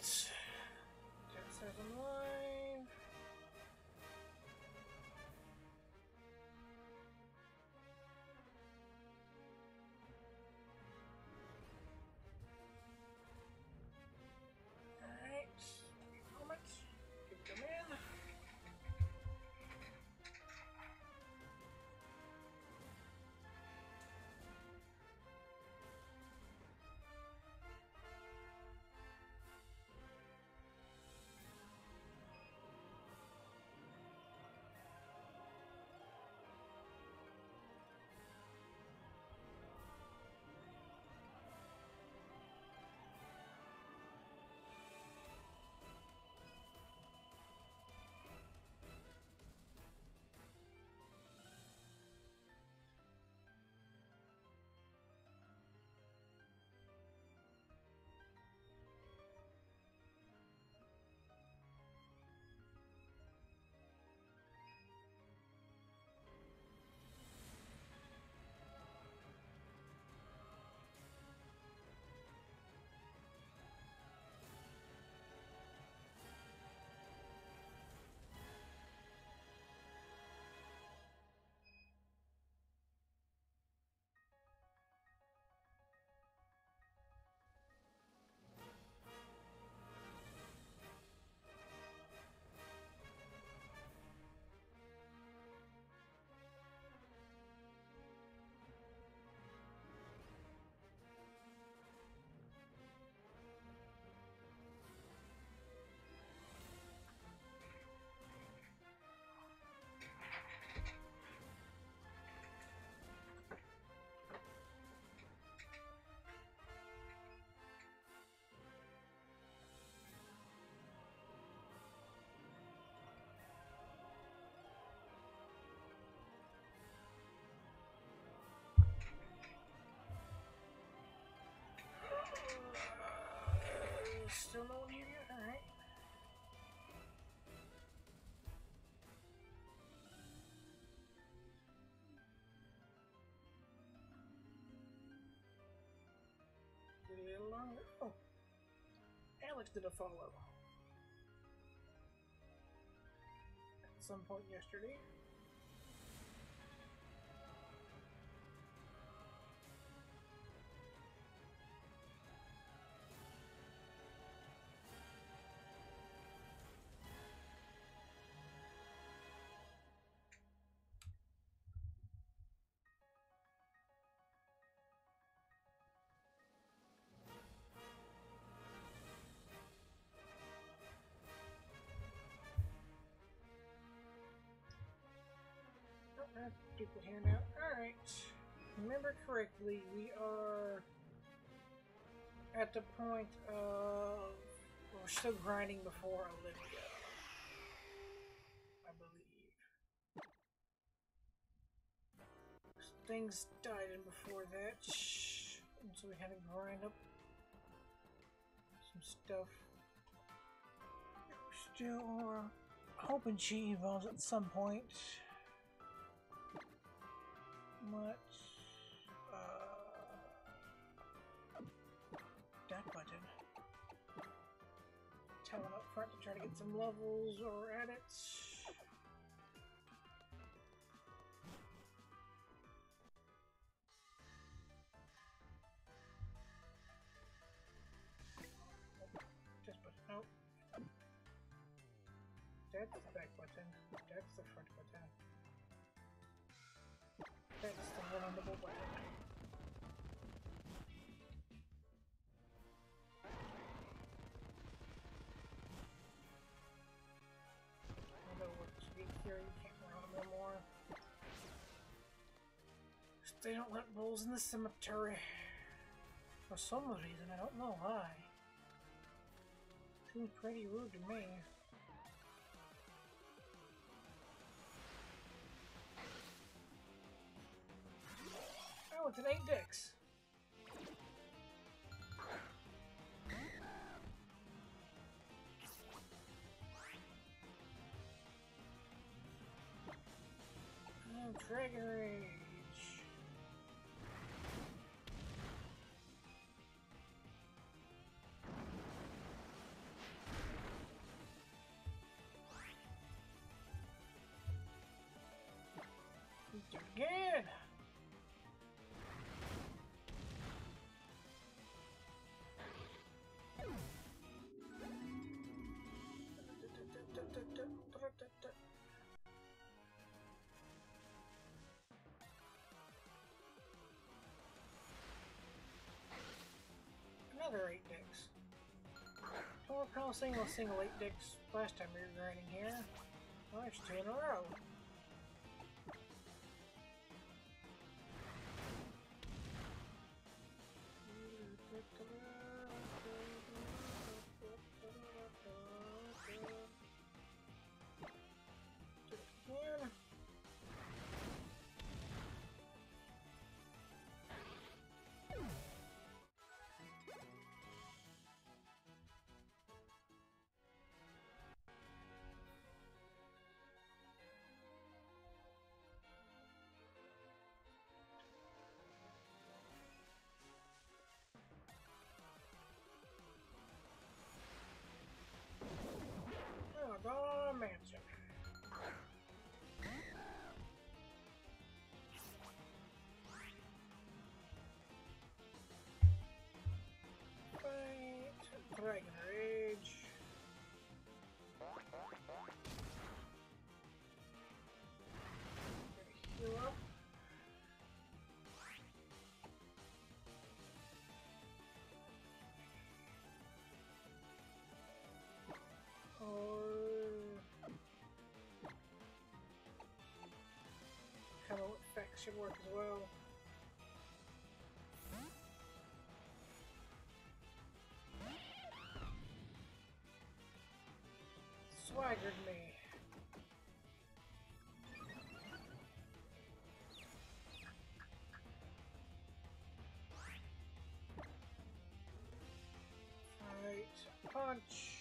That Still no one here yet? Alright. It get longer? Oh. Alex did a follow. At some point yesterday. Oh, that's a stupid handout. Alright. Remember correctly, we are at the point of. We're still grinding before Olivia. I believe. Things died in before that. And so we had to grind up some stuff. We're still hoping she evolves at some point. What? Uh, that button. Tell up front to try to get some levels or edits. This button. Nope. That's the back button. That's the front They don't let bulls in the cemetery. For some reason, I don't know why. Seems pretty rude to me. Oh, it's an eight dicks. Oh, Another 8 dicks. Total panel single single 8 dicks last time we were grinding here. Well, there's two in a row. Should work as well. Swaggered me. Fight, punch.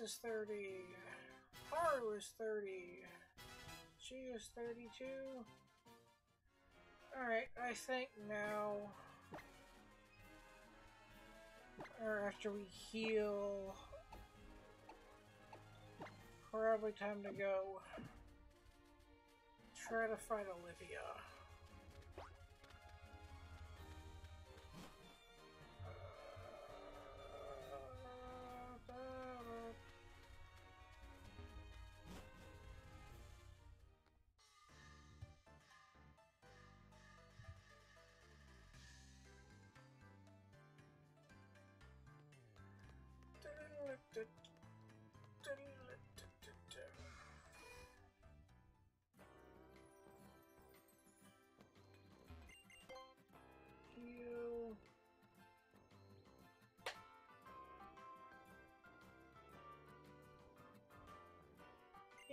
Is 30. Haru is 30. She is 32. Alright, I think now... Or after we heal... Probably time to go try to fight Olivia.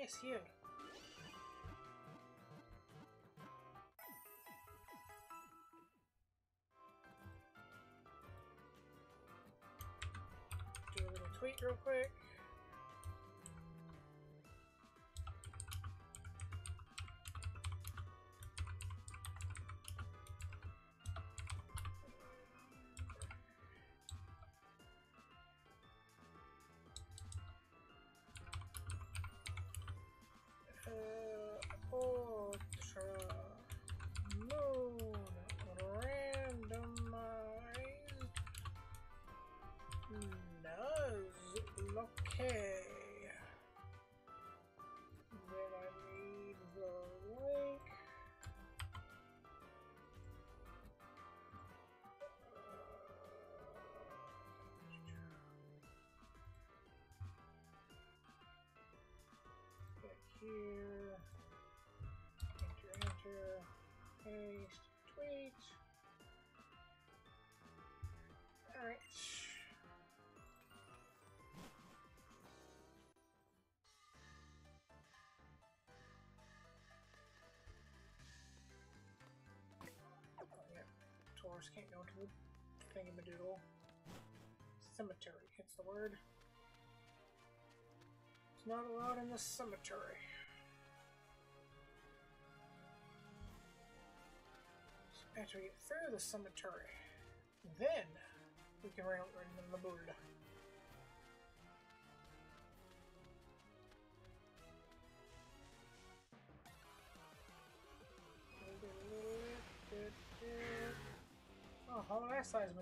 Yes, heal. Do a little tweak real quick. Here. Enter, enter. Paste. Tweet. Alright. Yeah. Tauros can't go to the thingamadoodle. Cemetery, it's the word. It's not allowed in the cemetery. After we get through the cemetery, then we can run into the Buddha. Oh, how that size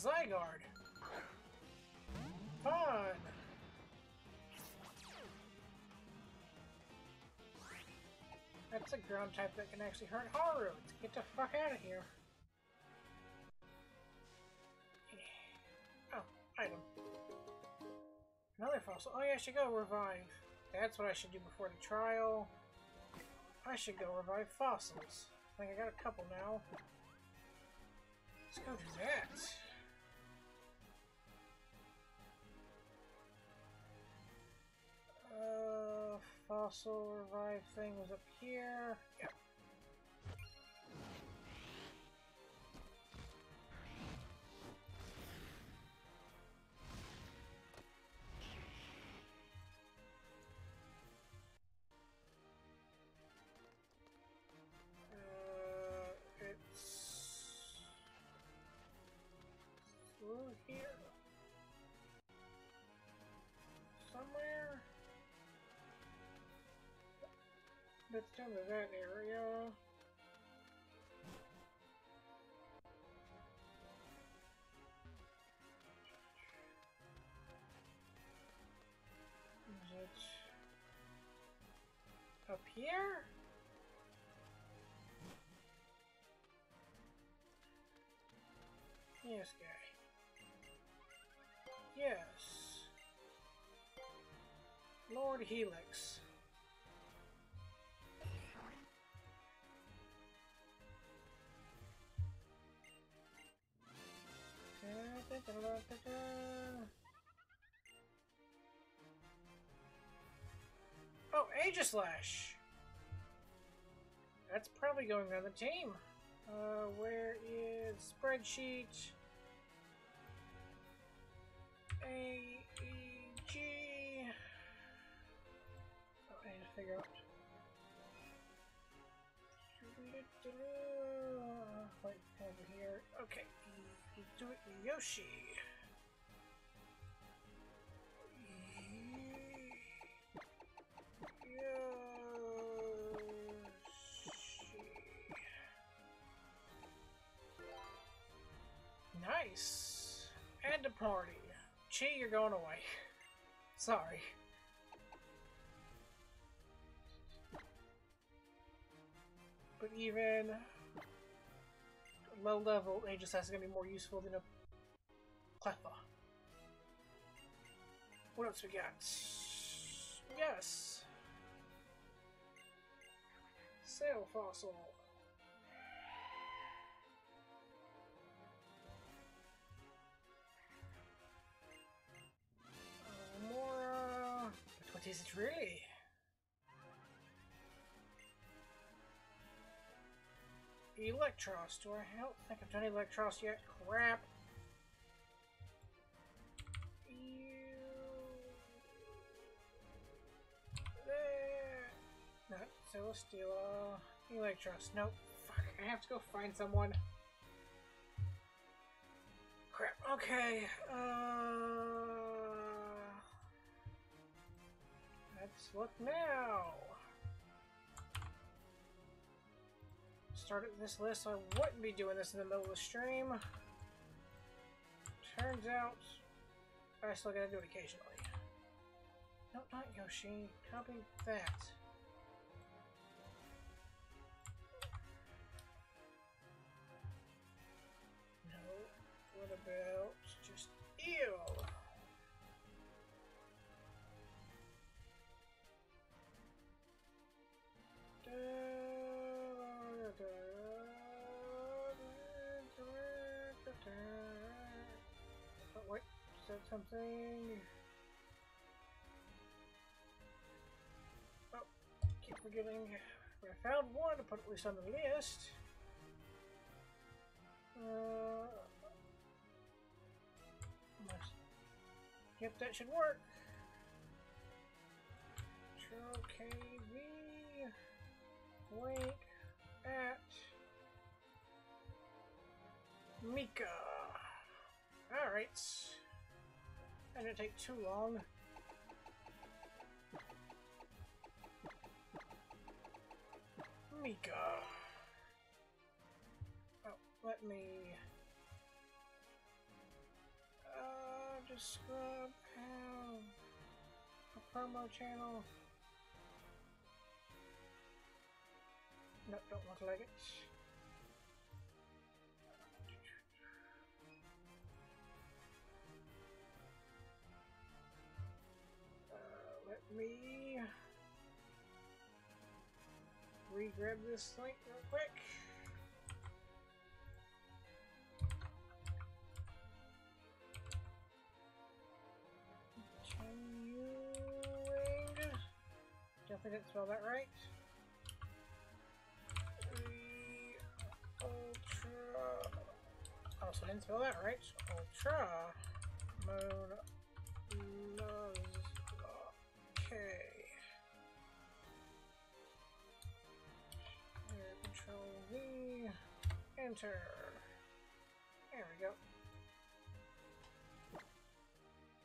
Zygarde! Fun! That's a ground type that can actually hurt Haru. Let's get the fuck out of here. Oh, item. Another fossil. Oh yeah, I should go revive. That's what I should do before the trial. I should go revive fossils. I think I got a couple now. Let's go do that. Uh, fossil revive thing was up here. Yep. Let's down to that area. Is it up here? Yes, guy. Yes. Lord Helix. Oh, Aegislash! That's probably going on the team. Uh, where is spreadsheet? A E G. Oh, I need to figure out. Wait, over here. Okay, Yoshi. Yoshi. Nice. Add to party. Chi, you're going away. Sorry. But even low level Aegis is gonna be more useful than a Cleffa. What else we got? Yes. Sail fossil. Uh, more. But what is it really? Electros. Do I, I think I've done Electros yet. Crap. You... There. Not Celesteela. Electros. Nope. Fuck. I have to go find someone. Crap. Okay. Uh... Let's look now. Started this list, so I wouldn't be doing this in the middle of the stream. Turns out, I still gotta do it occasionally. No, not Yoshi. Copy that. No, what about something. Oh, keep forgetting. I found one to put at least on the list. Uh, yep, that should work. KV. Wait at Mika. Alright. That didn't take too long. Mika. Oh, let me uh describe how a promo channel. No, don't look like it. Me re-grab this link real quick. Continuing. Definitely didn't spell that right. Re ultra. Also oh, didn't spell that right. Ultra mode Okay. Control V, enter. There we go.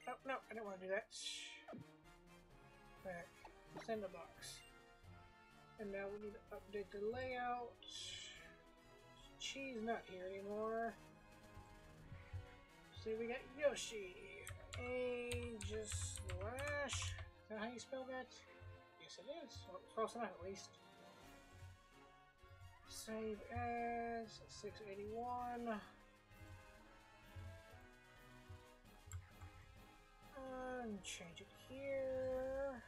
Oh, no, I don't want to do that. Back. Send a box. And now we need to update the layout. She's not here anymore. See, we got Yoshi. Aegis Slash. Is that how you spell that? Yes, it is. Well, close enough, at least. Save as 681. And change it here.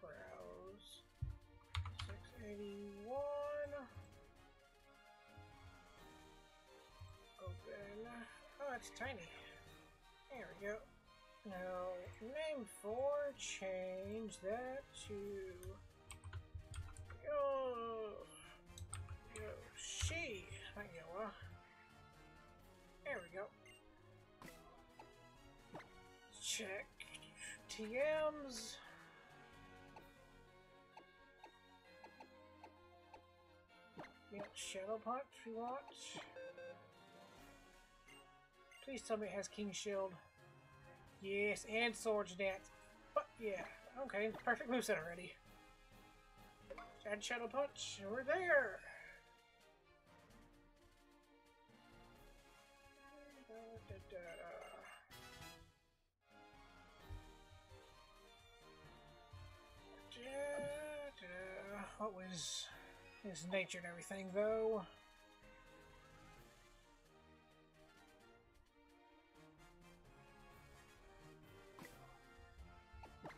Browse. 681. Open. Oh, it's tiny. There we go. Now, name four, change that to Yo Yo She not Yoa. Uh, there we go. Check TMs. Yep, Shadow Punch we want. Please tell me it has King Shield. Yes, and Swords Dance. But yeah, okay, perfect moveset already. Add Shadow Punch, we're there! What was his nature and everything, though?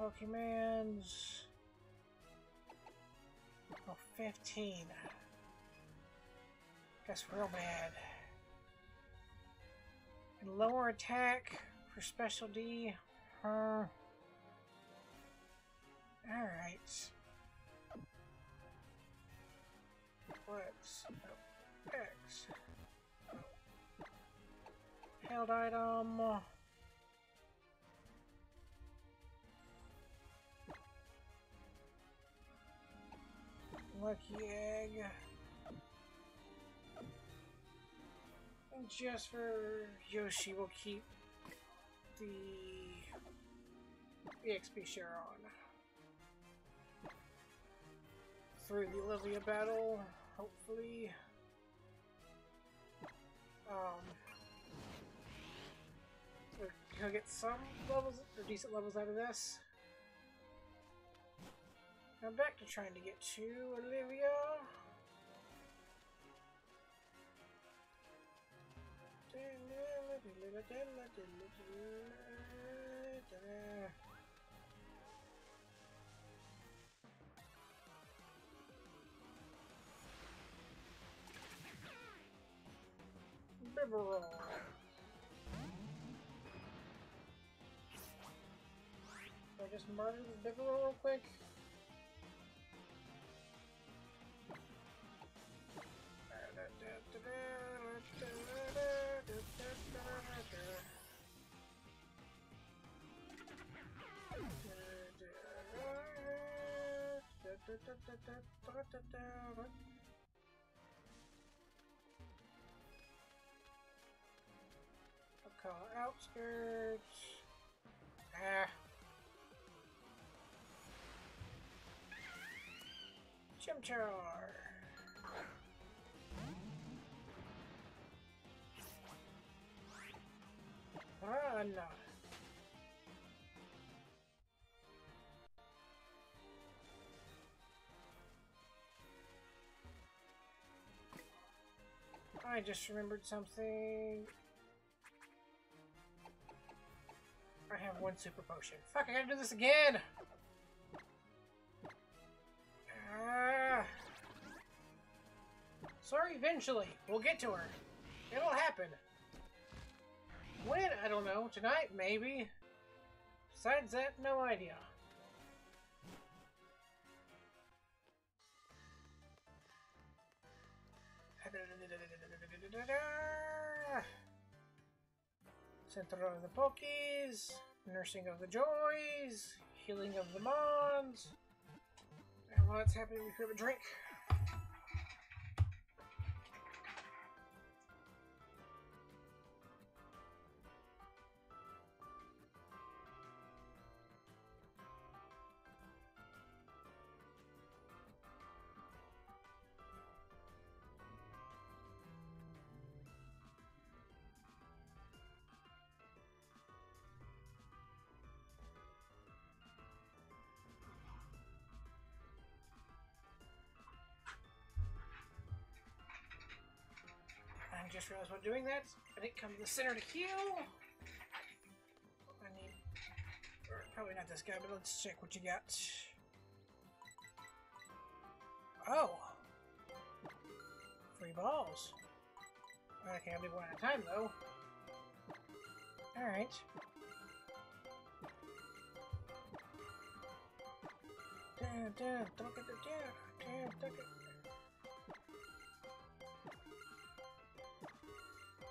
Pokemons. Oh, 15. That's real bad. And lower attack for special D. Alright. Let's. Oh, X. Held item. Lucky egg. And just for Yoshi, we'll keep the EXP share on. Through the Olivia battle, hopefully. Um, we'll get some levels, or decent levels out of this. Now back to trying to get to Olivia. Bibarel. I just murdered the Bibarel real quick? Akala outskirts. Ah. Chimchar. Run. I just remembered something. I have one super potion. Fuck, I gotta do this again! Ah. Sorry, eventually. We'll get to her. It'll happen. When? I don't know. Tonight? Maybe. Besides that, no idea. Center of the Pokies, Nursing of the Joys, Healing of the Mons. And that's happening, we have a drink. Realized while doing that, I didn't come to the center to heal. I need... Probably not this guy, but let's check what you got. Oh! Free balls. I can't do one at a time, though. Alright. Damn, damn, don't get the damn, damn, don't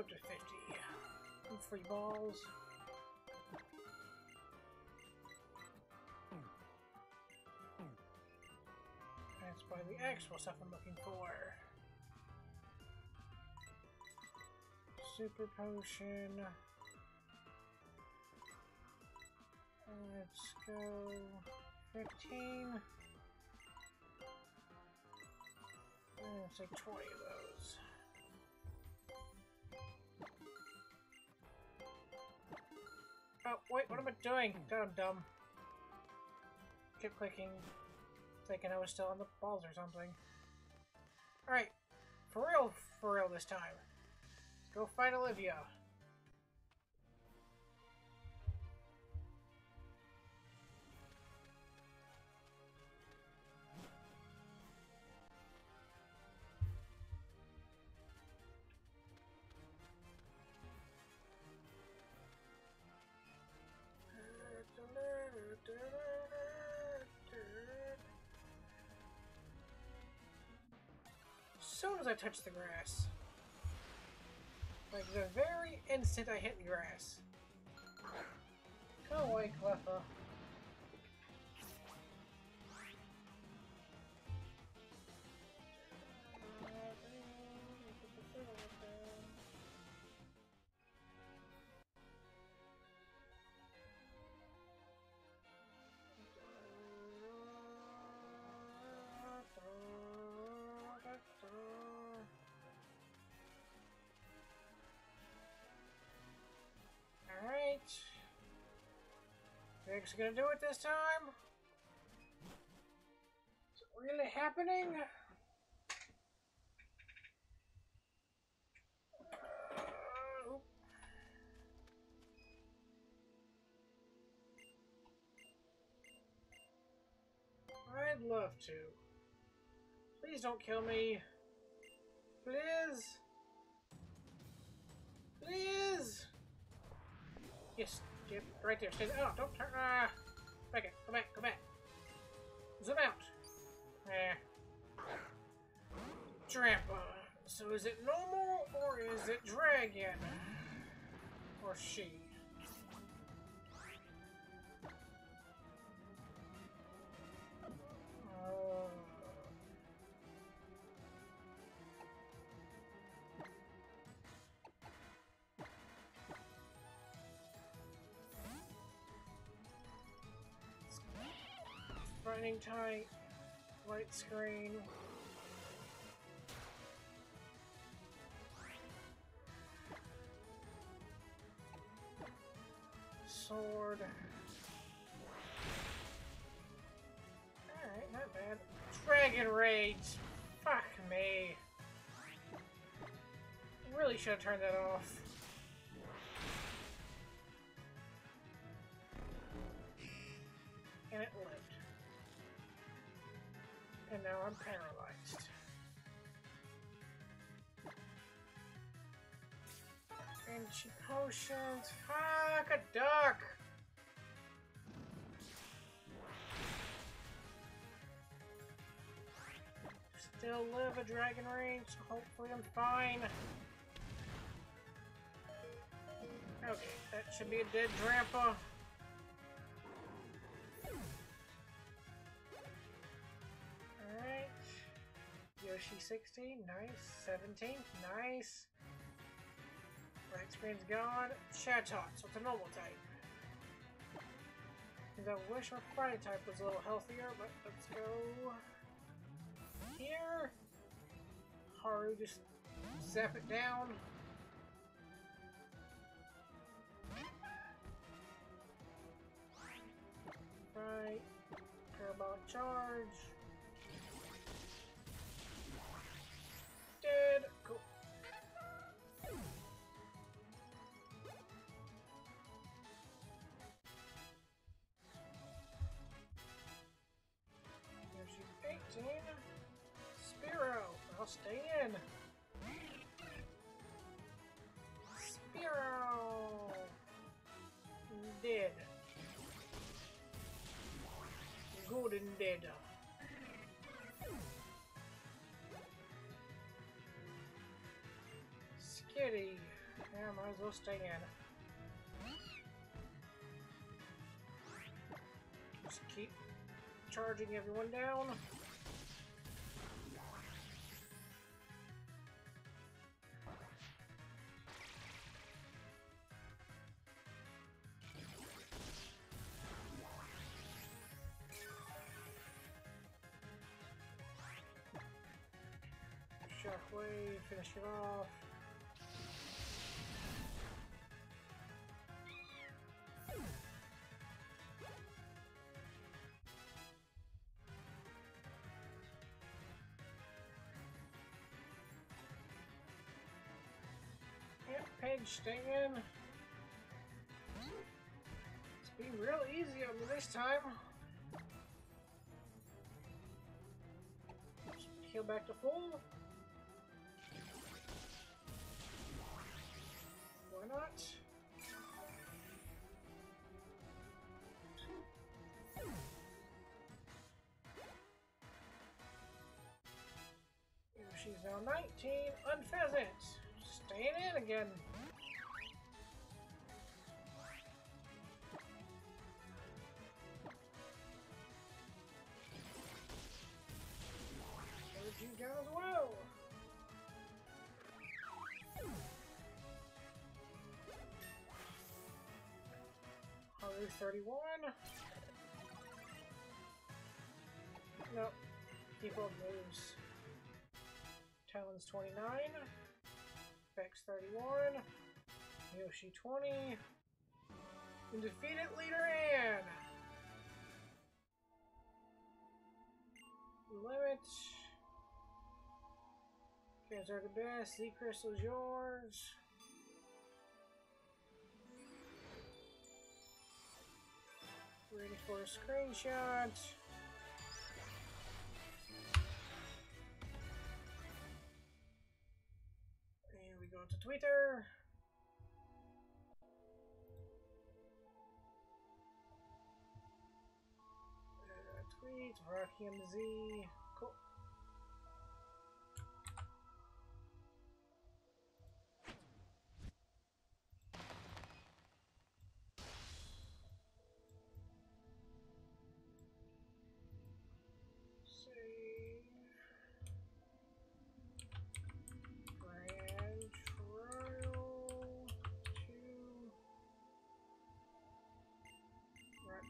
up to 50. Free balls. That's by the actual stuff I'm looking for. Super potion. Let's go 15. Let's take 20 of those. Oh, wait, what am I doing? God, I'm dumb. Keep clicking, thinking I was still on the balls or something. Alright, for real, for real this time. Let's go fight Olivia. Soon as I touch the grass. Like the very instant I hit the grass. Go away, Cleffa. Greg's gonna do it this time? Is it really happening? Uh. I'd love to. Please don't kill me. Please. Please. Yes, right there. Stay. Oh, don't turn. Ah, back it. Back. Go back. Zoom out. There. Drampa. So is it normal or is it dragon? Or she? Tight. White screen. Sword. Alright, not bad. Dragon Rage! Fuck me. Really should have turned that off. And it lived. And now I'm paralyzed. And she potions. Fuck a duck! Still live a Dragon Rage, so hopefully I'm fine. Okay, that should be a dead Drampa. Alright. Yoshi 16, nice. 17, nice. Right screen's gone. Chatot, so it's a normal type. I wish fighting type was a little healthier, but let's go here. Haru just zap it down. Right. Parabolic charge. Dead. Cool. There's 18. Spearow. I'll stay in. Spearow. Dead. Good and dead. Skitty. Yeah, might as well stay in. Just keep charging everyone down. Shockwave, finish it off. Stay in. It's being real easy on me this time. Heal back to full. Why not? She's now 19, Unfezant. Staying in again. Haru 31. Nope. Default moves. Talon's 29. Vex 31. Yoshi 20. Defeated leader Ann. Limit. Are the best. Z-Crystal's yours. Ready for a screenshot. And we go to Twitter. Uh, tweet, MZ.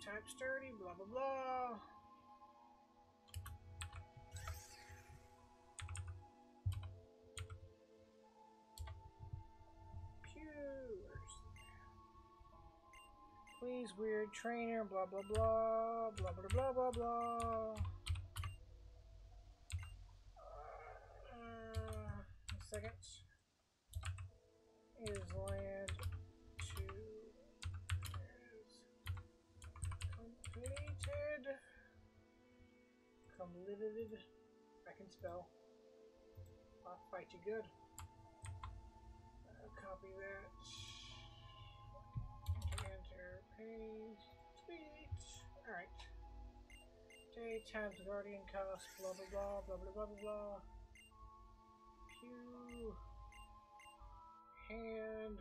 Type sturdy, blah blah blah. Please, weird trainer, blah blah blah, blah blah blah blah blah. Uh, a second. Is land Completed. I can spell. I'll fight you good. Uh, copy that. Enter page. Tweet. Alright. Day times guardian cost. Blah blah blah blah blah blah blah blah. Pew. Hand.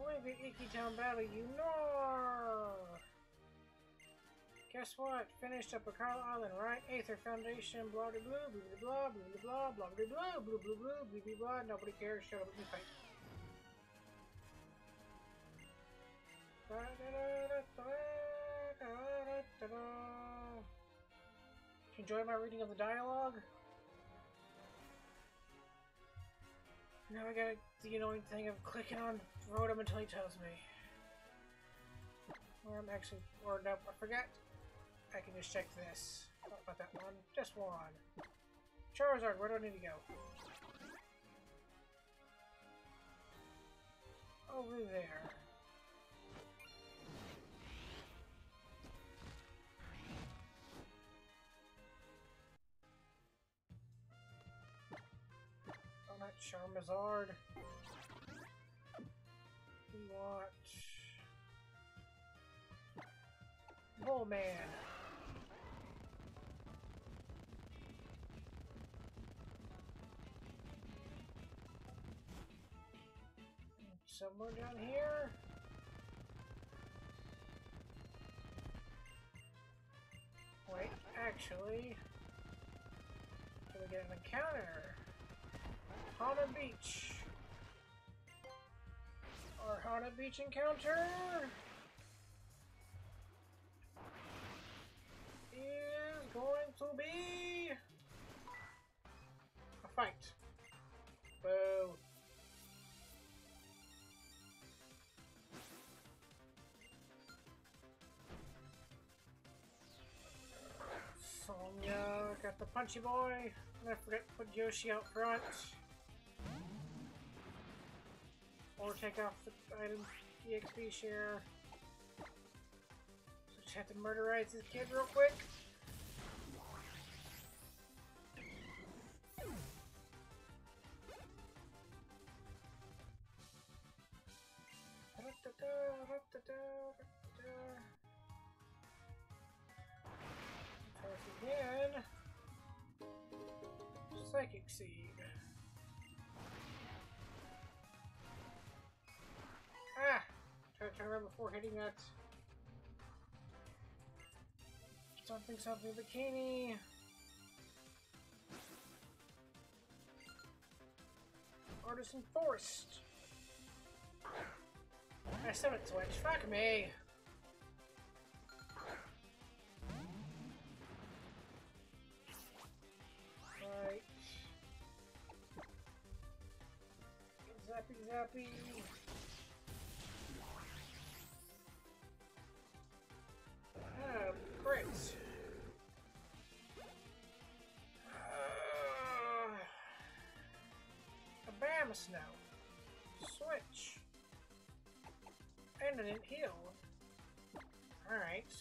Only the Icky Town battle, you know. Guess what? Finished up Akala Island, right? Aether Foundation, blah blah blah blah blah blah blah blah blah blah blah blah blah blah blah blah. Nobody cares. Shut up and fight. Enjoy my reading of the dialogue? Now I gotta the annoying thing of clicking on Rotom until he tells me. Or I'm actually, or no, I forgot. I can just check this. About that one, just one. Charizard, where do I need to go? Over there. Oh, not Charmazard. We want... Bullman. Oh, Somewhere down here? Wait, actually... Do we get an encounter? Haunted Beach. Our Haunted Beach encounter is going to be a fight. Boo. Sonya got the punchy boy. I forgot to put Yoshi out front. Or take off the item EXP share. So just have to murderize this kid real quick. Again. Psychic Seed. Turn around before hitting that. Something, something, bikini. Artisan Forest. I haven't switched. Fuck me. Right. Zappy zappy. A Bama Snow. Switch. And I didn't heal. Alright.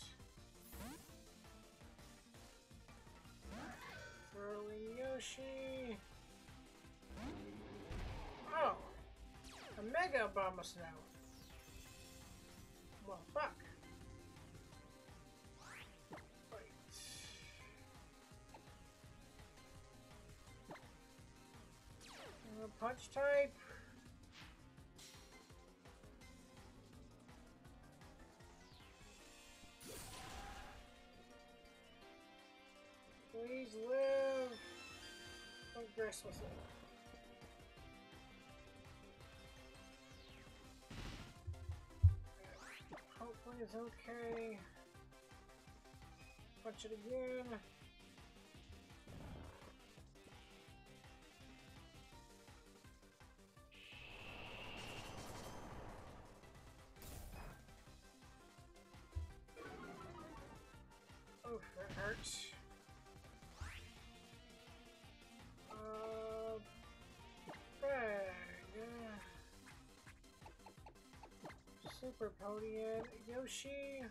Throwing Yoshi. Oh! A Mega Abomasnow. Well, fuck. Punch type. Please live. Progress with it. Hopefully it's okay. Punch it again. Super Podium Yoshi.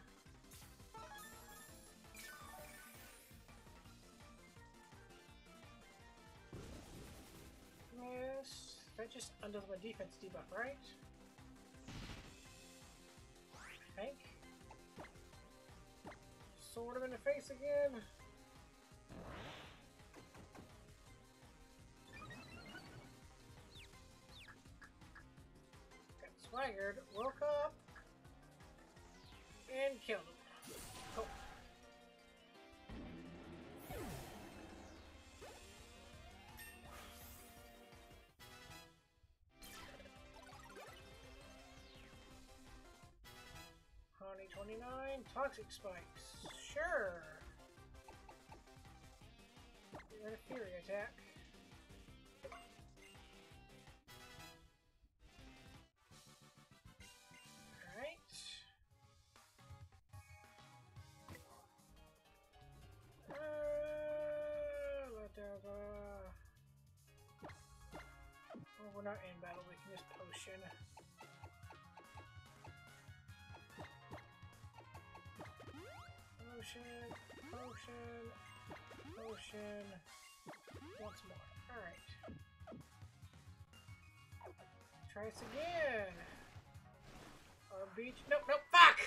Yes, that just under my defense debuff, right? I think. Sword him in the face again. Got swaggered, woke up, 29, Toxic Spikes. Sure. And a Fury attack. Alright. Uh, let uh... Oh, we're not in battle, we can just potion. Potion, potion, potion. Once more. Alright. Try this again. Or beach. Nope, nope, fuck!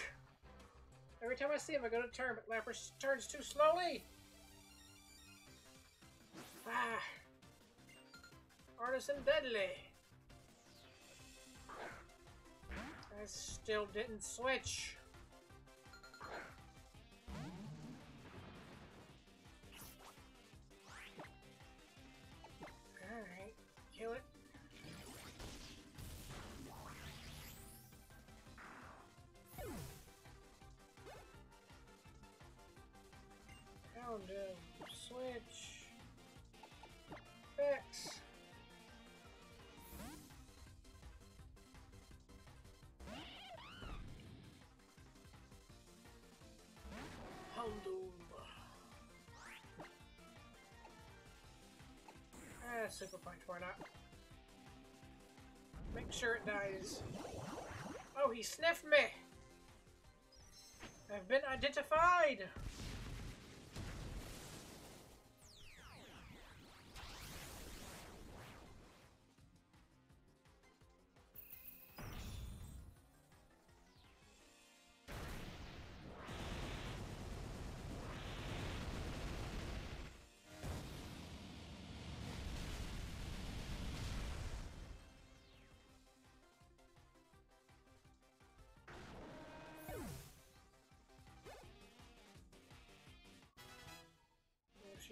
Every time I see him, I go to turn, but Lapras turns too slowly. Ah. Artisan Deadly. I still didn't switch. Super punch, why not? Make sure it dies. Oh, he sniffed me! I've been identified!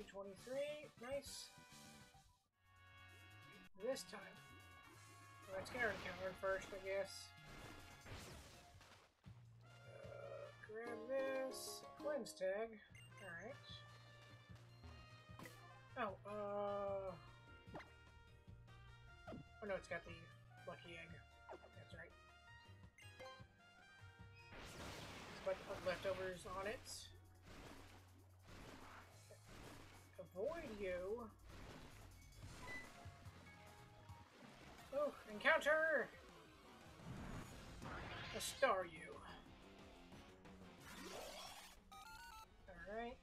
23. Nice. This time. Let's get our encounter first, I guess. Uh, grab this. Cleanse tag. Alright. Oh, uh... Oh no, it's got the lucky egg. That's right. It's to put leftovers on it. Avoid you. Oh, encounter! A Staryu. Alright.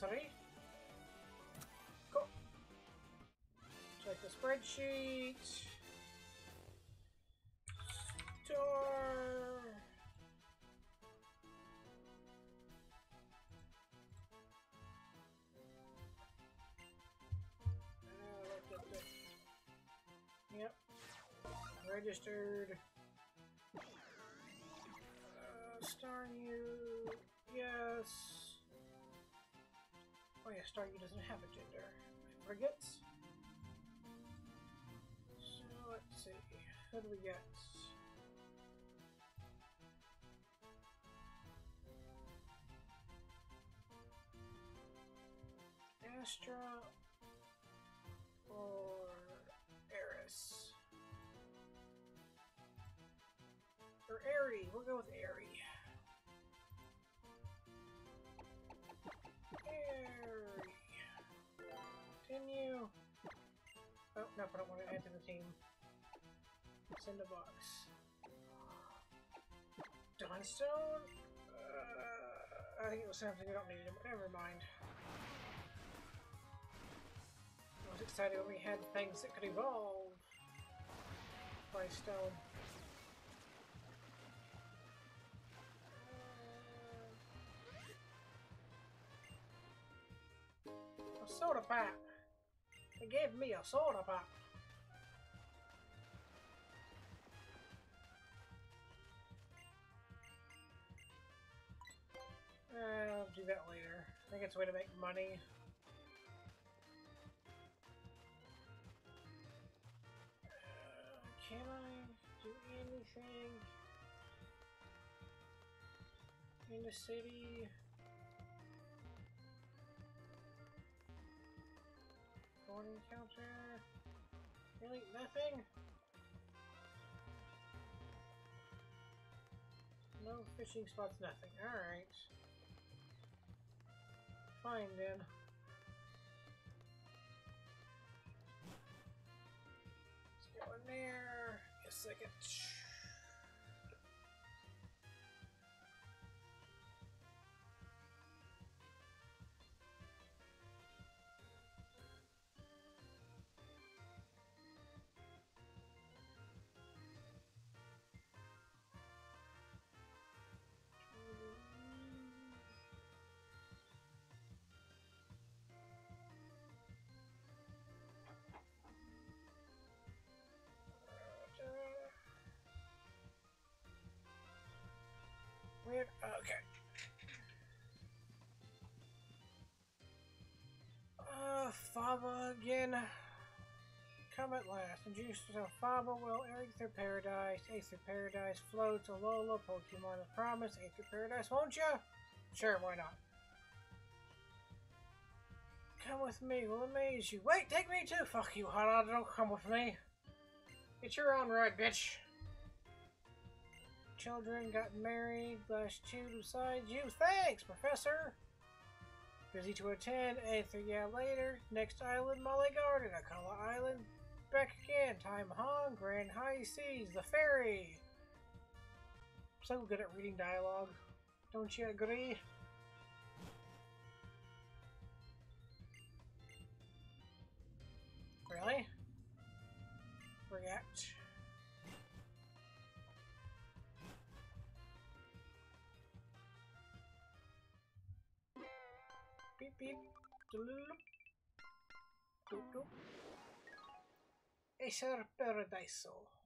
Three. Go. Check the spreadsheet. Store. Uh. Yep. Registered. Uh, star you. Yes. Oh yeah, Staryu doesn't have a gender. I. So let's see. Who do we get? Astra or Eris? Or Airy. We'll go with. Airy. Continue. Oh, no, I don't want to add to the team. Send a box. Dawnstone? Uh, I think it was something we don't need. Never mind. I was excited when we had things that could evolve by stone. A soda pop. They gave me a soda pop. Uh, I'll do that later. I think it's a way to make money. Uh, can I do anything in the city? Phone encounter? Really? Nothing? No fishing spots, nothing. Alright. Fine then. Let's go in there. A second. Come at last. Introduce yourself, Faba. Well, Aether Paradise. Aether Paradise floats. Alola. Pokemon of Promise. Aether Paradise, won't ya? Sure, why not? Come with me. We'll amaze you. Wait, take me too. Fuck you, Hana. Don't come with me. It's your own ride, bitch children got married, last two besides you. Thanks, Professor! Busy to attend, eighth yeah later. Next island, Molly Garden, Akala Island back again. Time hungry and high seas, the ferry. So good at reading dialogue. Don't you agree? Really? React. Beep beep. Doop doop. Paradiso. Answer Paradise.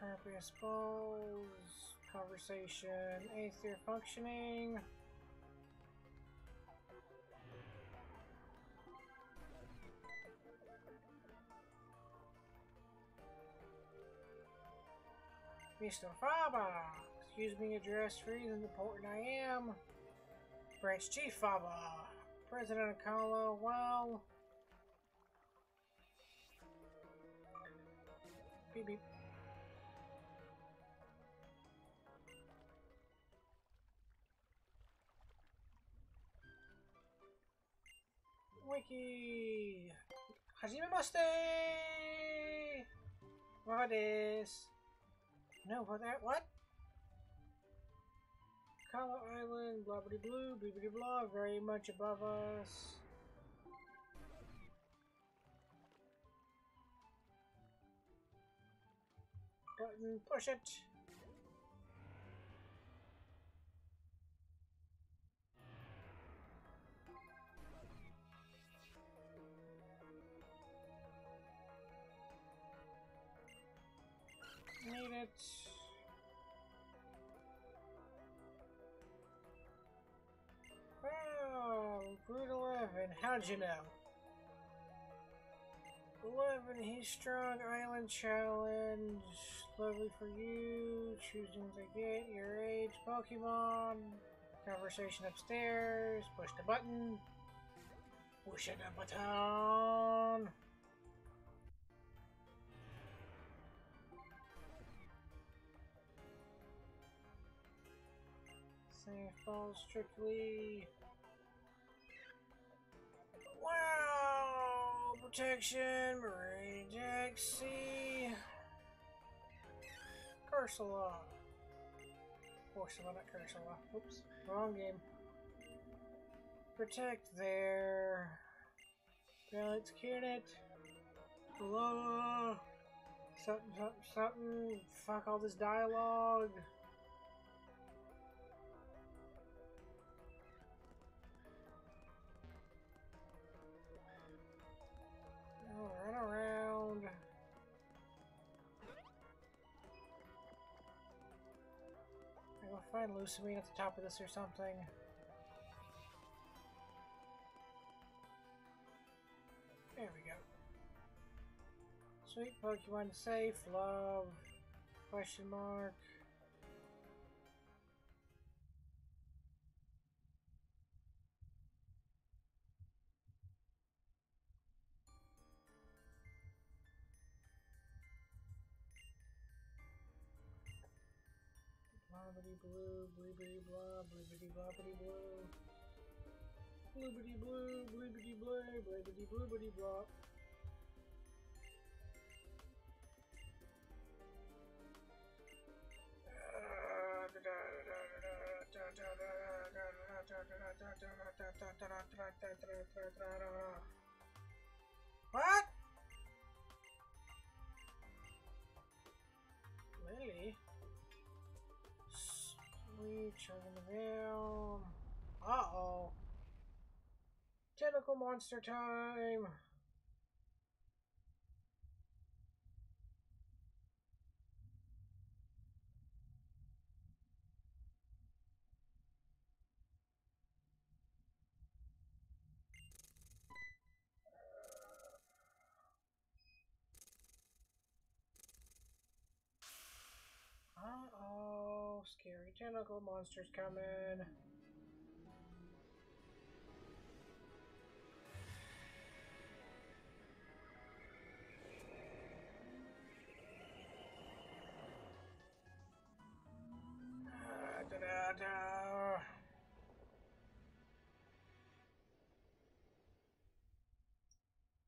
Purpose balls, conversation, Aether functioning. Mr. Faba, excuse me, address for reason important I am. Branch Chief Faba, President Akala, well. Beep beep. Wicke! Hajimemashite! What is? No, for that? What? Kala Island, blah blah blue, blah blah blah, very much above us. Button, push it. It. Oh, Route 11. How'd you know? 11, he's strong. Island challenge. Lovely for you. Choosing to get your age Pokemon. Conversation upstairs. Push the button. Push the button. Safe falls strictly. Wow! Protection, Marine Jack C. Cursula. Ursula, not Cursula. Oops, wrong game. Protect there. Balance unit. Blah. Something, something, something. Fuck all this dialogue. Run around. I will find Lusamine at the top of this or something. There we go. Sweet Pokemon safe, love, question mark. Blobbity blue, bleebity blah, bleebity blobbity blue. Bloobity blue, bleebity blay, bleebity bloobity blah. What? Really? Chugging the down. Uh oh. Tentacle monster time. tentacle monster's coming. Ah, da -da -da.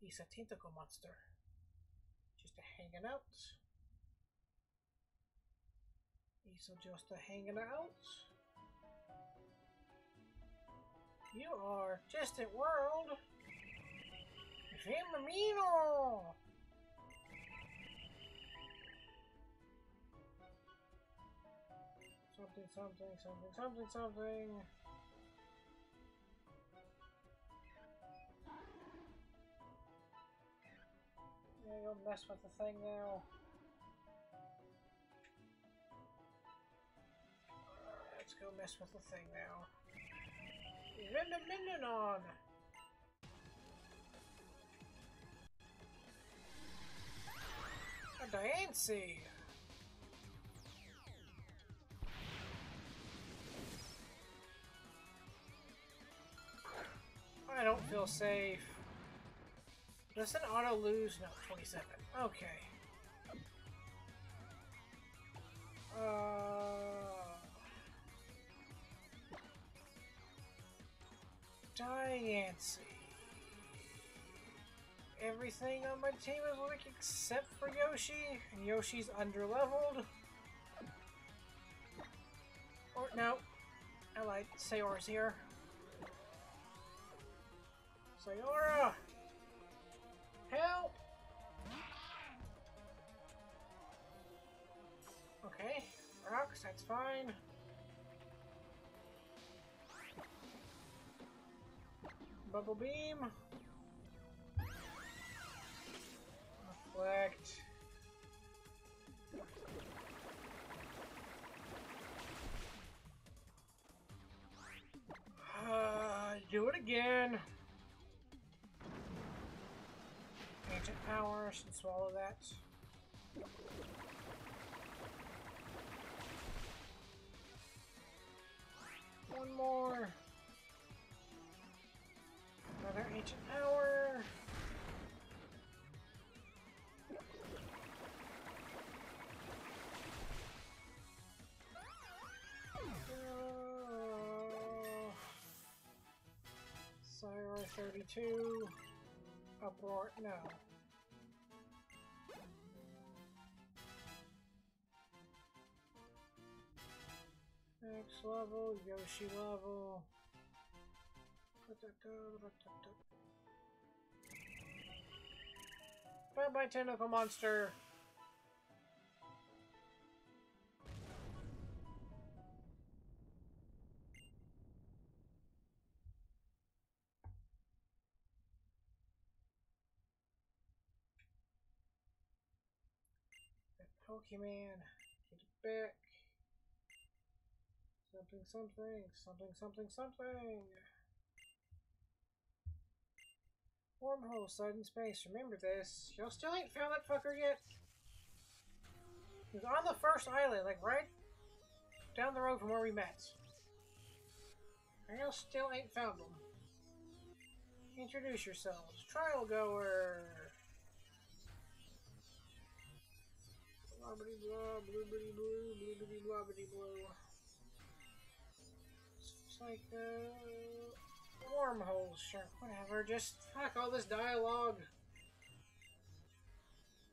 He's a tentacle monster. Just hanging out. He's a just a hanging out. You are just distant world. Femamino! Something, something, something, something, something. Yeah, you'll mess with the thing now. Let's go mess with the thing now. Vindaminion! A Diancie! I don't feel safe. Does an auto lose? No, 27. Okay. Uh... Diancie. Everything on my team is weak except for Yoshi, and Yoshi's underleveled. Or, no. I lied. Sayor's here. Sayora! Help! Okay, rocks, that's fine. Bubble beam. Reflect. Uh, do it again. Ancient power should swallow that. One more. Another ancient power. Uh, oh. Sire 32. Uproar, no. Next level, Yoshi level. Bye bye, tentacle monster. Pokemon, get it back. Something, something, something, something, something. Wormhole, sudden space. Remember this. Y'all still ain't found that fucker yet? He was on the first island, like right down the road from where we met. And y'all still ain't found him. Introduce yourselves. Trial goer. Blobbity blah, bloobity blue, bloobity blobbity blue. It's like, uh, wormholes, sure, whatever, just fuck all this dialogue.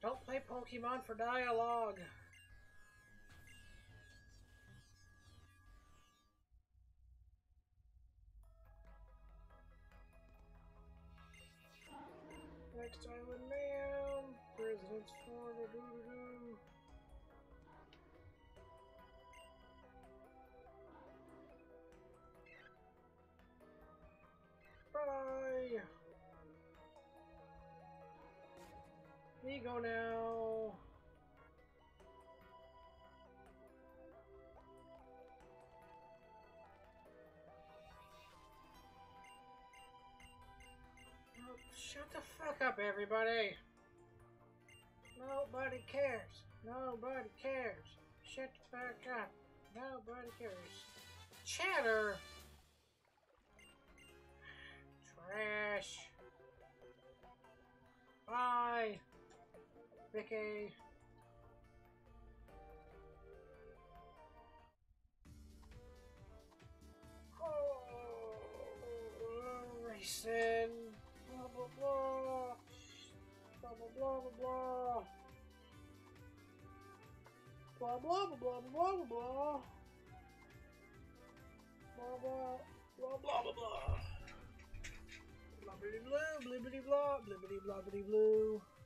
Don't play Pokemon for dialogue. Next Island go now. Shut the fuck up, everybody. Nobody cares. Nobody cares. Shut the fuck up. Nobody cares. Chatter. Trash. Bye. Vicky. Oh, racing. Blah, blah, blah. Blah blah blah. Blah blah blah blah blah blah blah. Blah blah blah blah blah blah. Blibbity blue, blibbity blah, blibbity blobbity blue. Da, da, da, da, da, da.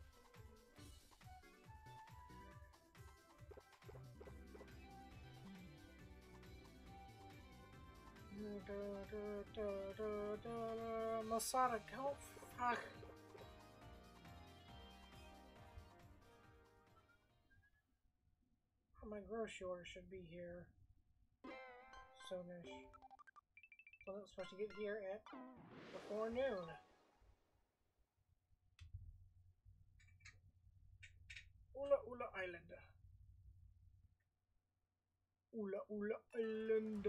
Go fuck. My grocery order should be here soonish. Well, it's supposed to get here at before noon. Ula Ula Island. Ula Ula Island.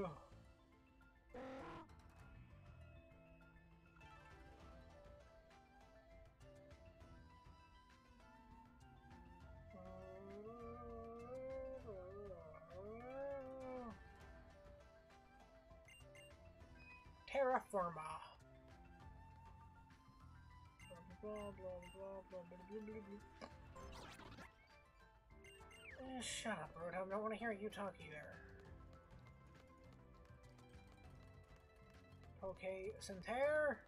Terra firma. Blah, blah, blah, blah, blah, blah, blah, blah. Eh, shut up, Roadhog. I don't want to hear you talk either. Okay, Centaur.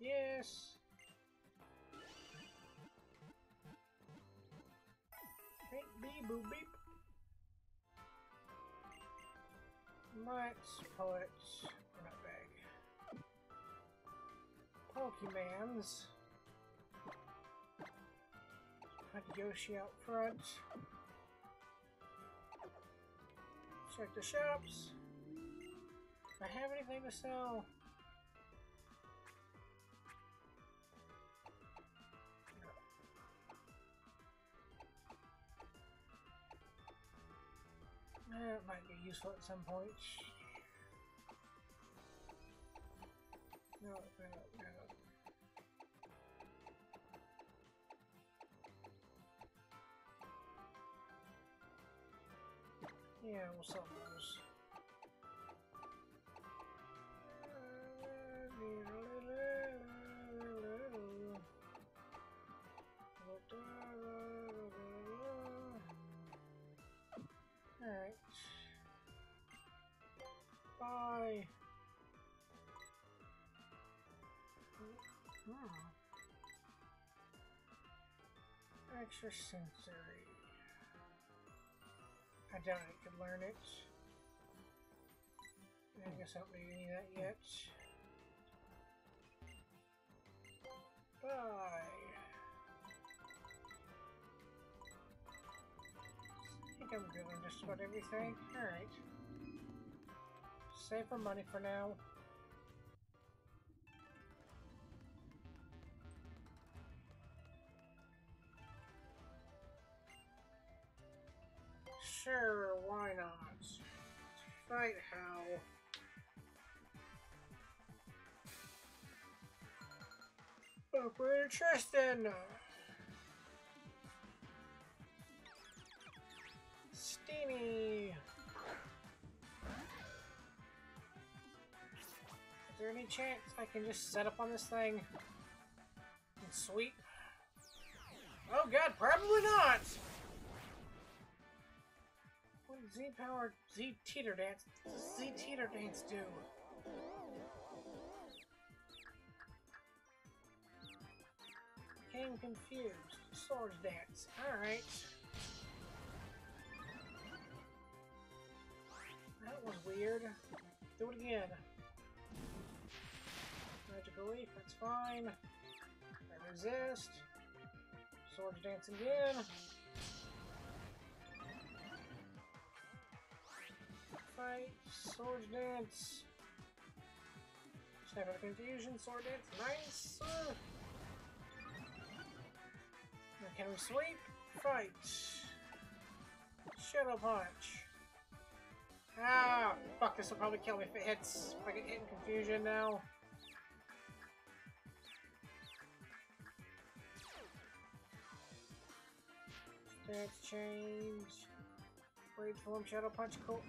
Yes. Beep, beep, boop, beep. Let's put in a bag. Pokemans. Put Yoshi out front. Check the shops. I have anything to sell? Eh, it might be useful at some point. No, no, no. Yeah, we'll sell those. Alright. Bye. Hmm. Extra sensory. I doubt I could learn it. I guess I don't need any of that yet. Bye. I think I'm on just about everything. Alright. Save for money for now. Sure, why not? Fight how. Operator oh, Tristan! Steamy! Is there any chance I can just set up on this thing and sweep? Oh god, probably not! Z Power Z Teeter Dance Z Teeter Dance do? Came confused. Swords Dance. Alright. That was weird. Do it again. Magical Leaf, that's fine. I resist. Swords Dance again. Fight, Swords Dance. Out of confusion, Sword Dance, nice! Can we sweep? Fight! Shadow Punch! Ah, fuck, this will probably kill me if it hits. If I get hit in confusion now. Stance change. Blade form, Shadow Punch, cool.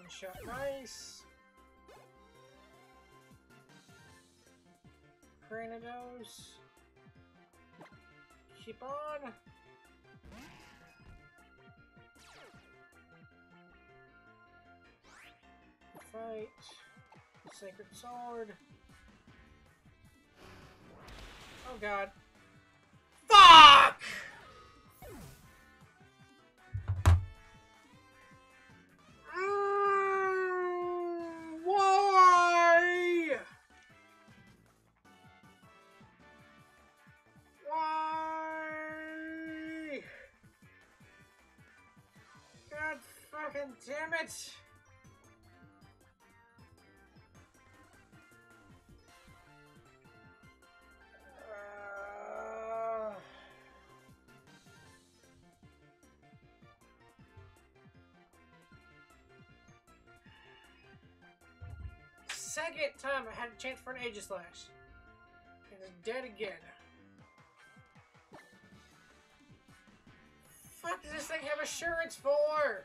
One shot, nice! Granados. Keep on! Fight. Sacred Sword. Oh god. Damn it! Uh, Second time I had a chance for an Aegislash. And it's dead again. Fuck does this thing have assurance for?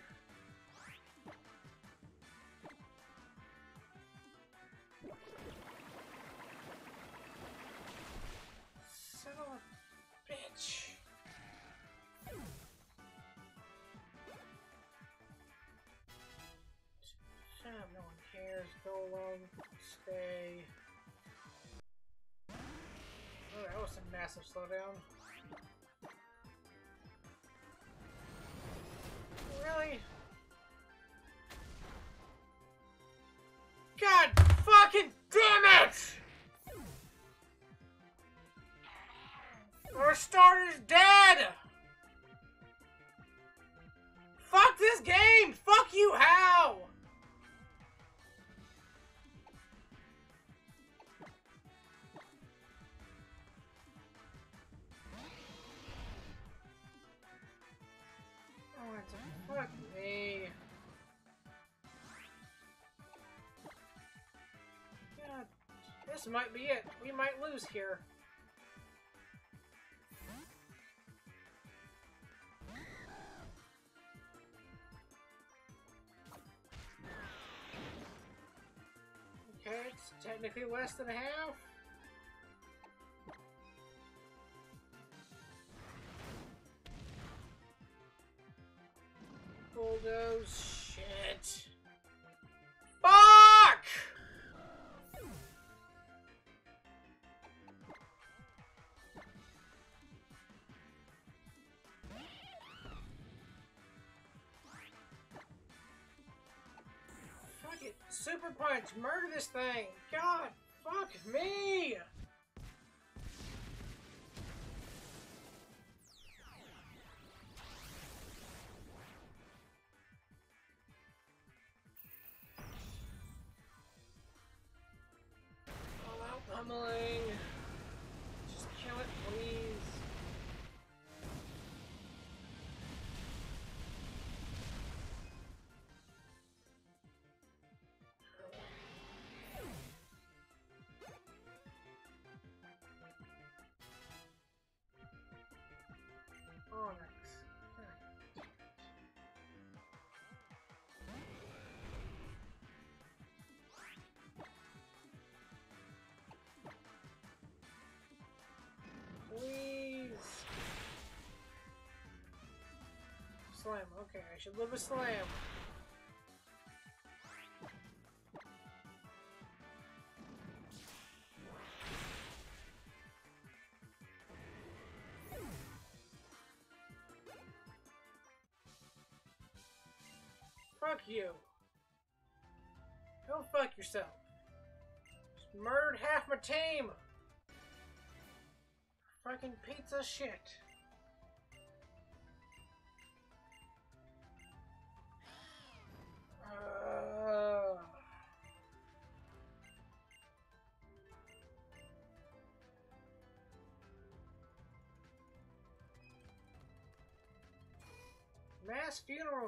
A massive slowdown. Really? This might be it. We might lose here. Okay, it's technically less than half. Super Punch, murder this thing. God, fuck me. Slam. Okay, I should live a slam. Fuck you. Go fuck yourself. Just murdered half my team. Fucking pizza shit.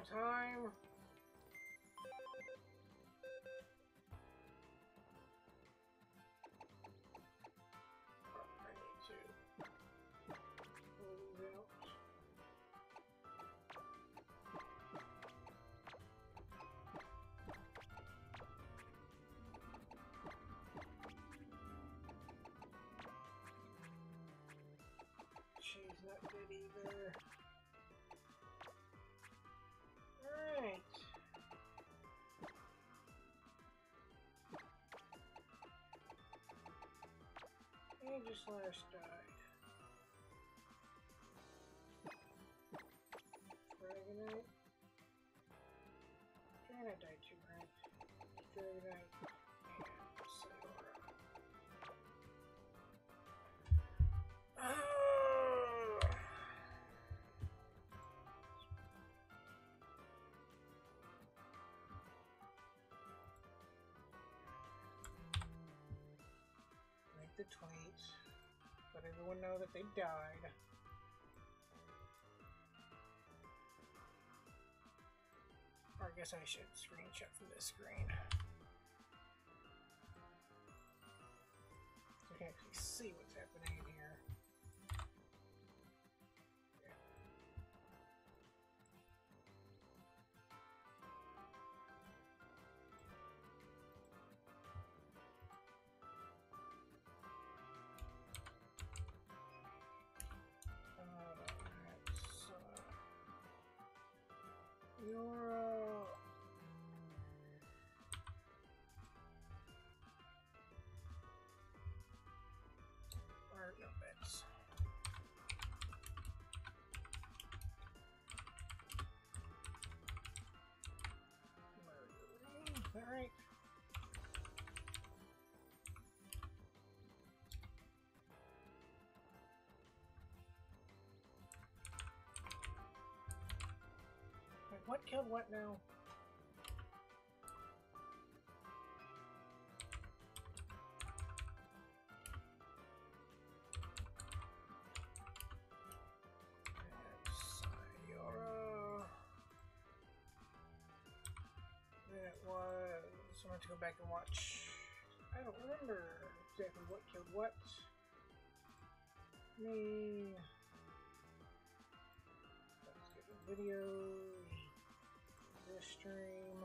Time. Aegislash died. The tweet. Let everyone know that they died. Or I guess I should screenshot from this screen. I can actually see what's happening in here. Is that right? What killed what now? Me. Let's get videos. This stream.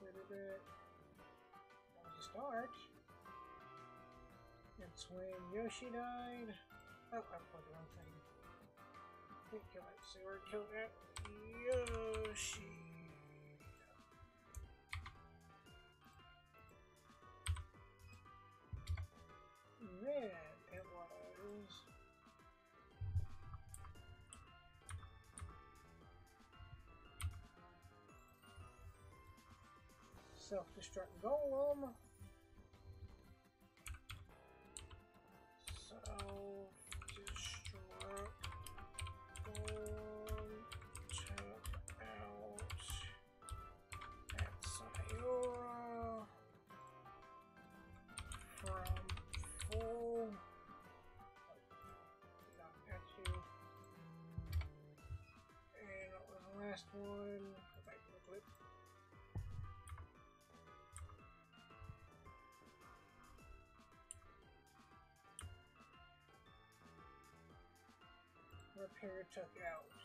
A little bit it. That was a start. That's when Yoshi died. Oh, I put the wrong thing. Didn't kill that sewer, killed that Yoshi. Then it was. Self-destruct golem. Last one? Go back the clip. Repair took out.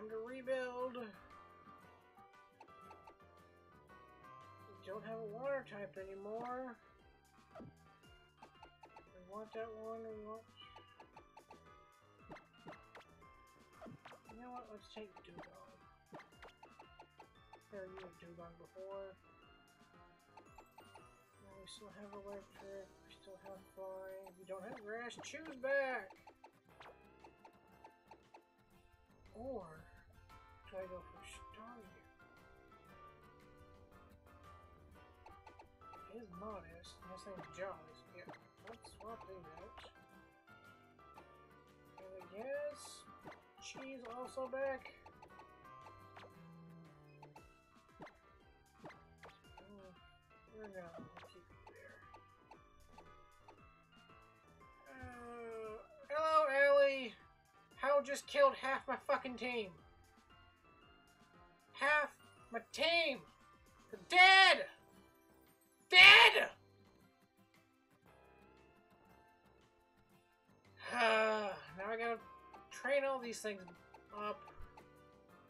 Time to rebuild. We don't have a water type anymore. We want that one, we want... You know what, let's take Dewgong. You had Dewgong before. Now we still have electric, we still have flying. We don't have grass, choose back! Or go for Star here? His modest, and his name's Jaws. Yeah, let's swap these out. And I guess she's also back. We're gonna keep it there. Uh, hello, Ellie! Hal just killed half my fucking team. Half my team! They're dead! Dead! now I gotta train all these things up.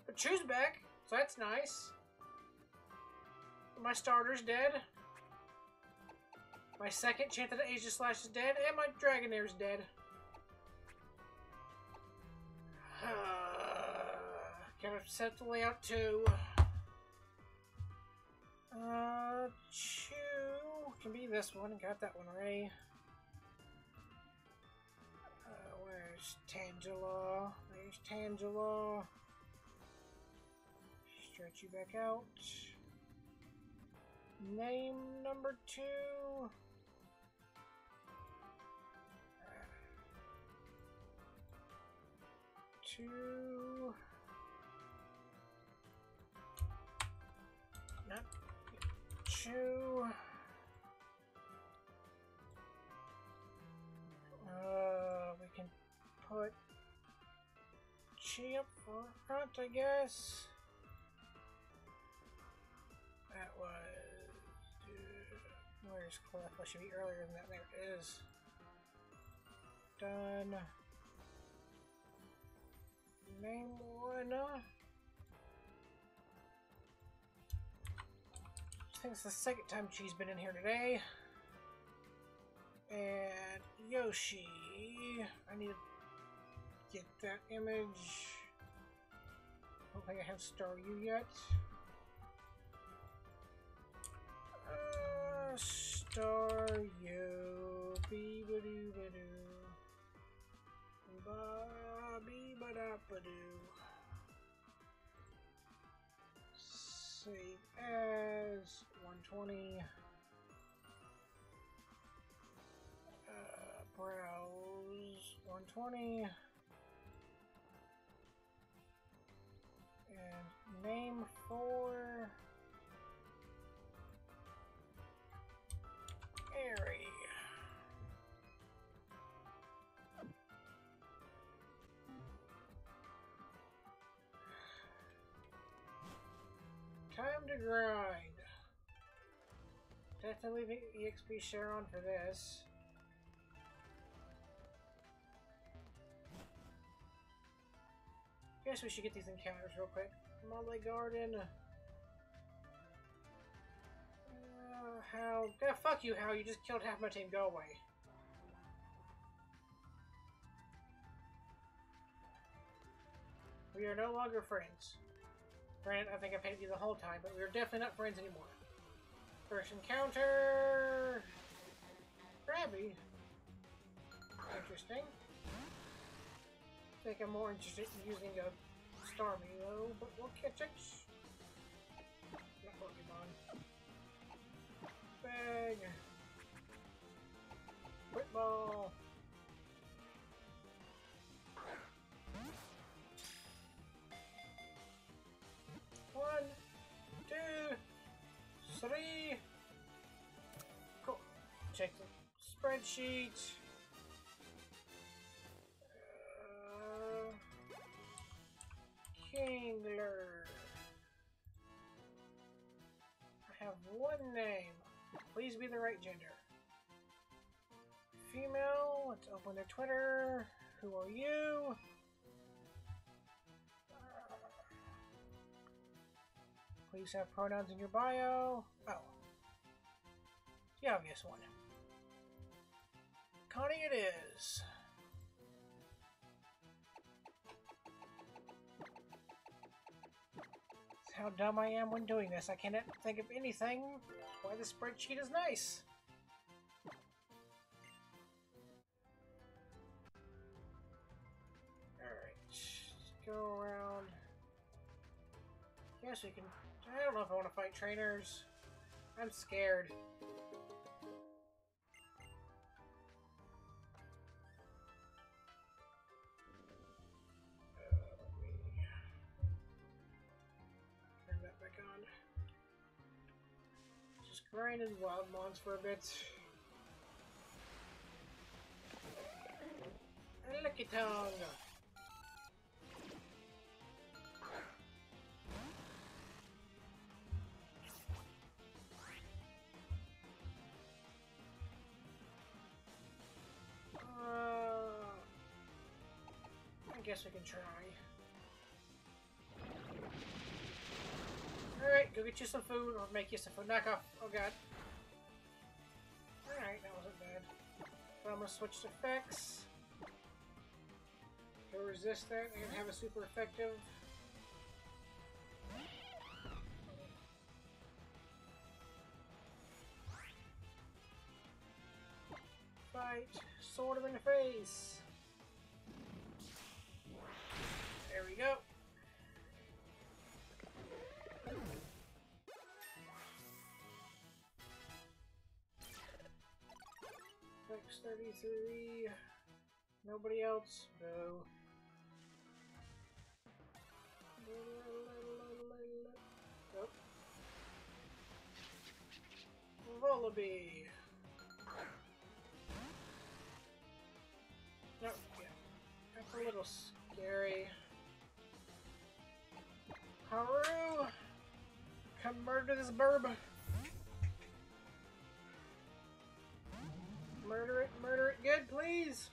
But choose back, so that's nice. My starter's dead. My second chance at Aegislash is dead, and my Dragonair's dead. Gotta set the layout too. Uh, chew can be this one. Got that one right. Uh, where's Tangela? There's Tangela. Stretch you back out. Name number two. Two. Not two. Uh, we can put Chi up front, I guess. That was. Where's Cliff? I should be earlier than that. There it is. Done. Name one. I think it's the second time she's been in here today. And Yoshi. I need to get that image. I Don't think I have Star yet. Uh, Star U. Bee ba doo ba ba da ba doo. Save as 120. Uh, browse 120. And name for Airy. Time to grind. Definitely EXP share on for this. Guess we should get these encounters real quick. Malie Garden. Uh, how? Yeah, fuck you, How? You just killed half my team. Go away. We are no longer friends. Grant, I think I've hated you the whole time, but we're definitely not friends anymore. First encounter... Krabby. Interesting. I think I'm more interested in using a Starmie though, but we'll catch it. Not Pokemon. Bag. Football. One, three. Cool. Check the spreadsheet. Uh, Kingler. I have one name. Please be the right gender. Female. Let's open their Twitter. Who are you? Please have pronouns in your bio. Oh. The obvious one. Connie it is. How dumb I am when doing this. I cannot think of anything why the spreadsheet is nice. Alright, go around Yes, we can. I don't know if I want to fight trainers. I'm scared. Turn that back on. Just grinding wild mons for a bit. Lucky tongue! Guess we can try. Alright, go get you some food or make you some food. Knock off. Oh god. Alright, that wasn't bad. But I'm gonna switch to effects. Go resist that and have a super effective. Fight! Sword him in the face! Go. X 33. Nobody else? No. Nope. Vullaby. Nope, yeah. That's a little scary. Haru! Come murder this burb! Murder it, murder it good, please!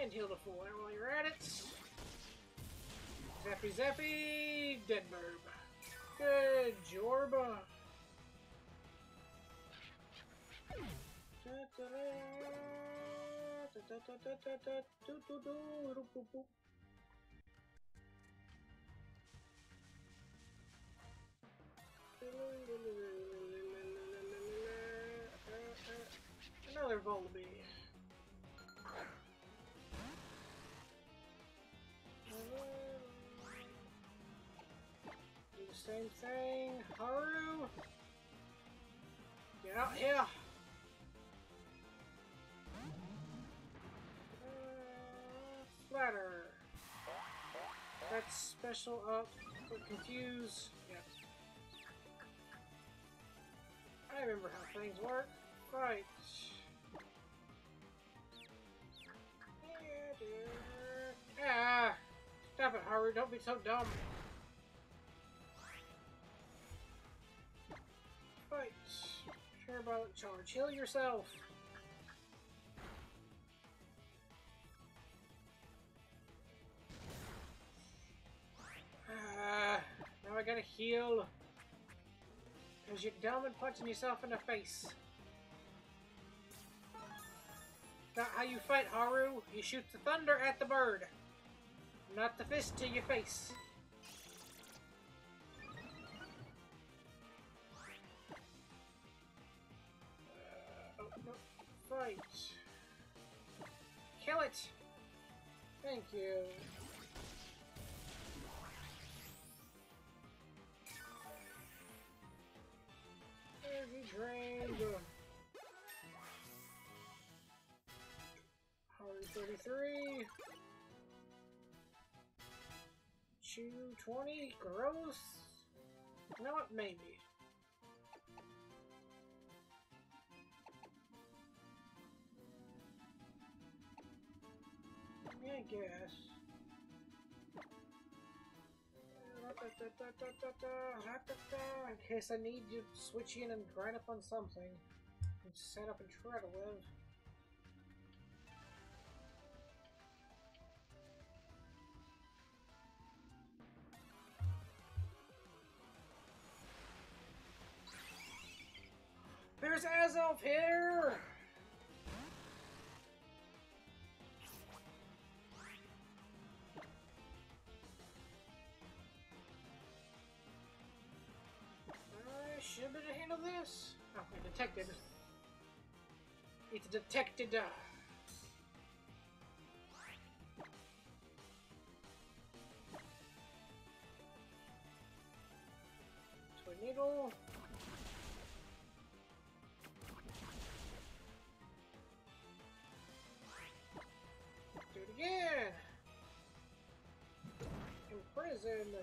And heal the fool while you're at it. Zappy zappy, dead burb. Good, Jorba. Another Vullaby. Do the same thing. Haru! Get out here! Splatter. That's special up for confuse. Yep. I remember how things work. Right. Ah! Stop it, Haru. Don't be so dumb. Fight. Parabolic charge. Heal yourself. Ah, now I gotta heal. Because you're dumb and punching yourself in the face. Not how you fight, Haru. You shoot the thunder at the bird. Not the fist to your face. Uh, oh. Fight. Kill it! Thank you. Energy drained. 133. 220. Gross. You know what? Maybe. I guess. In case I need to switch in and grind up on something. And set up and try to live. There's Azelf here! detective to handle this? Oh, okay, detected. It's detected. Uh. Tornado. Do it again. Imprison.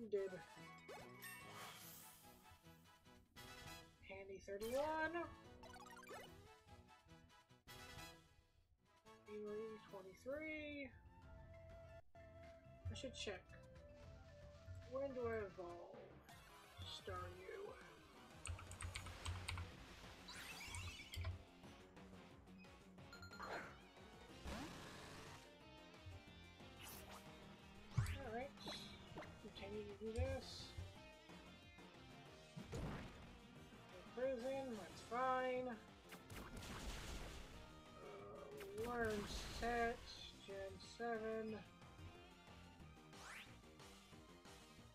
Imprison. Ended. Handy 31. Melee 23. I should check. When do I evolve? Staryu. Alright. Do this. Prison, that's fine. Uh, learn set, Gen 7.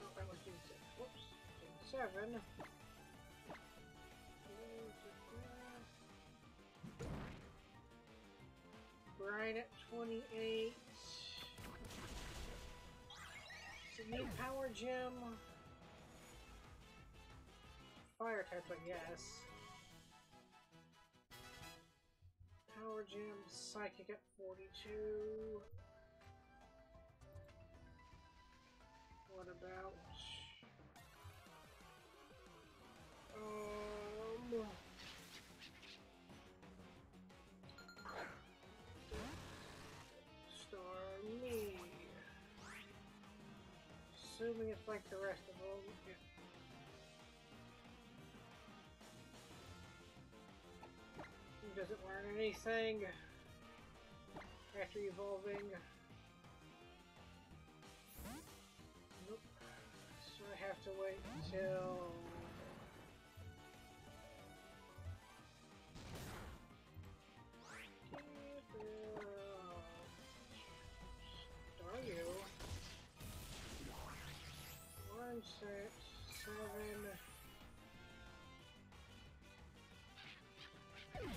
Oh, that was Gen 6. Whoops. Gen 7. Brine at 28. Does it need power gem? Fire type, I guess. Power gem, psychic at 42. What about? Um. Assuming it's like the rest of them. Yeah. He doesn't learn anything after evolving. Nope. So I have to wait until Seven.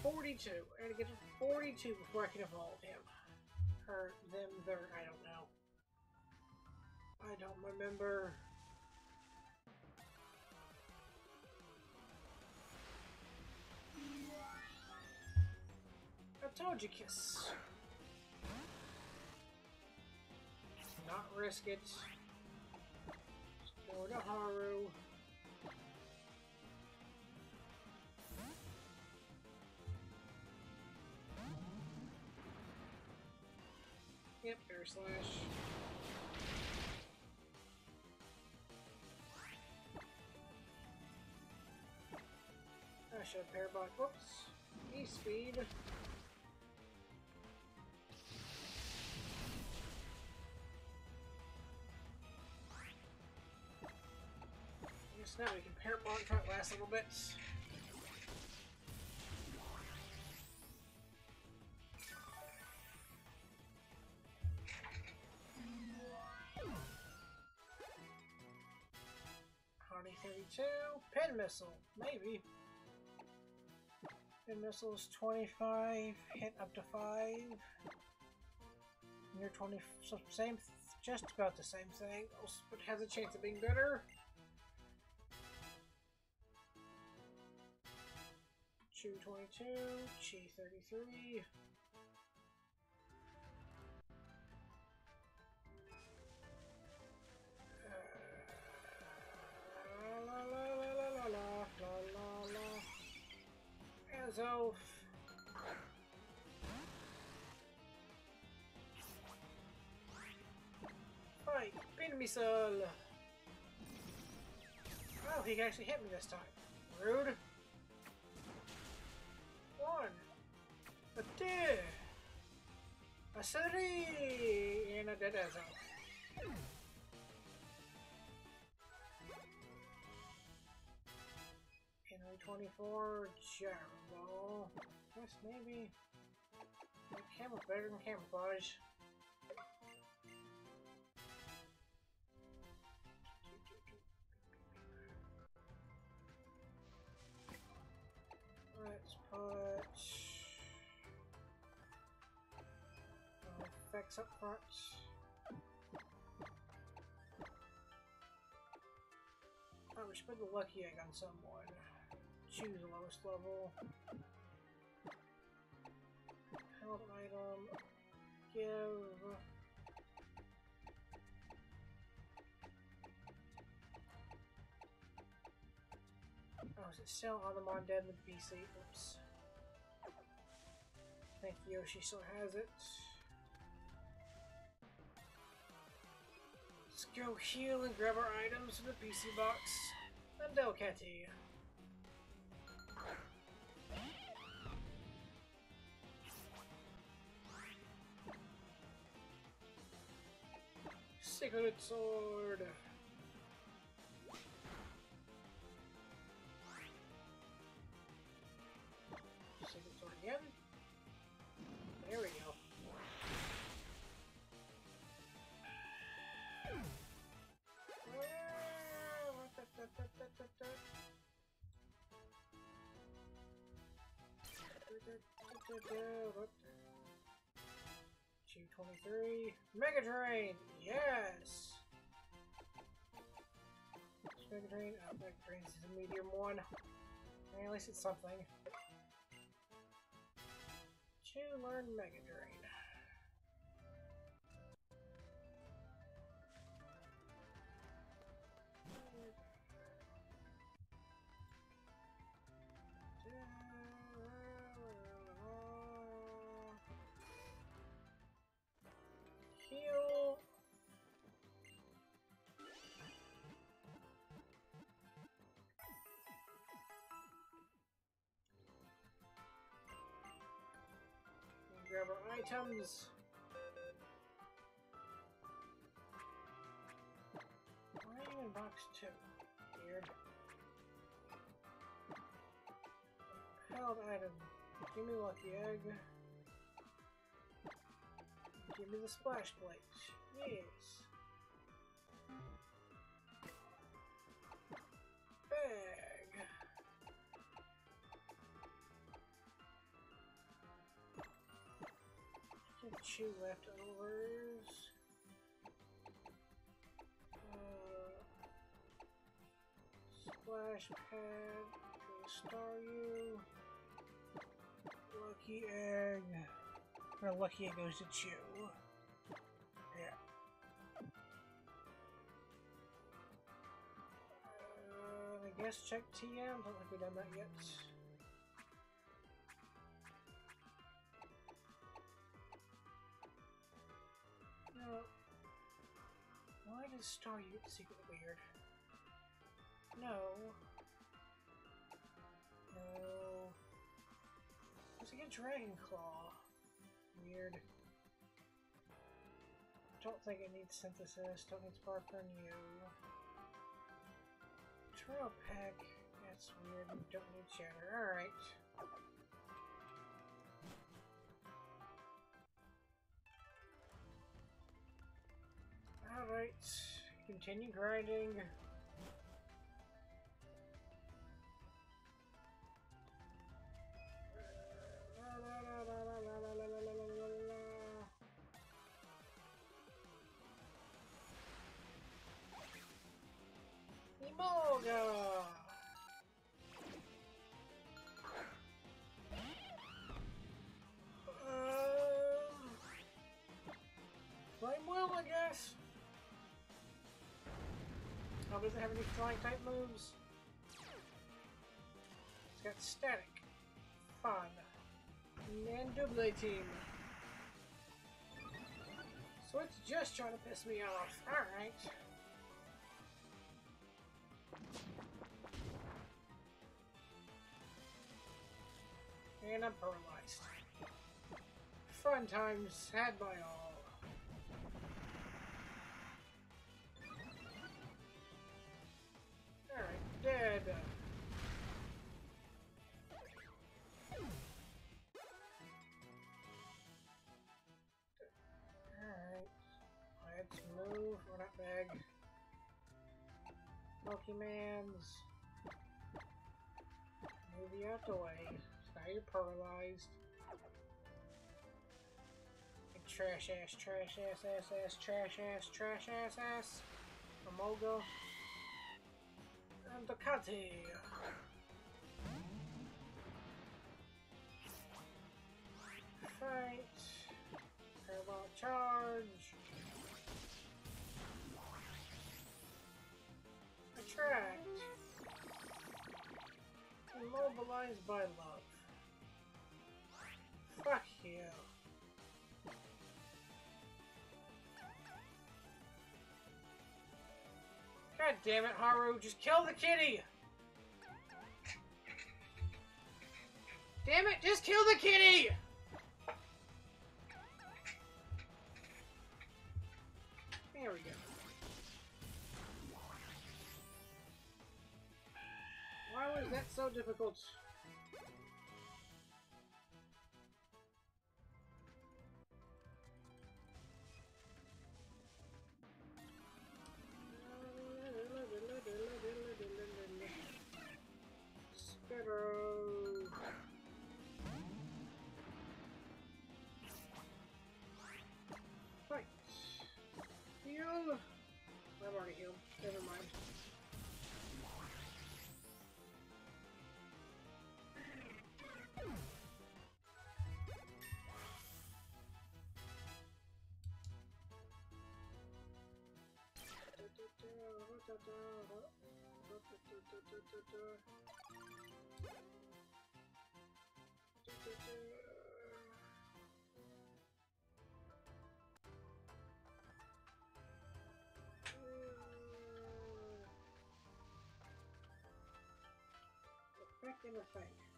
42. I gotta get to 42 before I can evolve him. Or them, there, I don't know. I don't remember. I told you, kiss. Not risk it. Go to Haru. Yep, air slash. I should have parabolic. Whoops. E speed. Now we can try it last a little bit. Hardy 32. Pin missile. Maybe. Missile is 25. Hit up to 5. You're 20. So same. Just about the same thing. But has a chance of being better. Chew 22. Chi 33. La la la. Fight, pin missile. Oh, he actually hit me this time. Rude. பத்து பசரி ஏன்னா data Henry 24, Jarbo. Yes, maybe. Camouflage, camouflage. Effects up front. Oh, we should put the lucky egg on someone. Choose the lowest level. Held item. Give. Oh, is it still on the Mondead with the BC? Oops. I think Yoshi still has it. Let's go heal and grab our items from the PC box. And Delcatty. Sacred Sword. 223. Mega Drain! Yes! It's Mega Drain? Oh, Mega Drain is a medium one. I mean, at least it's something. To learn Mega Drain. Items. Why are you in box two? Weird. Held item. Give me lucky egg. Give me the splash plate. Yes. Two leftovers. Uh, splash pad. Staryu. Lucky egg. Or lucky it goes to Chew. Yeah. Uh, I guess check TM. Don't think we've done that yet. Why does Staryu secret weird? No. No. Let's get Dragon Claw. Weird. Don't think it needs synthesis. Don't need spark on you. Trail pack. That's weird. Don't need chatter. Alright. Alright. Continue grinding. Emolga! Does it have any flying type moves? It's got static. Fun. And double team. So it's just trying to piss me off. Alright. And I'm paralyzed. Fun times had by all. Pokemans. Move you out the way. Now you're paralyzed. You trash ass, trash ass, ass, ass, trash ass, trash ass, ass. Emolga. And Ducati. Fight. Parabolic charge. Immobilized by love. Fuck you. God damn it, Haru, just kill the kitty! Damn it, just kill the kitty! There we go. Why was that so difficult? Back in the fight.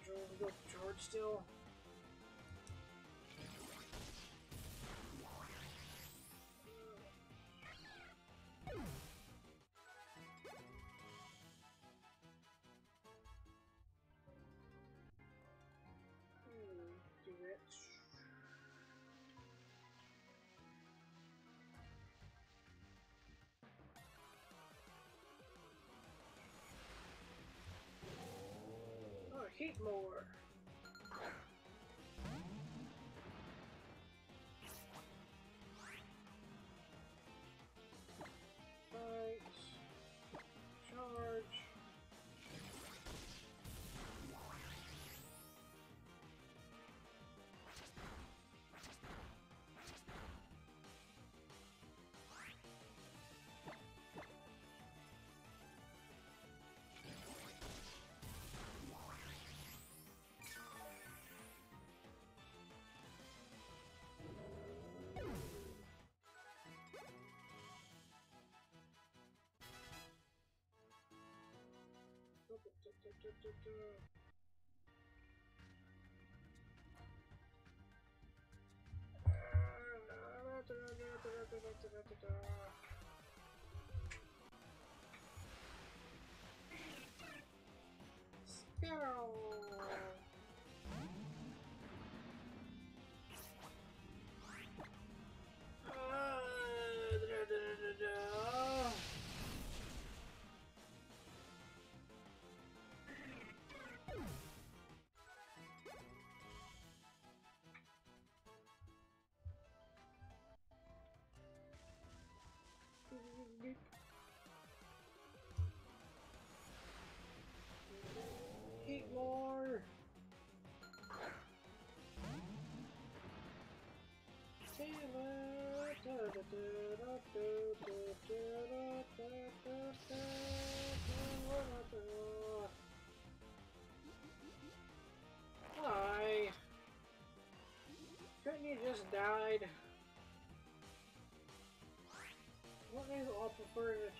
George still. Oh, heat tu.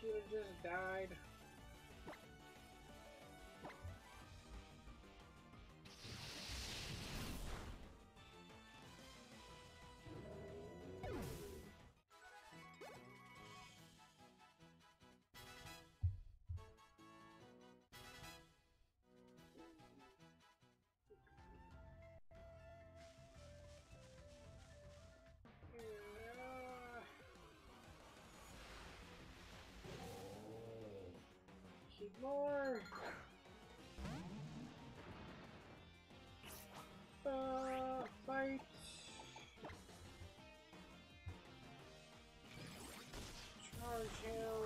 If you just died? More. Uh, fight. Charge him.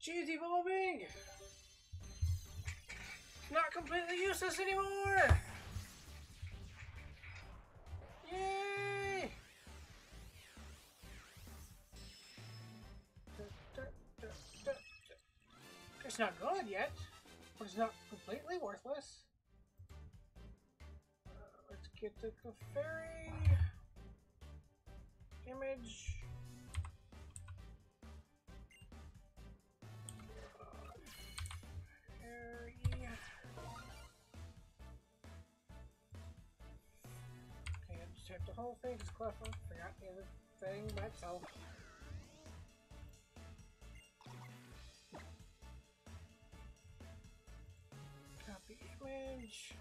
She's evolving! Not completely useless anymore! Yay! It's not good yet, but it's not completely worthless. Uh, let's get the Clefairy Checked the whole thing because Clefairy forgot the other thing by itself. Copy image.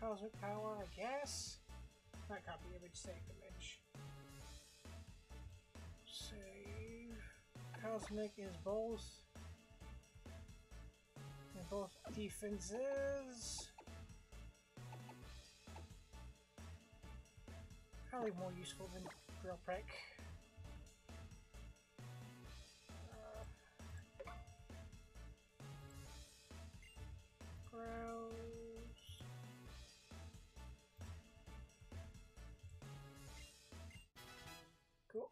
Cosmic power, I guess. Not copy image, save image. Save. Cosmic is both. Both defenses. Probably more useful than Drill Prick. Cool.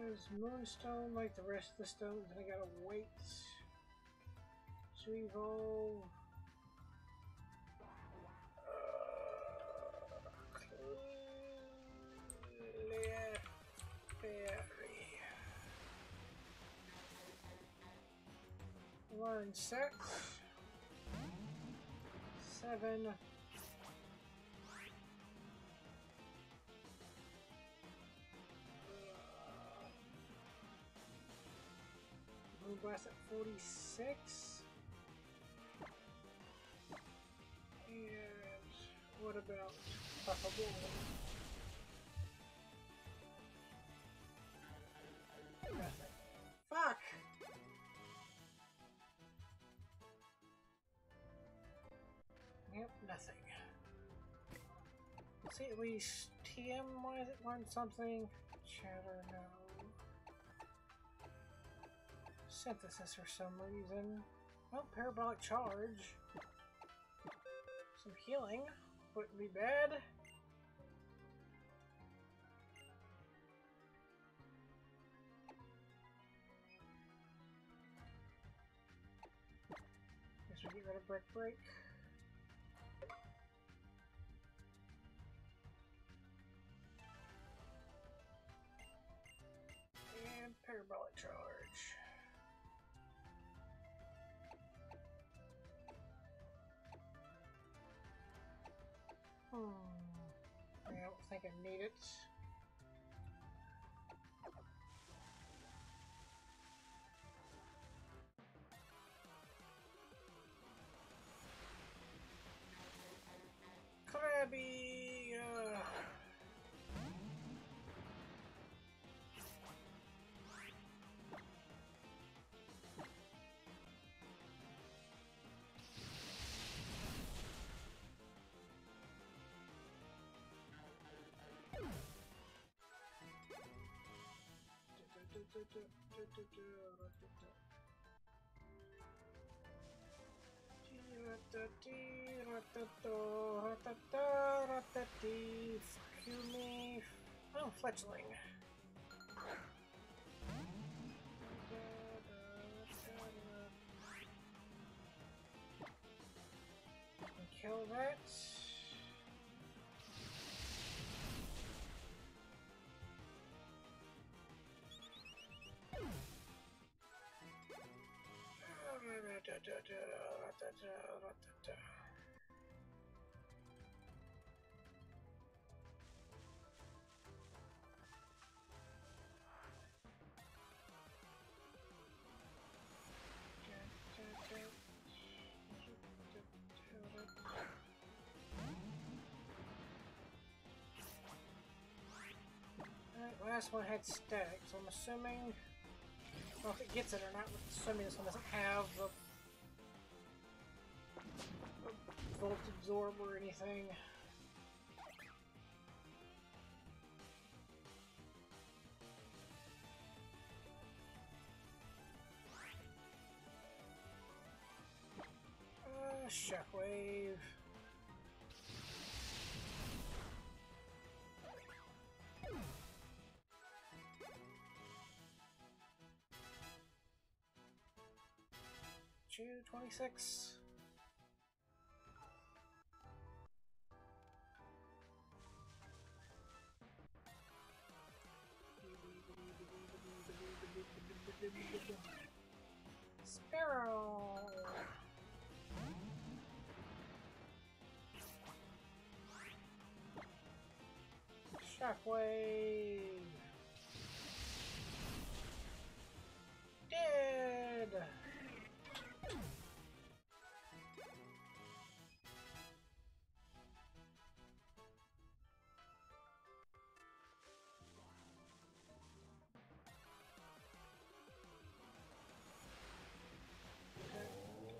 Has Moonstone like the rest of the stones, and I gotta wait to evolve. Learn six. Moon Blast at 46. And what about Buffalo? Nothing. Fuck! Yep, nothing. See, at least TM learn something. Chatter, no. Synthesis for some reason. Well, parabolic charge. Some healing. Wouldn't be bad. Guess we get rid of Brick Break. And think I need it. Fuck you, me. Oh, Fletchling. Kill that. That last one had stacks. I'm assuming, well, if it gets it or not, I'm assuming this one doesn't have the volt absorb or anything. Uh, shockwave. Two twenty-six. Shockwave. Dead.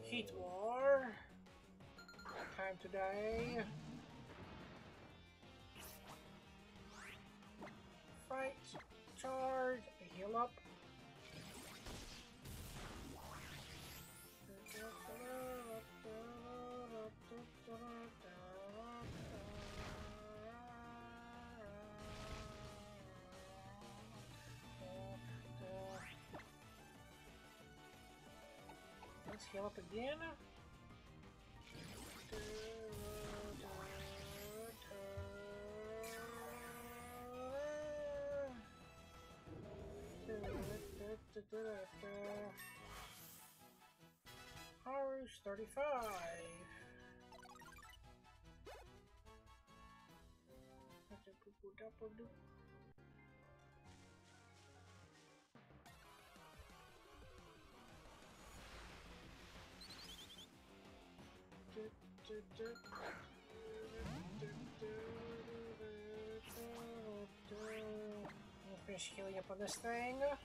Heat Wave. Time to die. Let's heal up again. Haru's 35. We'll finish healing up on this thing. Oh,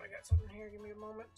I got something here. Give me a moment.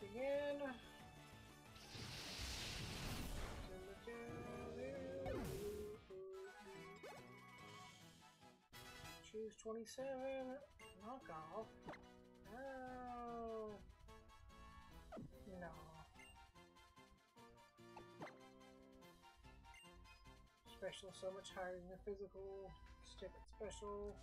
Shock again. Choose 27. Knock off. Oh. No. Special so much higher than the physical. Stupid special.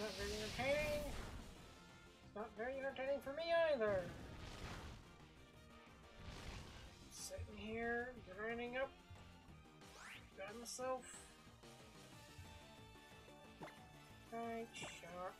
Not very entertaining. It's not very entertaining for me either. Sitting here, grinding up. Got myself. Fight shock.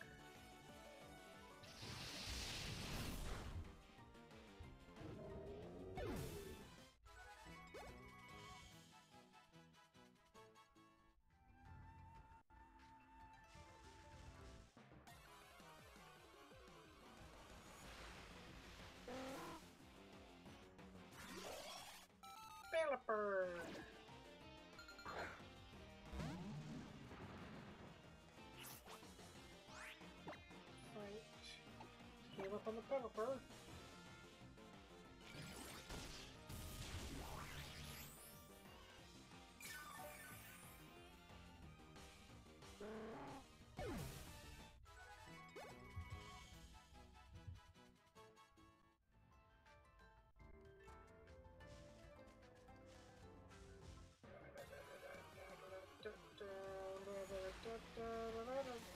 Pepper.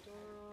grindy,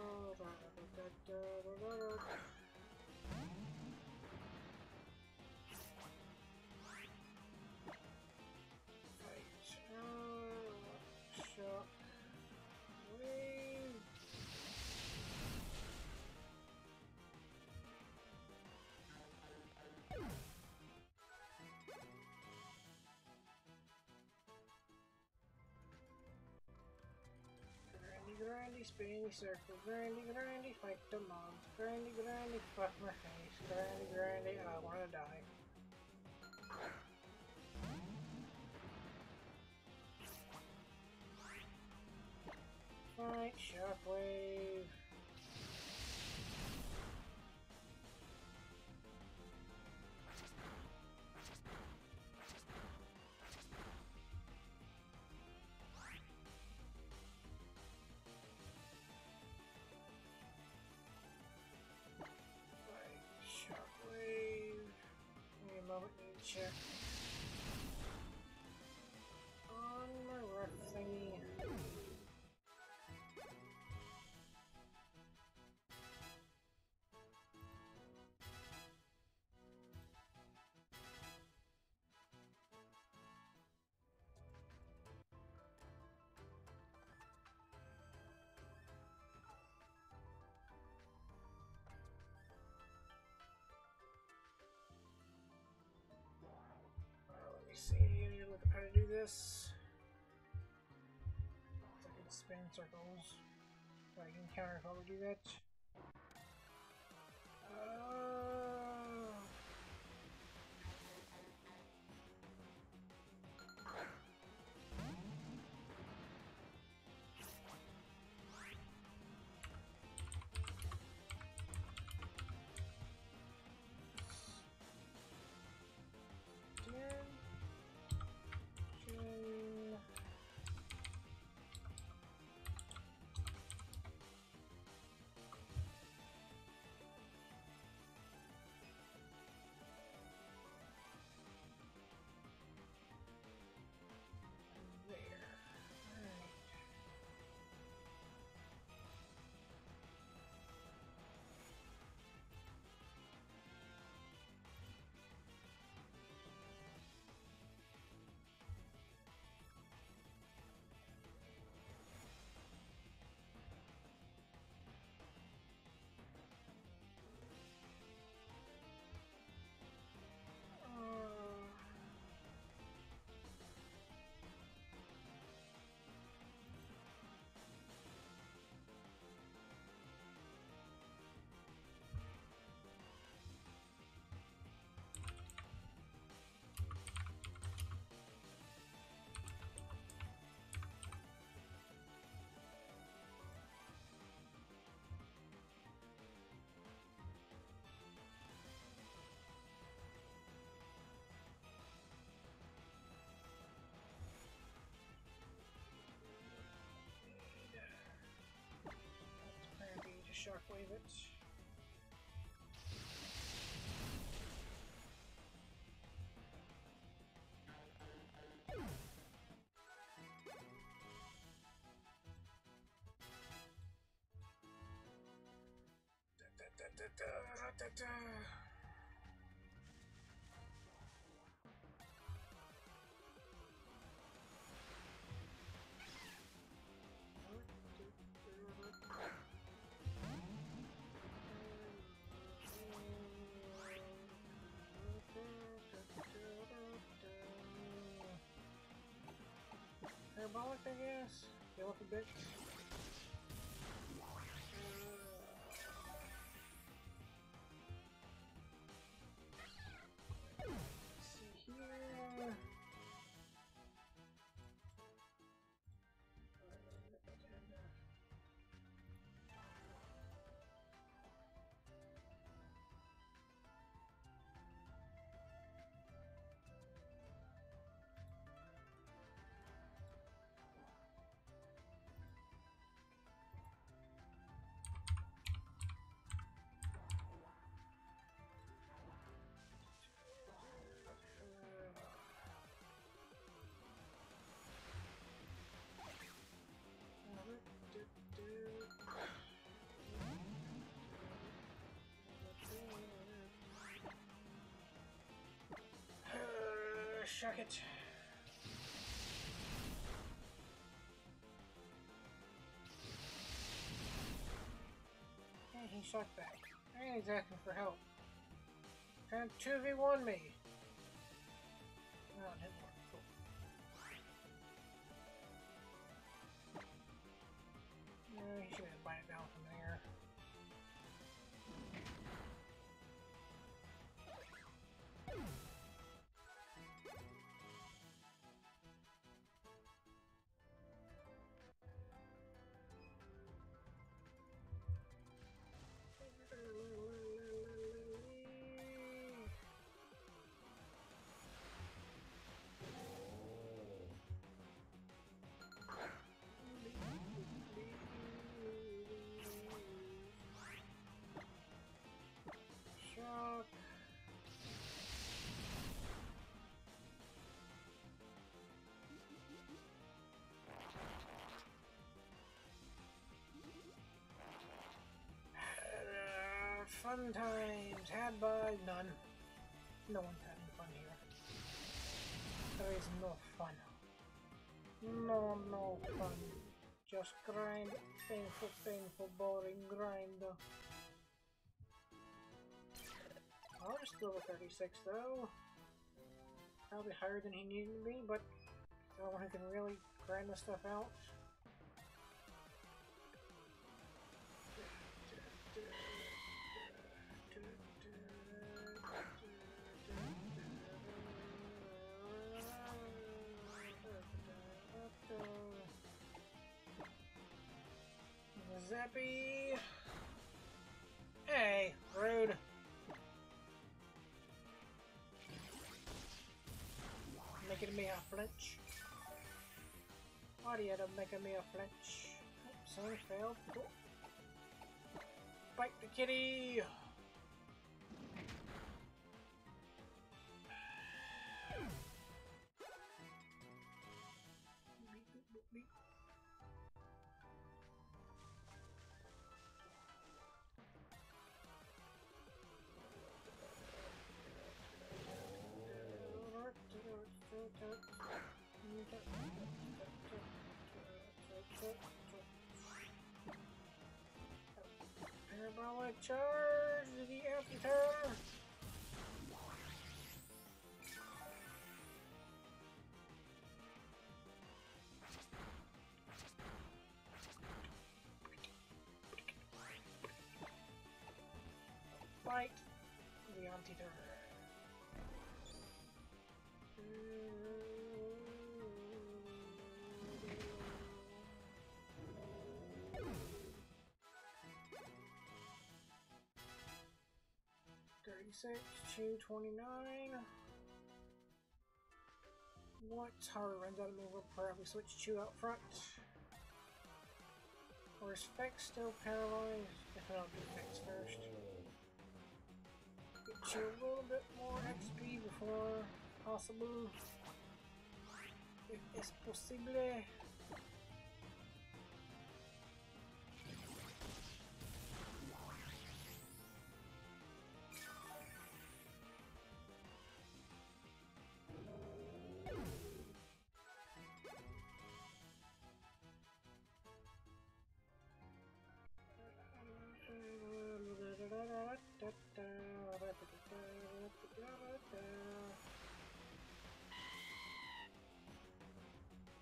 spinny circle, grindy, grindy, fight the mob, grindy, grindy, fuck my face, grindy, grindy, I wanna die. Fight, shockwave. Check how to do this. I can spin circles. So I can counter if I would do that. Uh, shockwave it. Da, da, da, Parabolic, I guess? You lucky bitch. Shuck it. And he shot back. And he's asking for help. Trying to 2v1 me. Oh, it didn't work. Cool. No, he should have bite it down from there. Fun times had by none. No one's having fun here. There is no fun. No, no fun. Just grind. Painful, painful, boring grind. I'll just go with 36 though. Probably higher than he needed to be, but someone who can really grind this stuff out. Zappy! Hey, rude. Making me a flinch. Why do you end up making me a flinch? Oops, same failed. Bite the kitty! Parabolic charge to the after. Fight the antidote. 66, 229. What Tara runs out of move, we'll probably switch two out front. Or is Fex still paralyzed? If I don't do Fex first. Get Chew a little bit more XP before possible. If it's possible.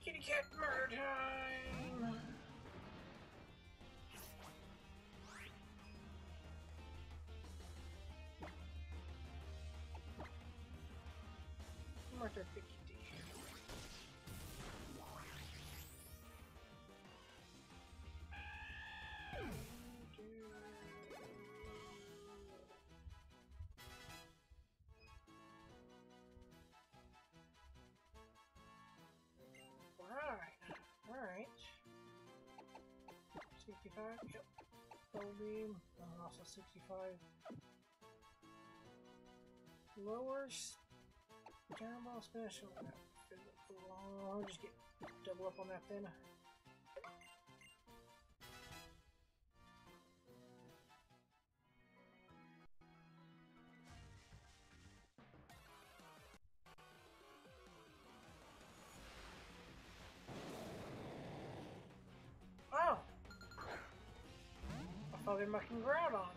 Kitty cat murder 65, yep. Double beam, uh, also 65. Lowers Cannonball special. I'll just get double up on that then. They're mucking Groudon.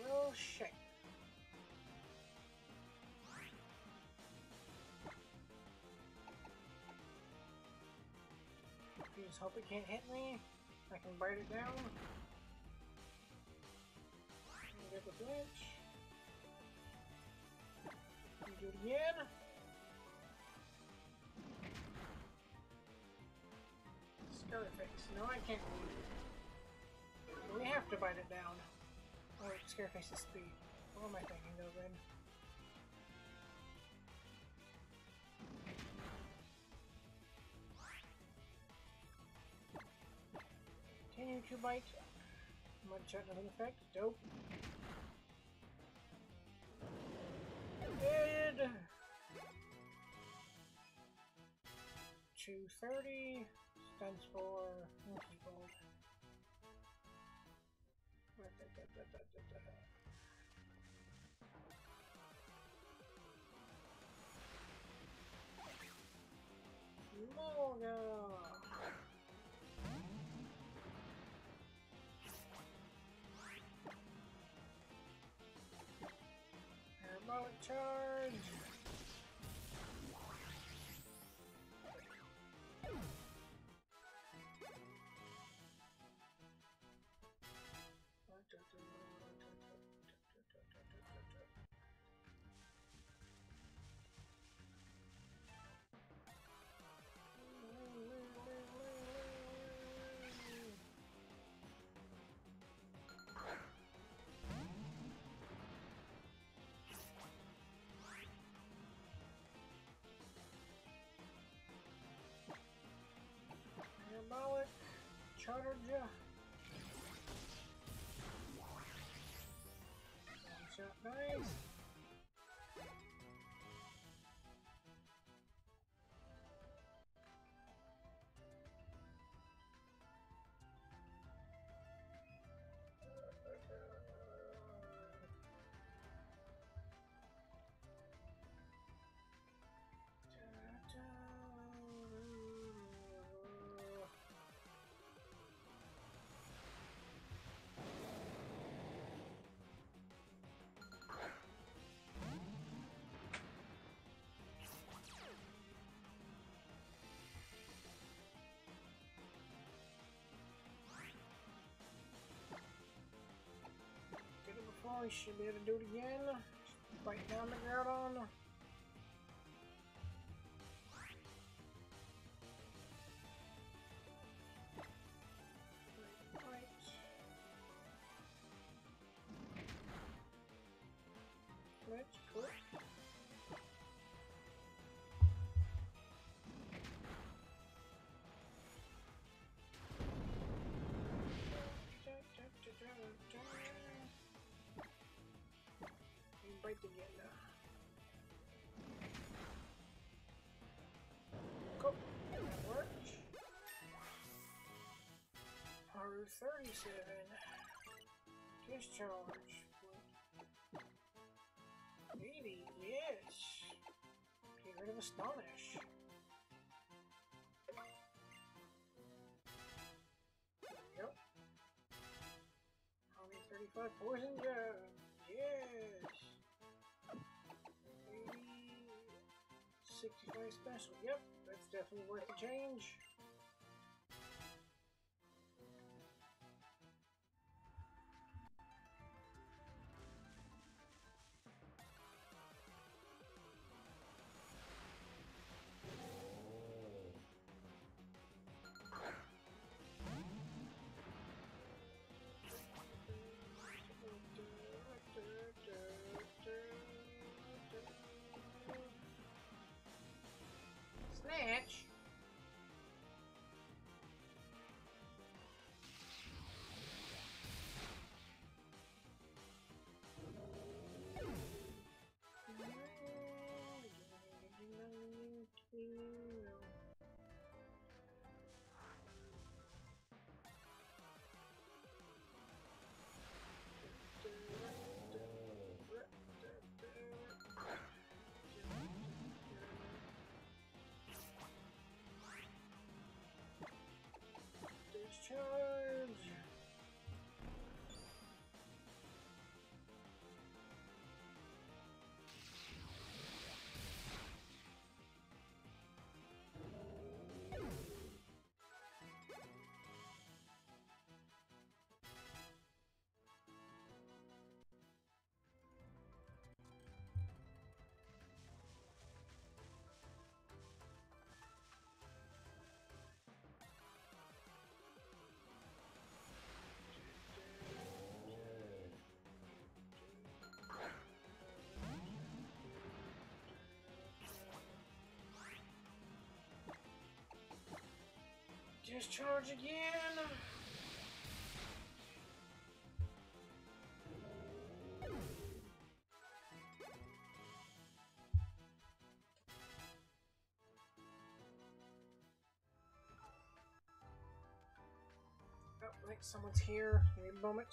Well, shit. Just hope it can't hit me. I can bite it down. Get the flinch. Do it again. Scarface. No, I can't. We have to bite it down. Oh, Scareface's speed. What am I thinking though then? Continue to bite. Mud shot doesn't. Dope. Dead. 230 stands for Monkey Gold. Parabolic charge! Parabolic shot, nice. We should be able to do it again. Bite down the Groudon. Right. You bite the yellow. Cool. That worked. Power 37. Discharge. 80, yes. Get rid of Astonish. Yep. Only 35 poison jab. Yes. 65 special. Yep, that's definitely worth the change. Discharge again. Oh, I think someone's here. Give a moment.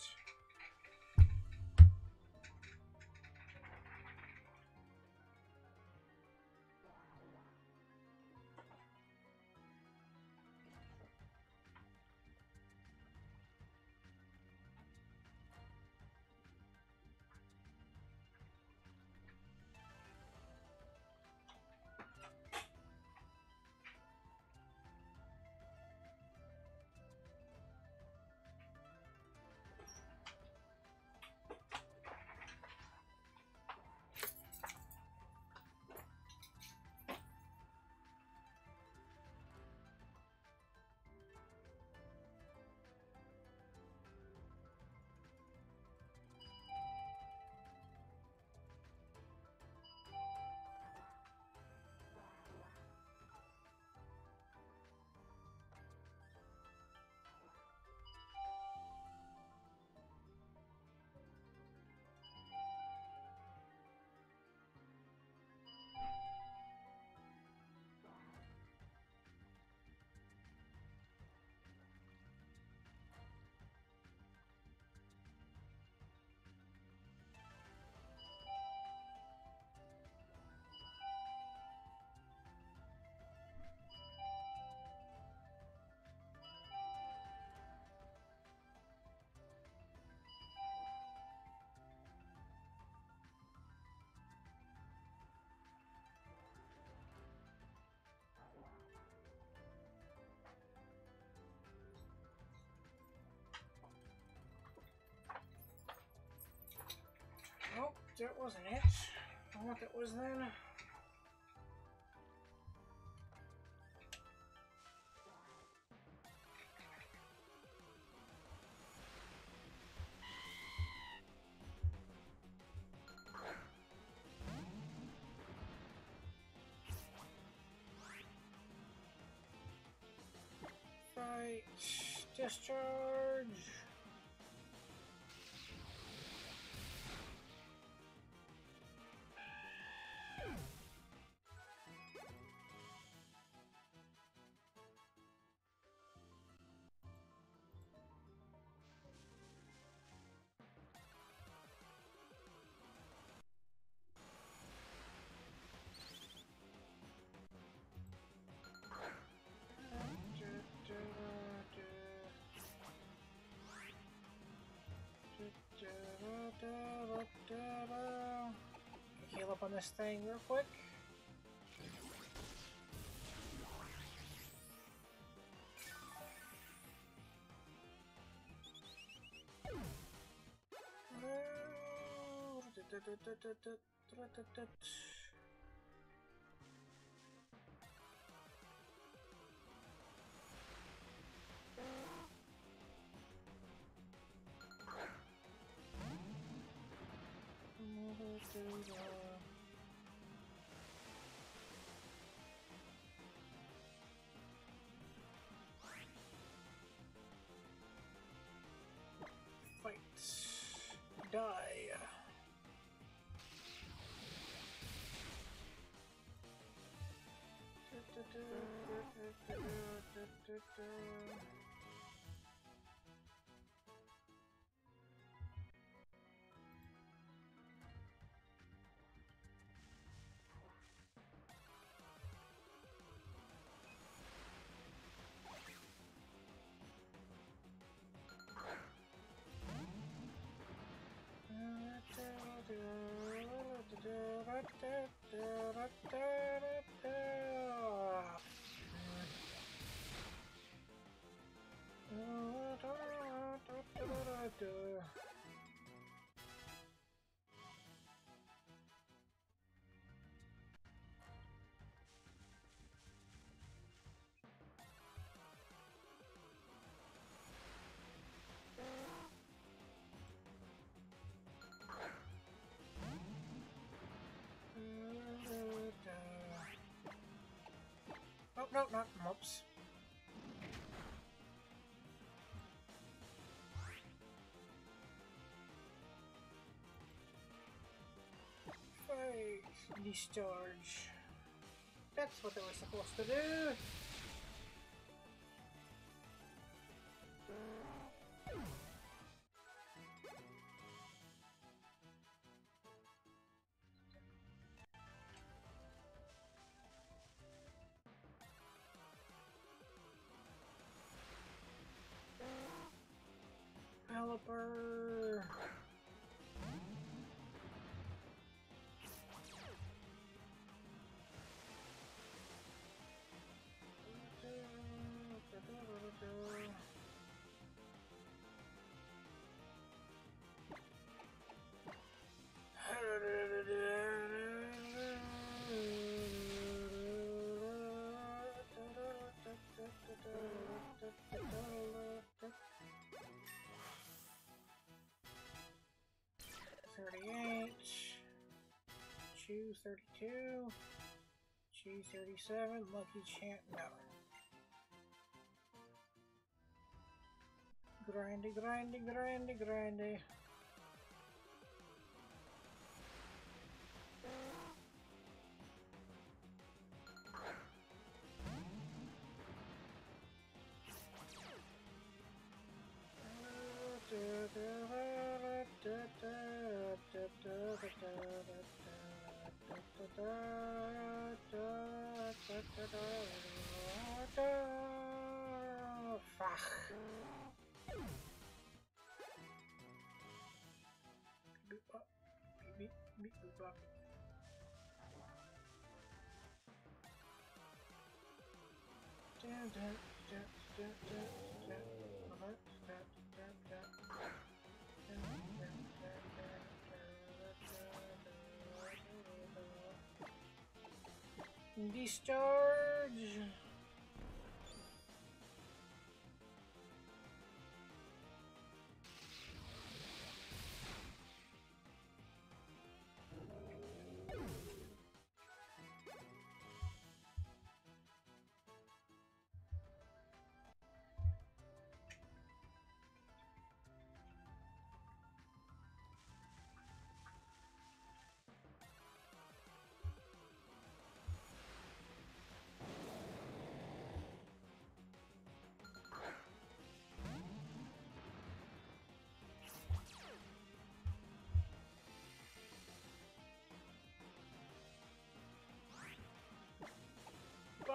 That wasn't it. I what that was then. Fight. Discharge. On this thing real quick. Die. Oh, no, not mops. Discharge. That's what they were supposed to do. 32. G37, Lucky Chant, no. Grindy, grindy, grindy, grindy. Dun,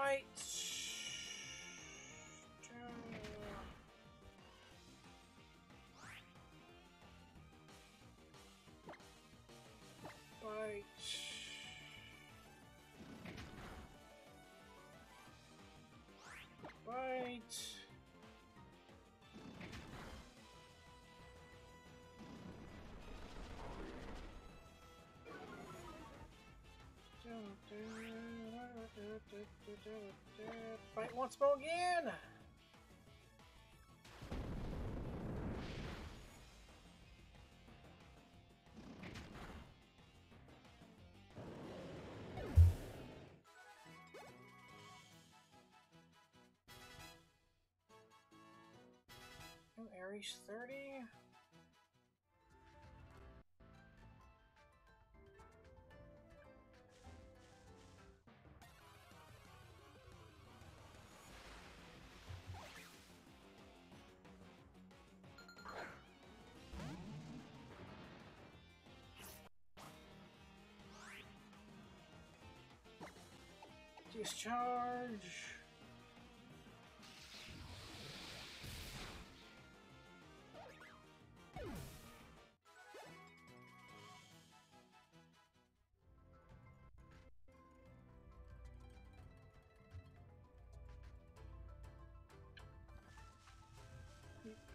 Bite. Aries 30. Discharge.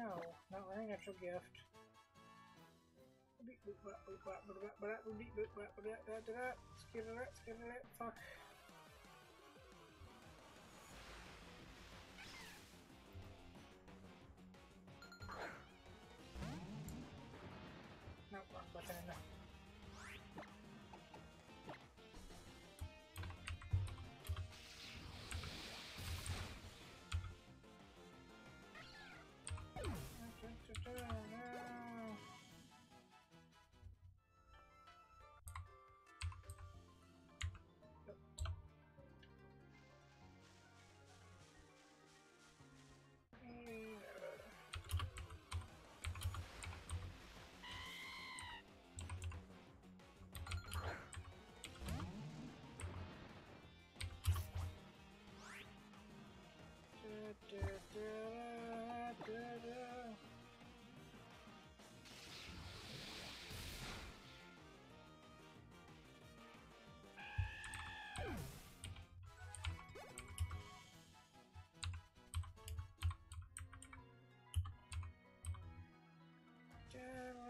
No, not my natural gift. Let's get it, let's get it, fuck. Bye. Jerry.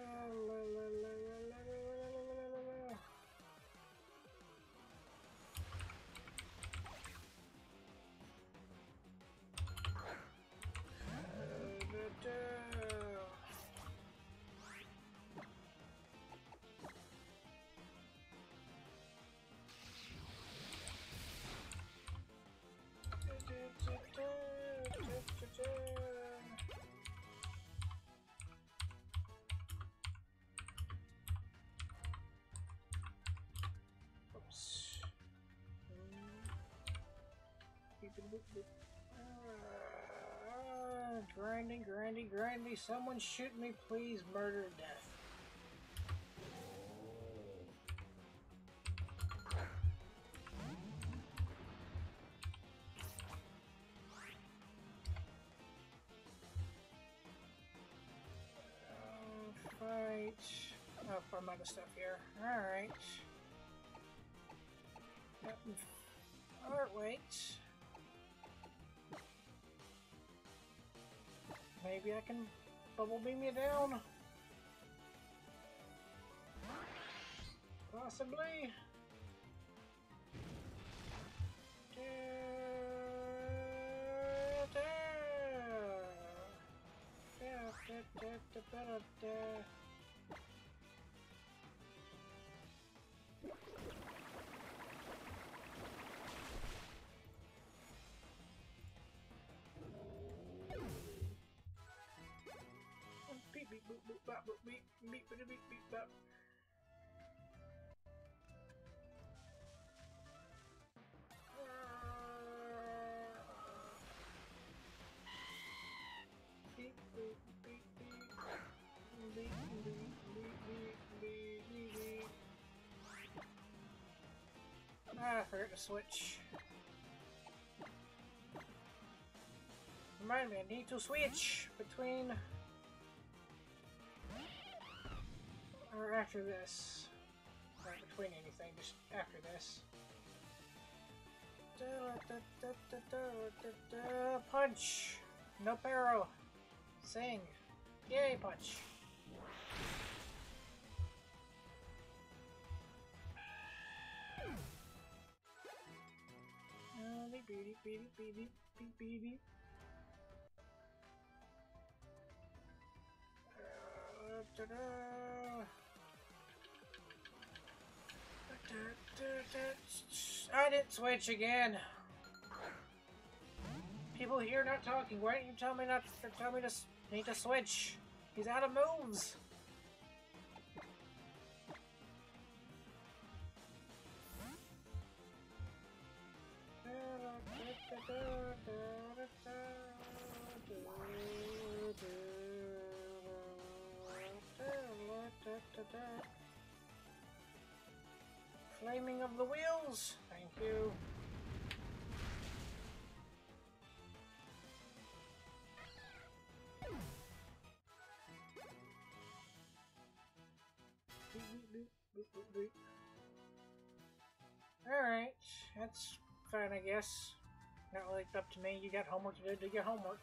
Ah, ah, grinding, grinding, grinding. Someone shoot me, please. Murder, death. Maybe I can bubble beam you down. Possibly. Da, da, da, da, da, da, da, da. Beep beep bop. Boop beep beep. Beep beep beep beep. Ah, I forgot to switch. Remind me, I need to switch between after this. Not between anything, just after this. Da, da, da, punch! No barrel! Sing! Yay, punch! Uh, I didn't switch again. People here not talking. Why didn't you tell me not to tell me to need to switch? He's out of moves. Flaming of the wheels. Thank you. Alright, that's fine, I guess. Not really up to me. You got homework to do. Do your homework.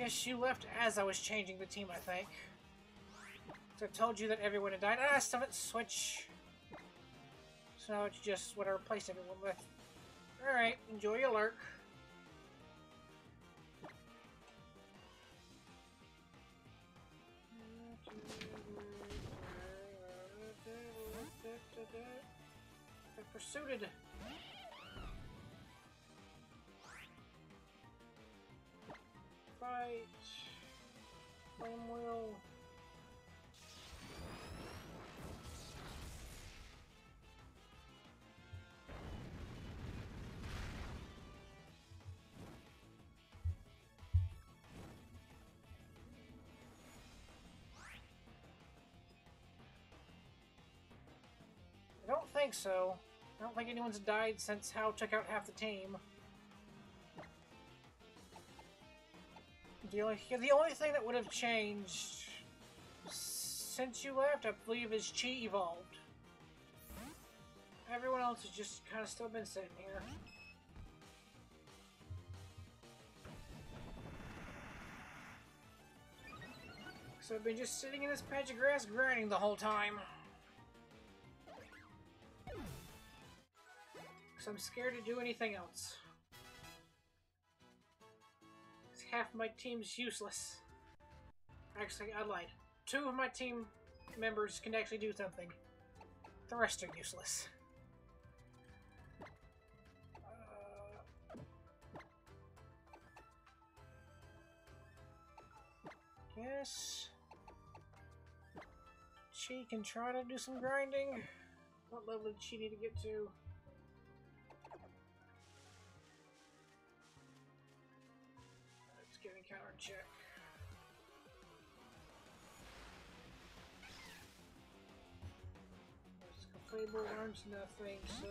Guess you left as I was changing the team, I think. So I told you that everyone had died. Ah, stuff it, switch. So now it's just what I replaced everyone with. Alright, enjoy your lurk. Pursued. Fight. Flame. I don't think so. I don't think anyone's died since Hal took out half the team. The only, the only thing that would have changed since you left, I believe, is Chi evolved. Everyone else has just kind of still been sitting here. So I've been just sitting in this patch of grass grinding the whole time. Because I'm scared to do anything else. Half my team's useless. Actually, I lied. Two of my team members can actually do something. The rest are useless. Uh, yes. She can try to do some grinding. What level did she need to get to? Fable learns nothing, so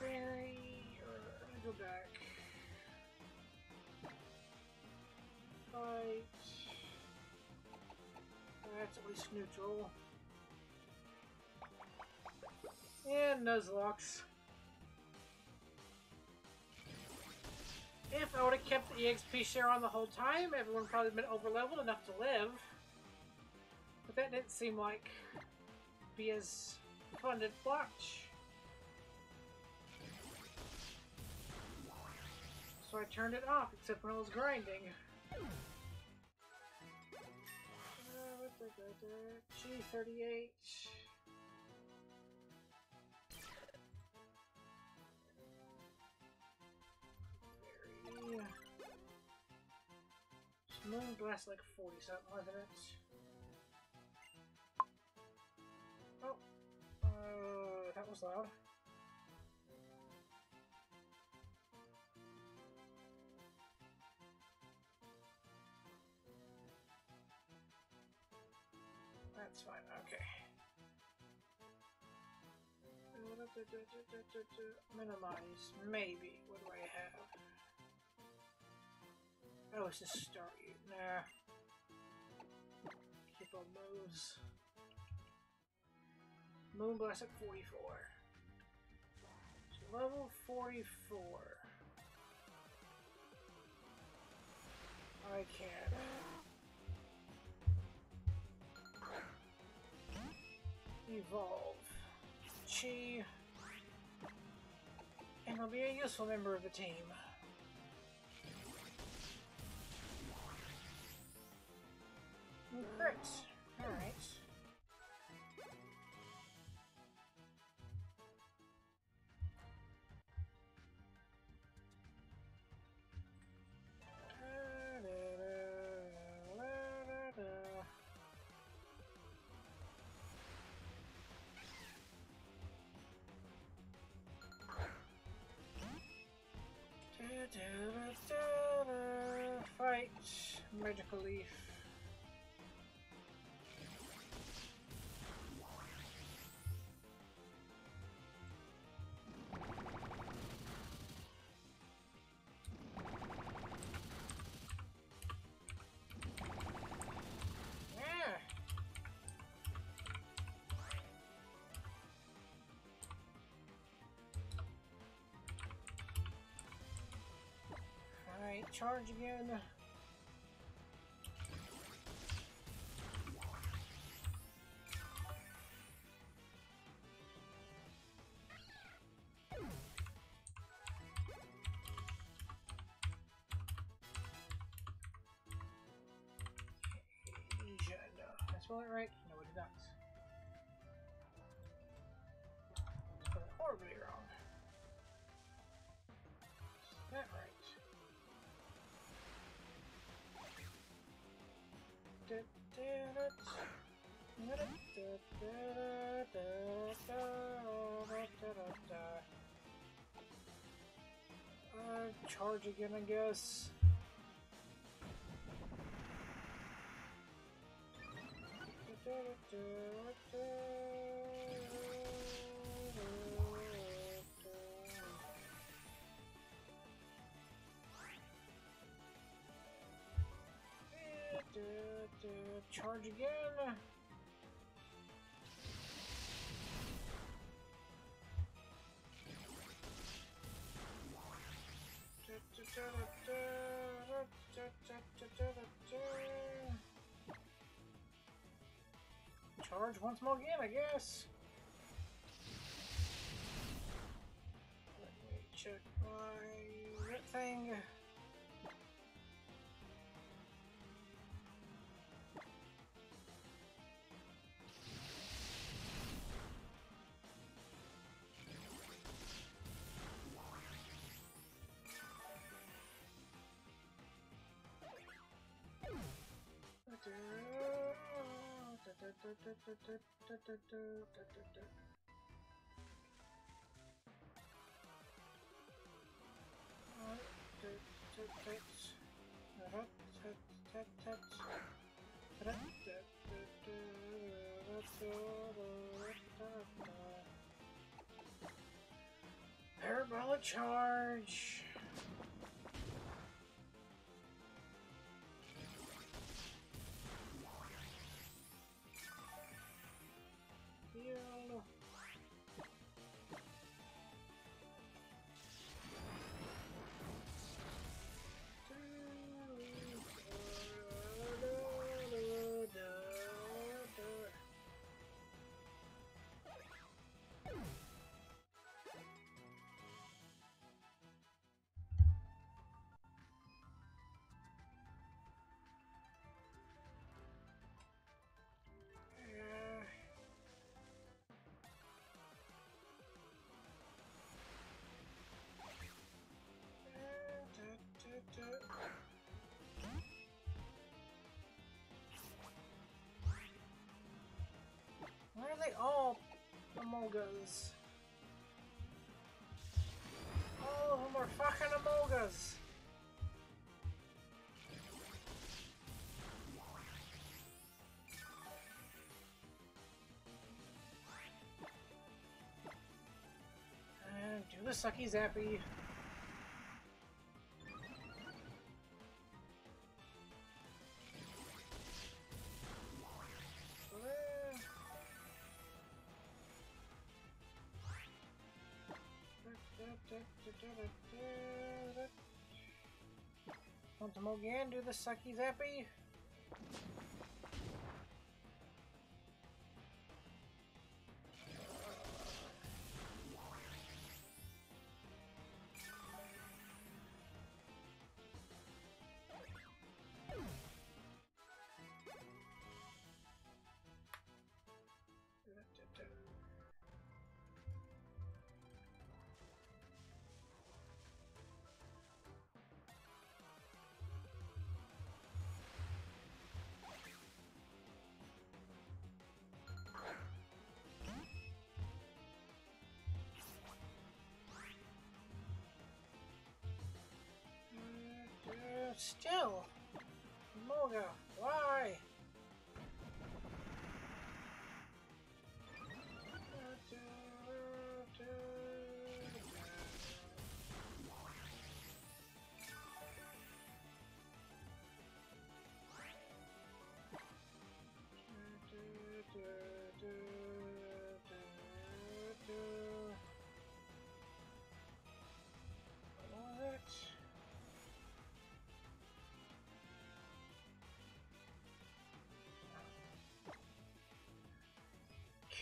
fairy uh, or go back. Fight. That's at least neutral. And Nuzlockes. If I would have kept the EXP share on the whole time, everyone probably been overleveled enough to live. But that didn't seem like be as fun to watch. So I turned it off, except when I was grinding. G38. Moon blast like 40 something, wasn't it? Uh, that was loud. That's fine, okay. Minimize, maybe. What do I have? Oh, it's just Staryu. Nah. Keep on moves. Moonblast at 44. So level 44. I can. Evolve. Chi. And I'll be a useful member of the team. Crit. Alright. Fight Magical Leaf. charge again. Am I right? Uh, charge again, I guess. Charge again. Charge once more again, I guess. Let me check my thing. Parabolic charge. you. All of them are fucking Amogas. And do the sucky zappy. Again? Do the sucky zappy? Still, Moga, why?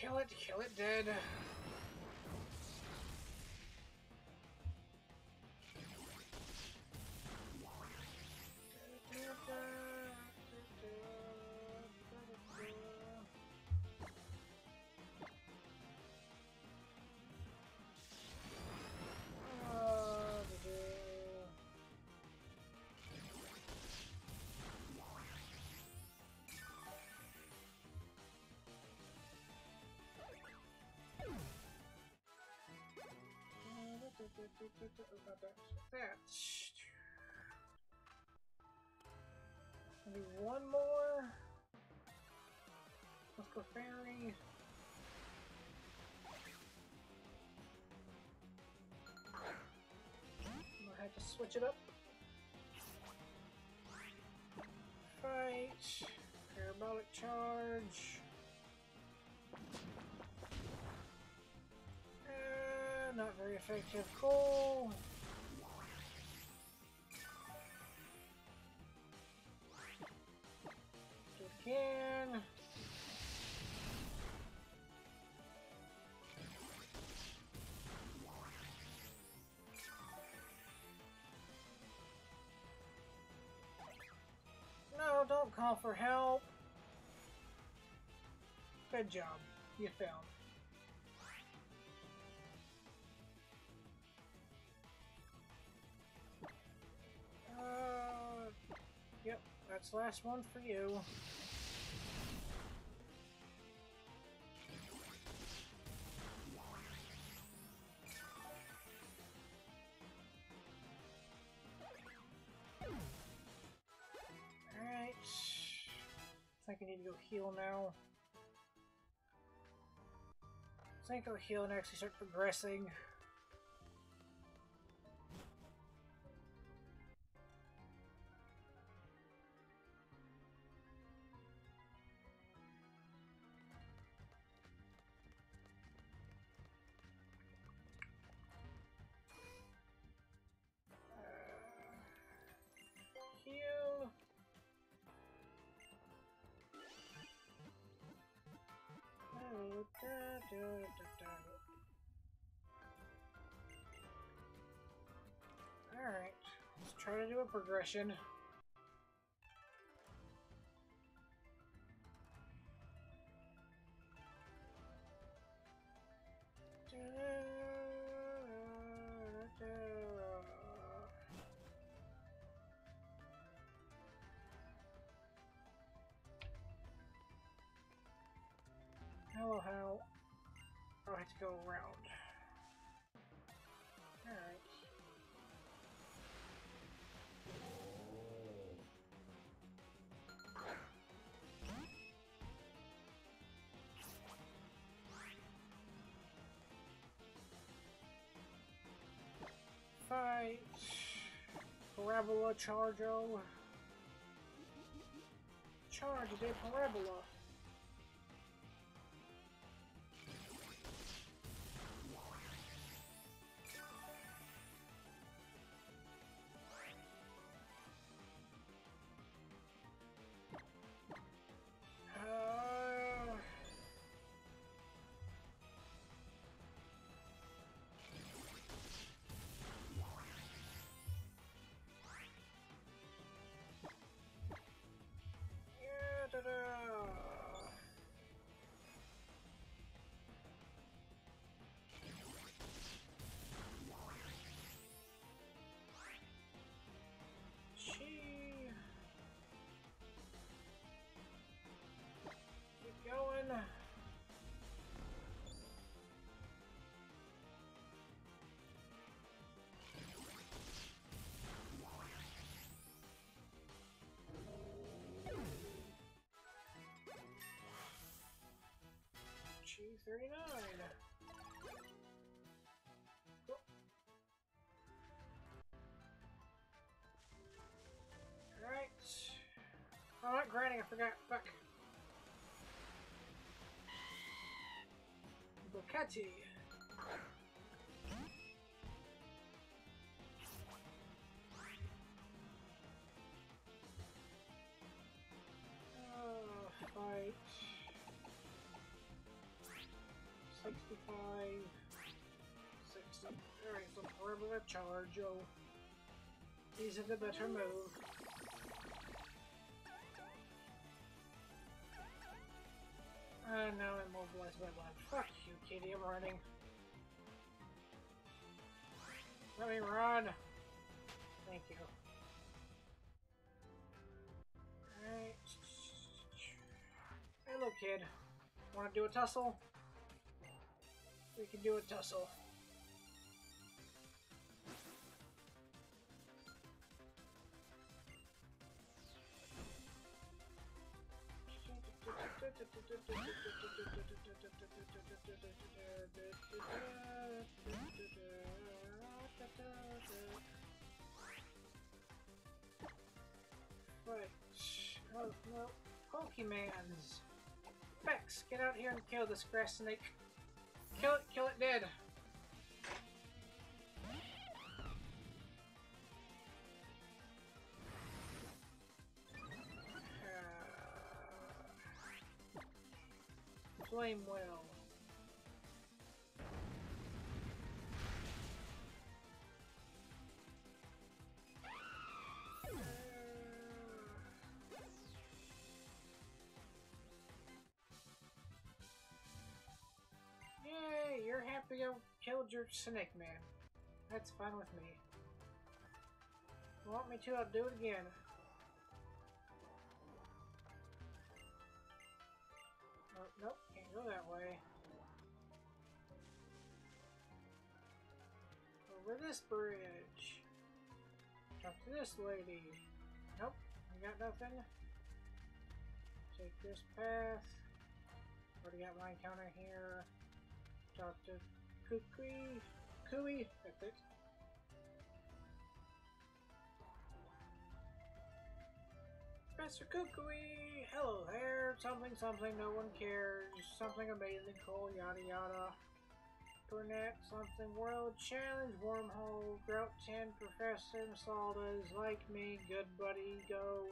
Kill it, kill it dead. That. Maybe one more. Let's go fairy. I have to switch it up. Cool. Do it again. No, don't call for help. Good job. You failed. That's last one for you. Alright. I think I need to go heal now. I think I'll heal and actually start progressing. Do a progression. Fight. Parabola Chargo. Charge the Parabola. 239! Cool. Alright. Oh, not grinding, I forgot. Fuck. Bocati. Charge, oh. These are the better move. Uh, now I'm mobilized by blood. Fuck you, kitty, I'm running. Let me run! Thank you. Alright. Hello, kid. Wanna do a tussle? We can do a tussle. Right. Oh, no. Pokemans. Bex, get out here and kill this grass snake. Kill it, kill it dead. Well. Uh, yay, you're happy I killed your snake man. That's fine with me. You want me to, I'll do it again. Oh, nope, go that way. Over this bridge. Talk to this lady. Nope, I got nothing. Take this path. Already got my encounter here. Talk to Kukui. Kui. That's it. Professor Kukui! Hello there! Something, something, no one cares. Something amazing, cool, yada yada. Burnet, something, world challenge, wormhole, drought 10, Professor Masalda's like me, good buddy, go.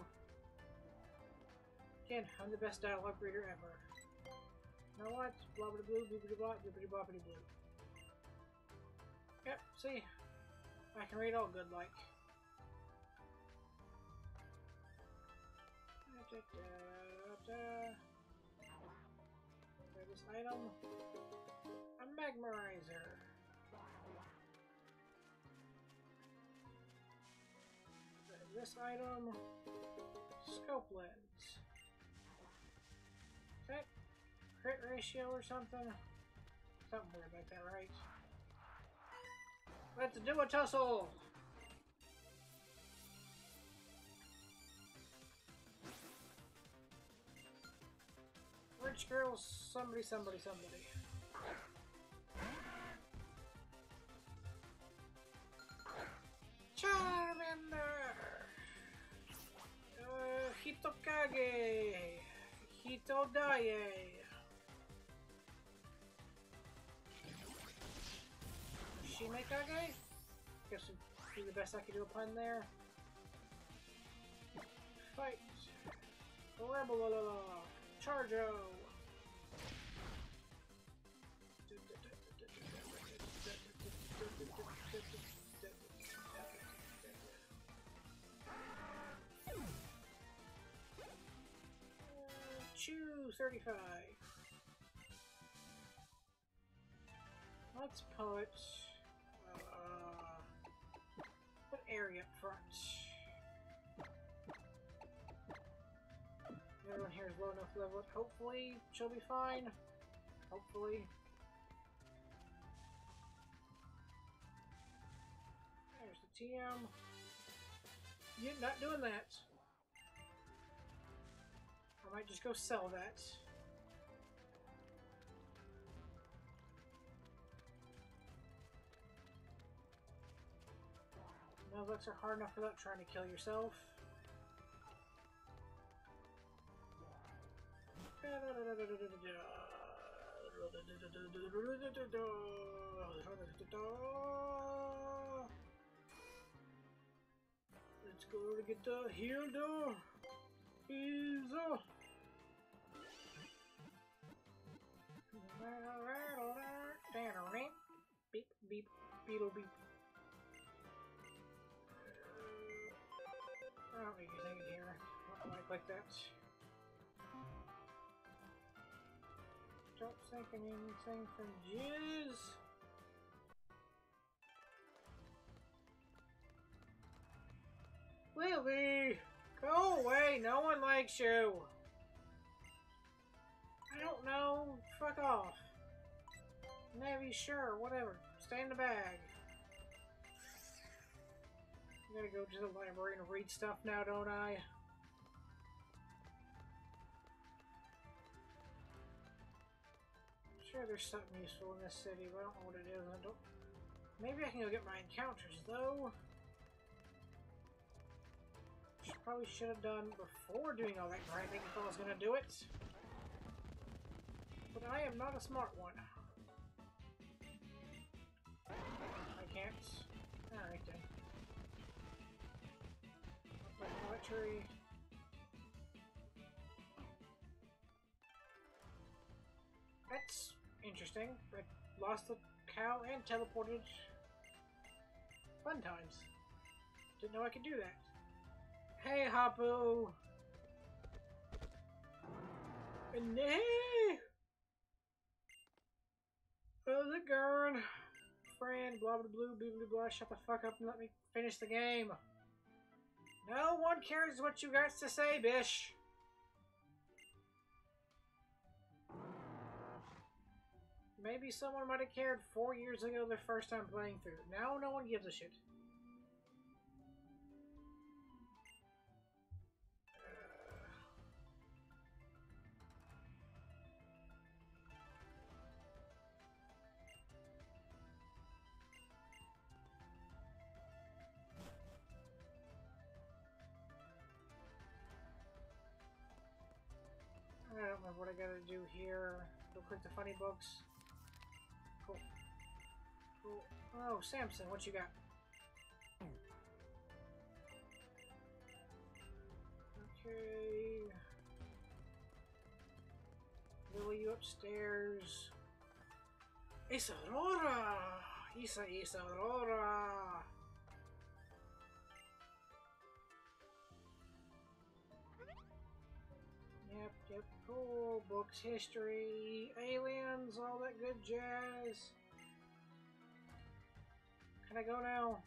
Again, I'm the best dialogue reader ever. Know what? Blobbity blue, boobity blah, boobity boppity blue. Yep, see? I can read all good like. Da, da, da, this item. A Magmarizer. This item. Scope lens. Is that crit ratio or something? Something weird like that, right? Let's do a tussle! Rich girls, somebody, somebody, somebody. Charmander! Uh, Hitokage! Hitodaye! Shimekage? Guess would be the best I could do a pun there. Fight! Rebel! Chargo! Chew 35. Let's put uh, put area up front. Everyone here is low enough level. Hopefully, she'll be fine. Hopefully. There's the TM. You're not doing that. I might just go sell that. No looks are hard enough without trying to kill yourself. Let's go to get the heal door. Up. beep, beep, beetle, beep. Uh, I don't need anything in here. Like like that. Don't think anything from Jizz. Lillie! Go away! No one likes you! I don't know. Fuck off. Maybe, sure, whatever. Stay in the bag. I gotta go to the library and read stuff now, don't I? Sure, there's something useful in this city, but I don't know what it is. I don't... Maybe I can go get my encounters, though. Which probably should have done before doing all that grinding if I was gonna do it. But I am not a smart one. I can't. Alright then. Like poetry. That's interesting. I lost the cow and teleported. Fun times. Didn't know I could do that. Hey, Hapu! Nay! How's it going? Friend, blah blah blah, blah blah blah, shut the fuck up and let me finish the game. No one cares what you got to say, Bish. Maybe someone might have cared four years ago the first time playing through. Now no one gives a shit. I don't remember what I gotta do here. Go click the funny books. Oh, Samson, what you got? Okay. Lillie, you upstairs. Isadora! Isa Isadora! Yep, yep, cool. Books, history, aliens, all that good jazz. Can I go now?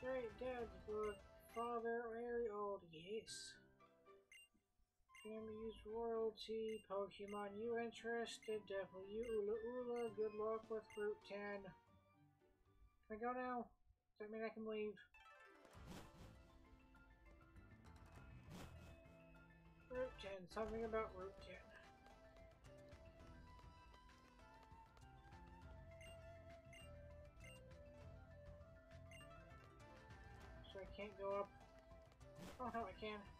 Great Dad's book. Father very old, yes. Use royalty. Pokemon, you interested? Definitely you, Ula Ula. Good luck with Route 10. Can I go now? Does that mean I can leave? Route 10. Something about Route 10. So I can't go up. Oh no, I can.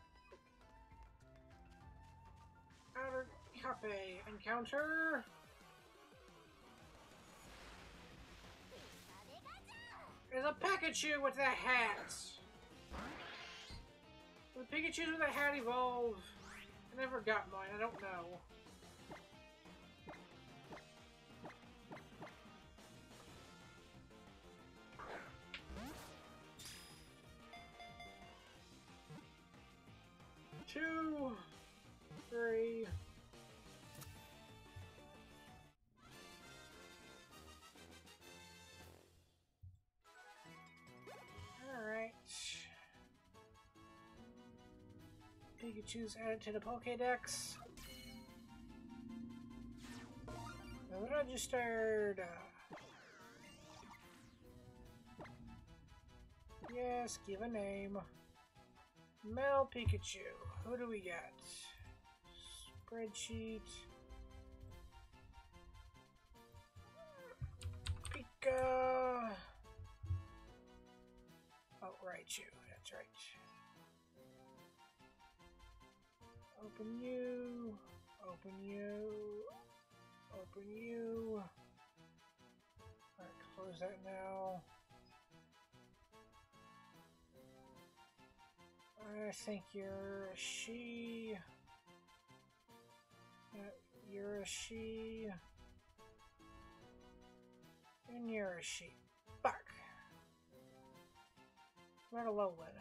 Cafe encounter. There's a Pikachu with a hat. The Pikachu with a hat evolve. I never got mine. I don't know. Two, three. Alright. Pikachu's added to the Pokedex. Registered. Uh, yes, give a name. Mel Pikachu. Who do we got? Spreadsheet. Pika. Oh, right, you. That's right. Open you. Open you. Open you. Who's that now? I think you're she. She. And she. Fuck. What a Lowland.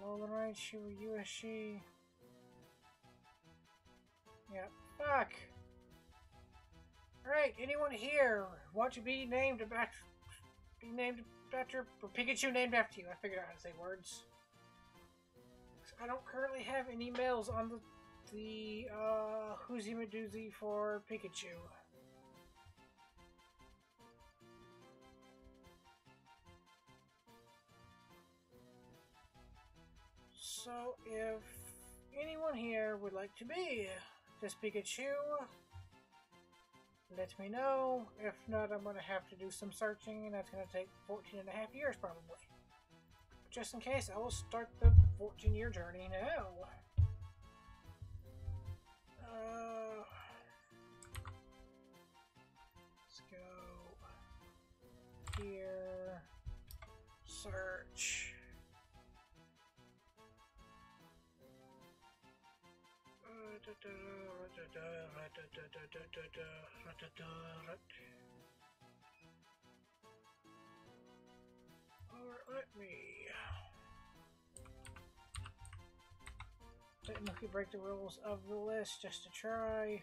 Lowland, right? She were you a she? Yeah. Fuck. Alright, anyone here want to be named about be named after or Pikachu named after you? I figured out how to say words. I don't currently have any males on the the uh Whoozy Madoozy for Pikachu. So if anyone here would like to be this Pikachu, let me know. If not, I'm going to have to do some searching, and that's going to take 14 and a half years probably. Just in case, I will start the 14 year journey now. Let's go here, search. Or let me let me break the rules of the list just to try.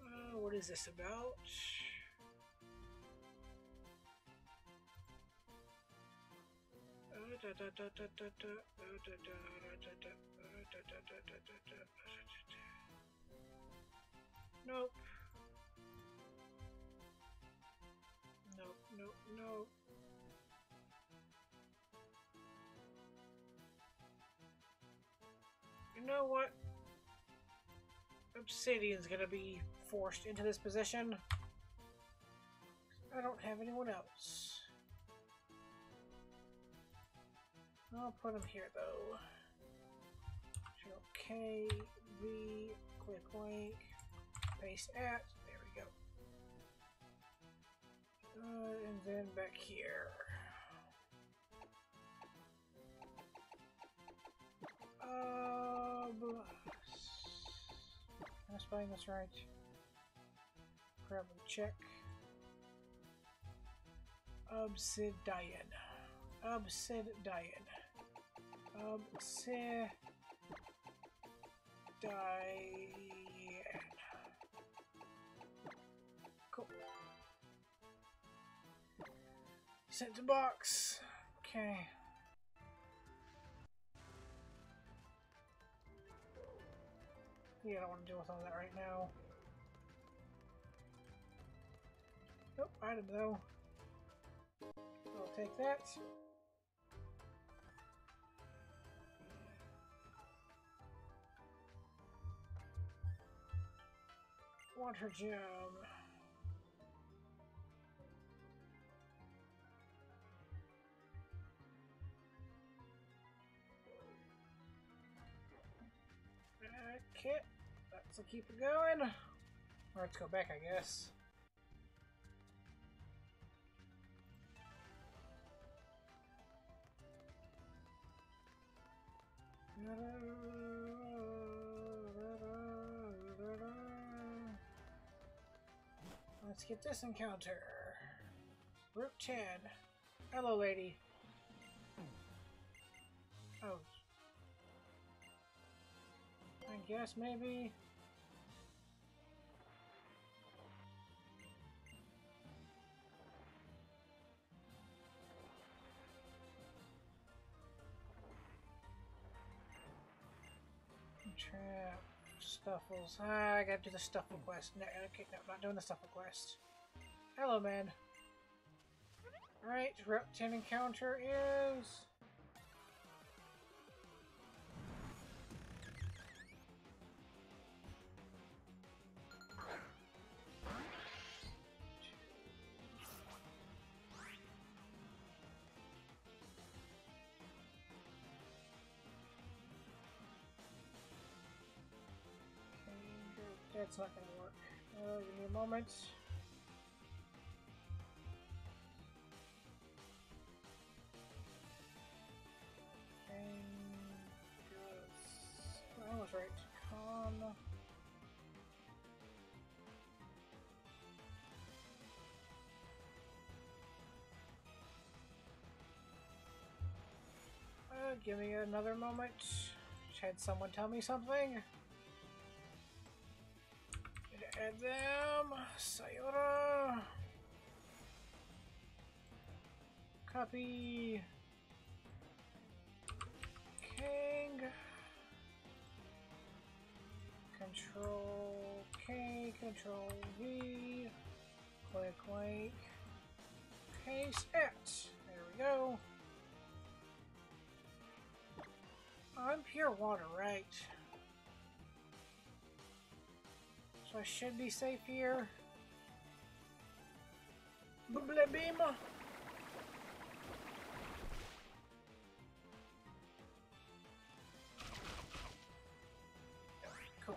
Uh, what is this about? Nope. Nope, nope. You know what? Obsidian's gonna be forced into this position. I don't have anyone else. I'll put him here though. Okay, V, click link, paste at, Uh, and then back here. Um, am I spelling this right? Probably check. Obsidian. Obsidian. Obsidian. Cool. Sent to box. Okay. Yeah, I don't want to deal with all that right now. Nope, item though. I'll take that. Water gem. Keep it going. Or let's go back, I guess. Let's get this encounter. Route 10. Hello, lady. Oh. I guess maybe... Trap. Stuffles. Ah, I gotta do the Stufful quest. No, okay, no, not doing the Stufful quest. Hello, man. Alright, Route 10 encounter is... That's not gonna work. Uh, give me a moment. I was right. Con. Uh, give me another moment. Had someone tell me something? Them. Sayora. Copy. King. Control K, Control V. Click link. Paste it. There we go. I'm pure water, right? So I should be safe here. Beam. Cool.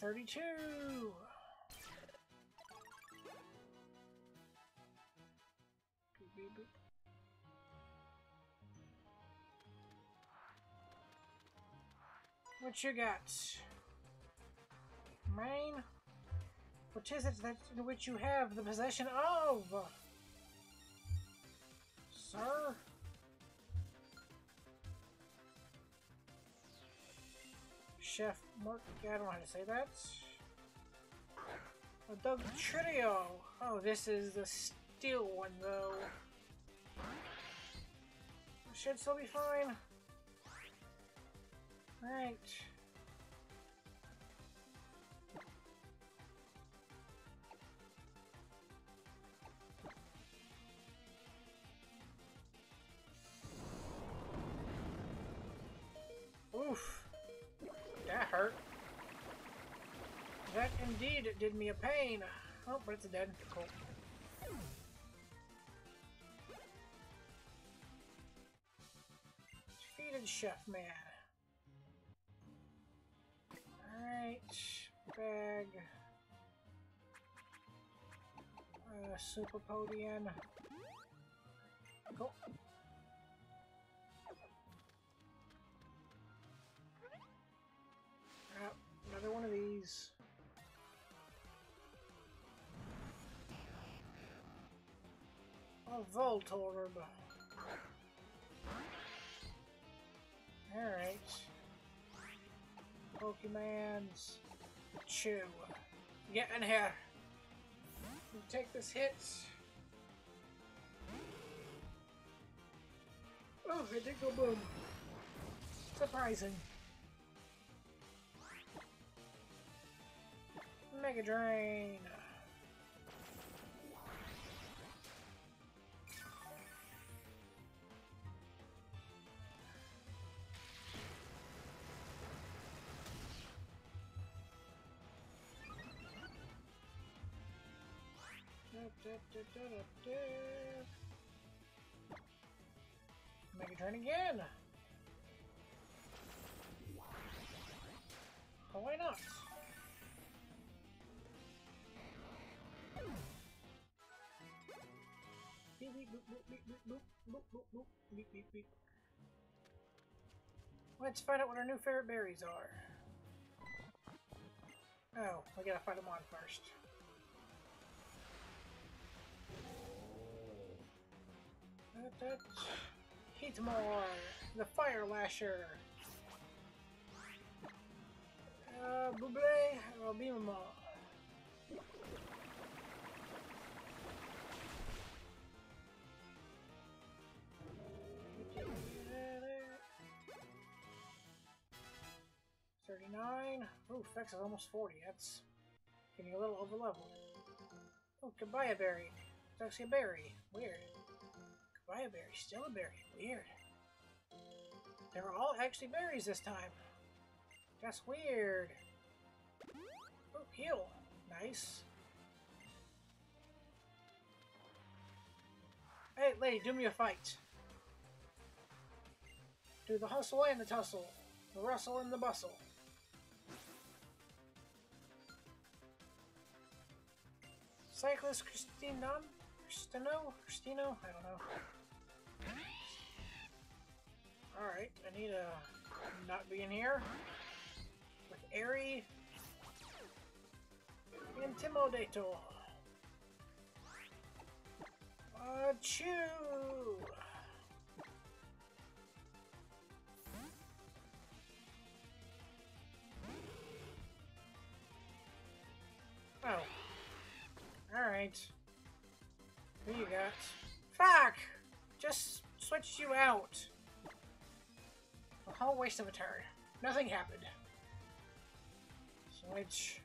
Thirty-two. What you got? Main? What is it that in which you have the possession of? Sir? Chef Mark, I don't know how to say that. A Doug Trio. Oh, this is the steel one though. Should still be fine. Right. Oof. That hurt. That indeed did me a pain. Oh, but it's dead. Cool. Defeated Chef Man. Alright. Bag. Uh, Super Podium. Cool. Uh, another one of these. A Voltorb. Alright. Pokemon's Chew. Get in here. You take this hit. Oh, it did go boom. Surprising. Mega Drain. Mega Drain again. Oh, why not? Beep, beep, boop, boop, beep, beep, boop, boop, boop, boop, beep, beep, beep. Let's find out what our new favorite berries are. Oh, we gotta fight them on first. Heatmor, the Fire Lasher. Uh, Buble, all. Thirty-nine. Ooh, Fex is almost forty. That's getting a little over level. Oh, Kabaya berry. It's actually a berry. Weird. Kabaya berry, still a berry. Weird. They were all actually berries this time. That's weird. Oh, heal. Nice. Hey, lady, do me a fight. Do the hustle and the tussle. The rustle and the bustle. Cyclist Christina? Christino? Christino? I don't know. Alright, I need to not be in here. With Airy. Uh, chew! Oh. Alright. Who you got? Fuck! Just switched you out. A whole waste of a turn. Nothing happened. Switch.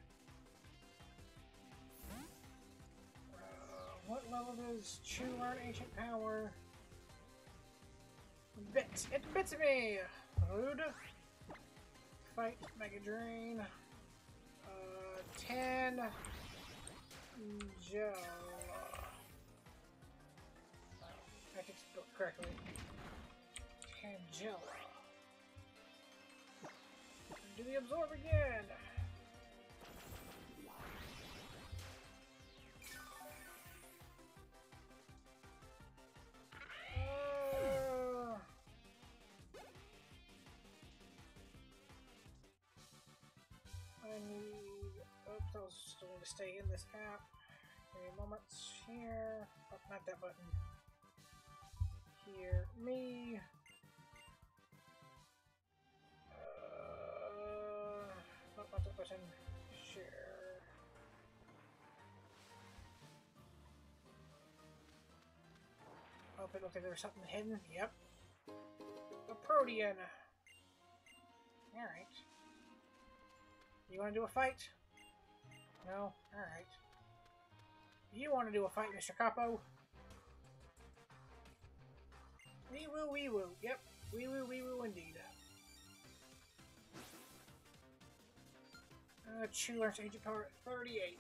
Uh, what level does Chew learn Ancient Power? Bit. It bits me! Rude. Fight Mega Drain. Uh, 10. Joe. Correctly. Tangela. Do the absorb again! Uh, I need. Oops, I to stay in this app. Give me moments here. Oh, not that button. Here, me. Uh, not, not that button. Share. Oh, but okay, there's something hidden. Yep. A protean. Alright. You want to do a fight? No? Alright. You want to do a fight, Mr. Capo? Wee woo wee woo. Yep. Wee woo wee woo indeed. Uh, Chew learns Ancient Power at 38.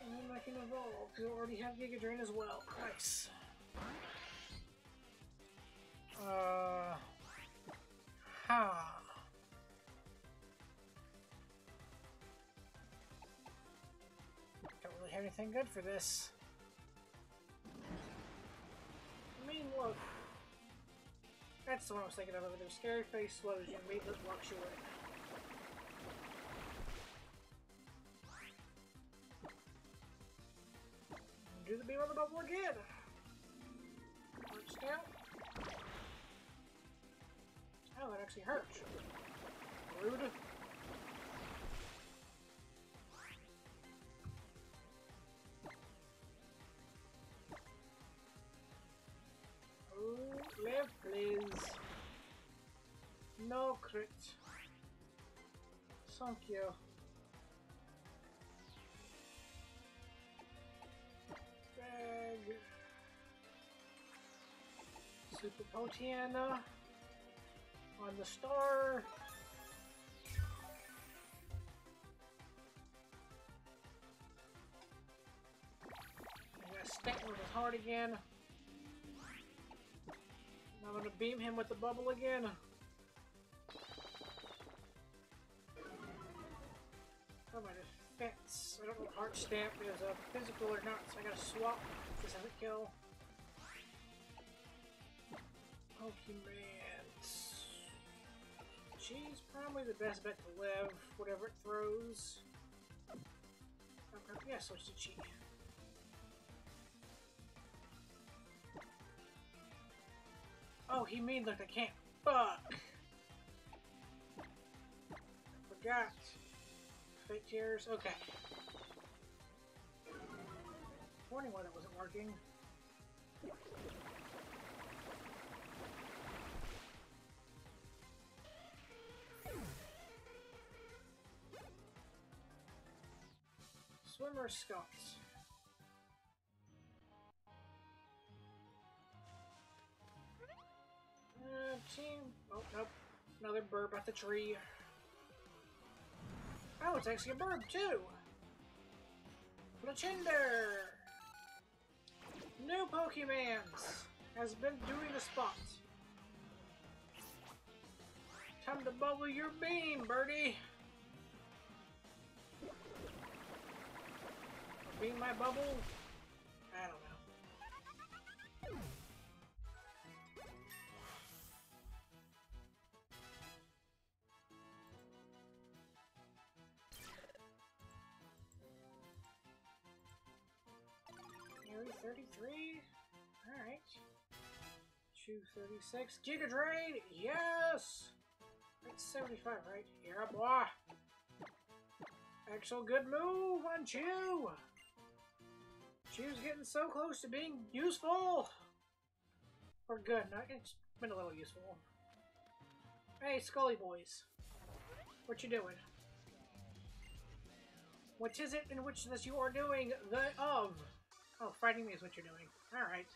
And then I can evolve, because I already have Giga Drain as well. Nice. Uh. Ha. Don't really have anything good for this. Mean, look. That's the one I was thinking of over there. Scary face slows you immediately walks you away. Do the beam on the bubble again. Punch down. Oh, that actually hurts. Rude. No crit. Thank you. Bag. Super Potiana on the star. I'm gonna stick with his heart again. I'm gonna beam him with the bubble again. My defense. I don't know if heart stamp is a physical or not, so I gotta swap. This doesn't kill. Pokemon. She's probably the best bet to live, whatever it throws. Yeah, switch to Chi. Oh, he mean like I can't. Fuck! Forgot. Fake tears, okay. Warning why that wasn't working. Swimmer Scots. Uh, team. Oh, nope. Another burp at the tree. Oh, it's actually a bird too! Fletchinder! New Pokemans has been doing the spot. Time to bubble your beam, birdie! Beam my bubble? 33? Alright. 236. Giga Drain! Yes! That's 75, right? Yeah, boy! Actual good move on Chew! Chew's getting so close to being useful! Or good, not, it's been a little useful. Hey, Scully boys. What you doing? What is it in which this you are doing the of? Oh, fighting me is what you're doing. Alright.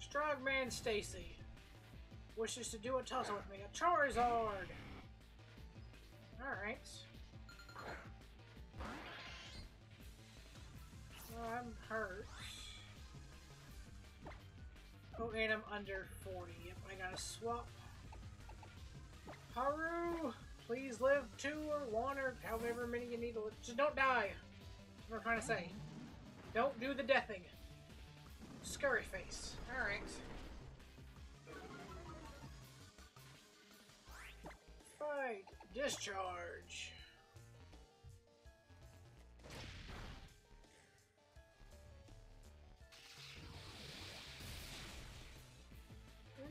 Strongman Stacy wishes to do a tussle with me. A Charizard! Alright. I'm hurt. Oh, and I'm under 40. Yep, I gotta swap. Haru, please live two or one or however many you need to live. Just don't die. That's what trying to say. Don't do the deathing. Scurry face. Alright. Fight. Discharge.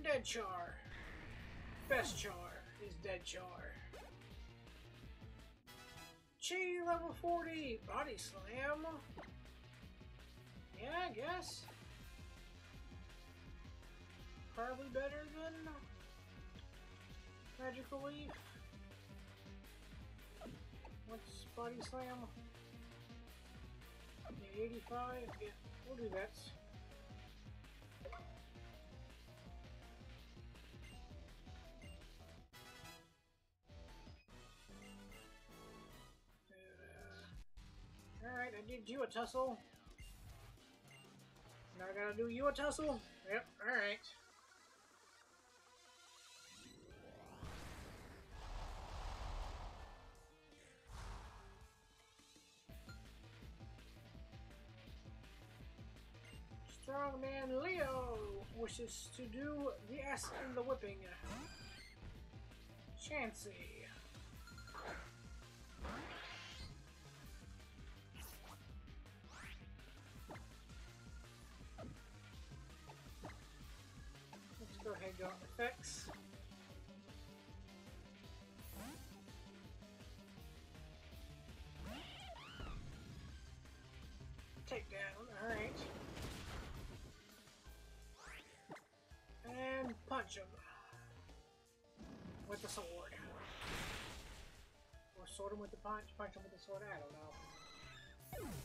Dead Char. Best Char is Dead Char. Chi level 40. Body Slam. Yeah, I guess. Probably better than Magical Leaf. What's Body Slam? Yeah, 85? Yeah, we'll do that. Alright, I did you a tussle. Now I gotta do you a tussle? Yep, alright. Strongman Leo wishes to do the S in the whipping. Chansey. Go effects. Take down, alright. And punch him. With the sword. Or sword him with the punch, punch him with the sword, I don't know.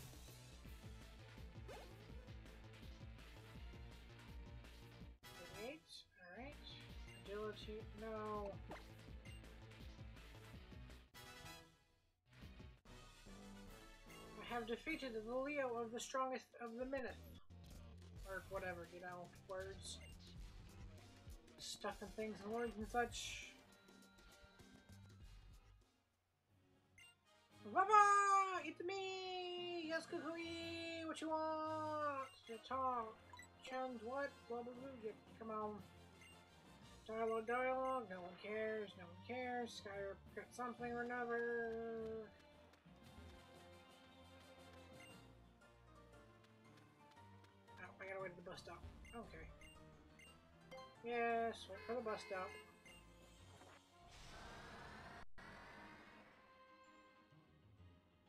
No. I have defeated the Leo of the strongest of the minute. Or whatever, you know, words stuffing things in words and such. Baba! It's me! Yes, Kukui! What you want? To talk. Challenge what? Blah blah blah. Come on. Dialogue, dialogue. No one cares. No one cares. Skyr got something or another. Oh, I gotta wait at the bus stop. Okay. Yes, wait for the bus stop.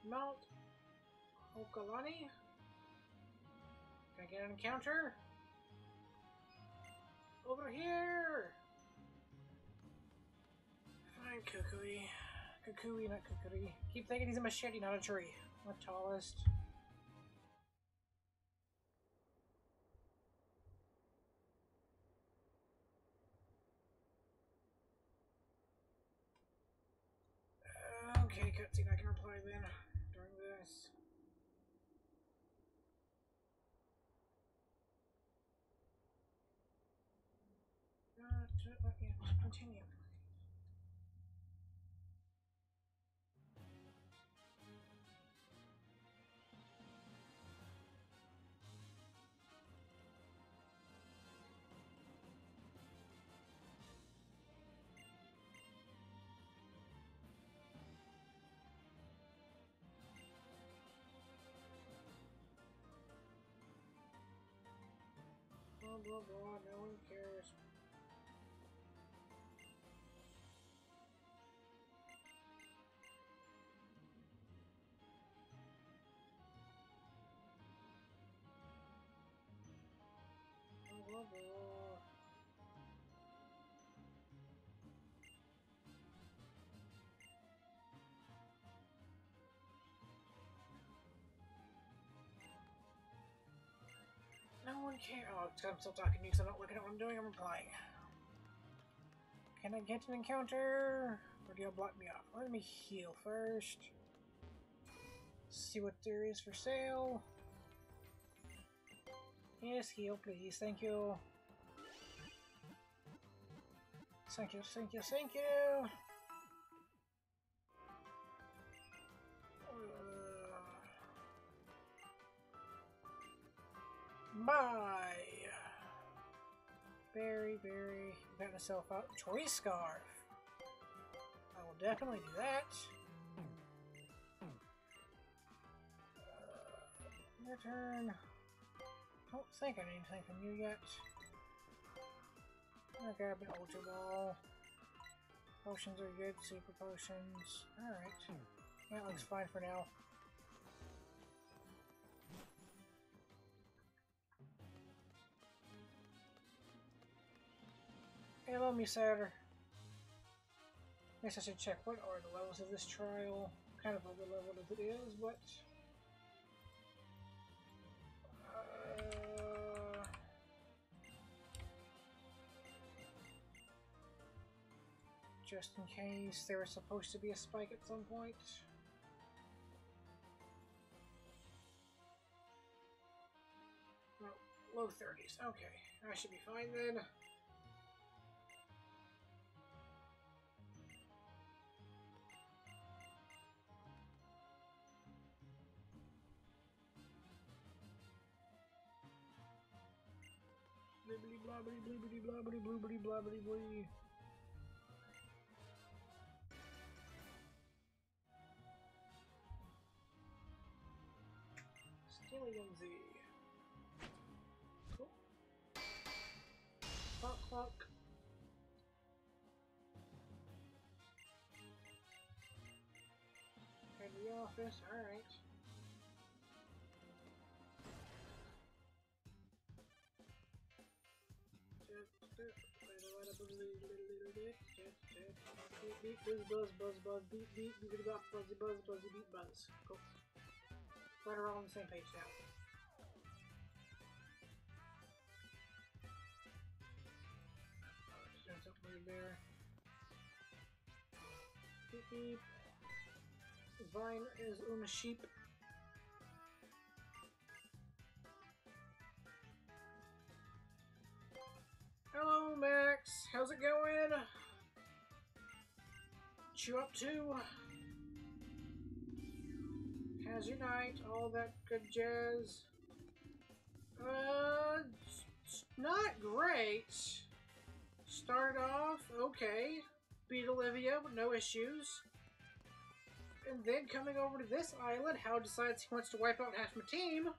Mount Hokulani? Can I get an encounter? Over here! And Kukui. Kukui, not Kukui. Keep thinking he's a machete, not a tree. Not tallest. Okay, cutscene, I can reply then during this. Uh, to, uh, continue. Blah blah blah, no one cares. Blah blah blah. One cares. Oh, I'm still talking to you because I'm not looking at what I'm doing. I'm replying. Can I get an encounter? Or do you block me off? Let me heal first. See what there is for sale. Yes, heal, please. Thank you. Thank you, thank you, thank you. Bye. Very, very. Got myself a choice scarf. I will definitely do that. Uh, your turn. Don't think I need anything from you yet. I grab an ultra ball. Potions are good, super potions. Alright. That looks fine for now. Hello, Musader. Guess I should check what are the levels of this trial. Kind of over leveled as it is, but uh, just in case there was supposed to be a spike at some point. Well, low 30s. Okay, I should be fine then. Blobbity blibbity blobbity bloobity blobbity blee. Stealing Z. Cool. Clock clock. Head to the office, alright. Beep beep buzz buzz buzz beep beep beep buzz buzzy buzz buzzy beep buzz. Cool. Glad we're all on the same page now. Just doing something weird there. Beep beep. Vine is Una sheep. Hello, Max. How's it going? What you up to? How's your night? All that good jazz. Uh, not great. Start off okay. Beat Olivia with no issues. And then coming over to this island, Hal decides he wants to wipe out half my team.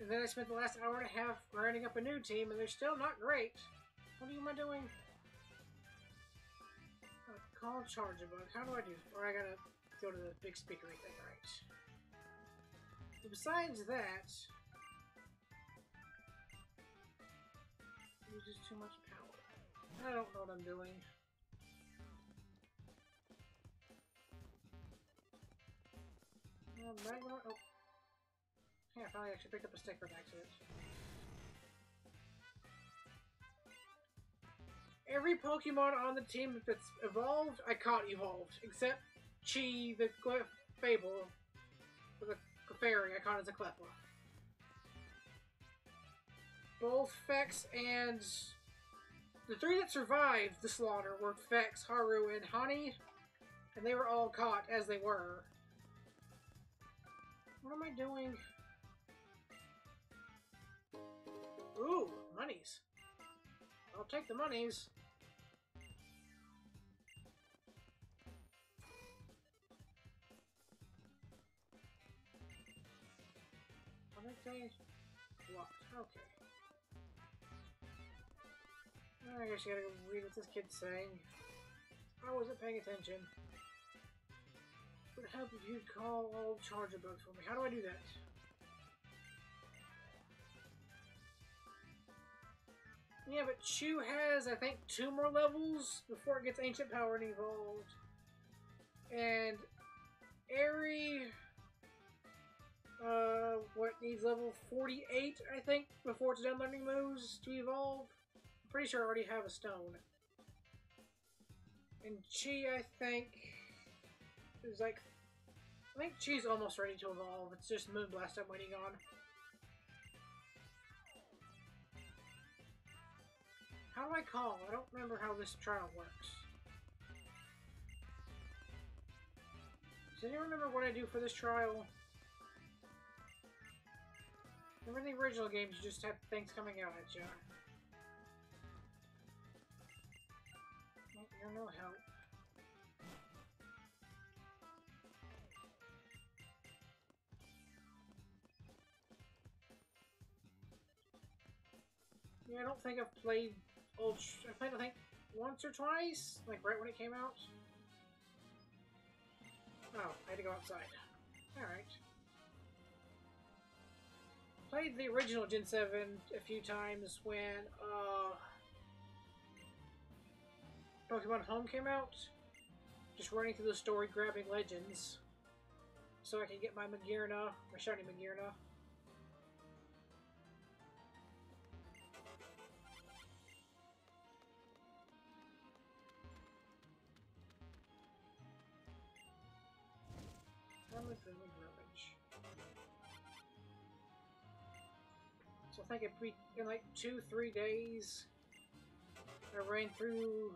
And then I spent the last hour and a half grinding up a new team, and they're still not great. What am I doing? Uh, call Charjabug. How do I do? Or I gotta go to the big speakery thing, right? But besides that, it uses too much power. I don't know what I'm doing. Uh, Magma. Oh. Yeah, I finally actually picked up a sticker back to Every Pokemon on the team that's evolved, I caught evolved, except Chi, the glyph Fable with a I caught as a Cleffa. Both Fex and the three that survived the slaughter were Fex, Haru, and Hani, and they were all caught as they were. What am I doing? Ooh, monies. I'll take the monies. Blocked. Okay. I guess you gotta go read what this kid's saying. I wasn't paying attention. Would help if you'd call all Charjabugs for me. How do I do that? Yeah, but Chu has, I think, two more levels before it gets Ancient Power and evolved. And Aerie, uh, what needs level 48, I think, before it's done learning moves to evolve. I'm pretty sure I already have a stone. And Chi, I think, is like, I think Chi's almost ready to evolve. It's just Moonblast I'm waiting on. How do I call? I don't remember how this trial works. Does anyone remember what I do for this trial? Remember the original games, you just had things coming out at you. you're no help. Yeah, I don't think I've played old. I played I think once or twice, like right when it came out. Oh, I had to go outside. Alright. Played the original Gen 7 a few times when uh, Pokemon Home came out. Just running through the story, grabbing legends. So I can get my Magearna, my shiny Magearna. I think it in like two, three days, I ran through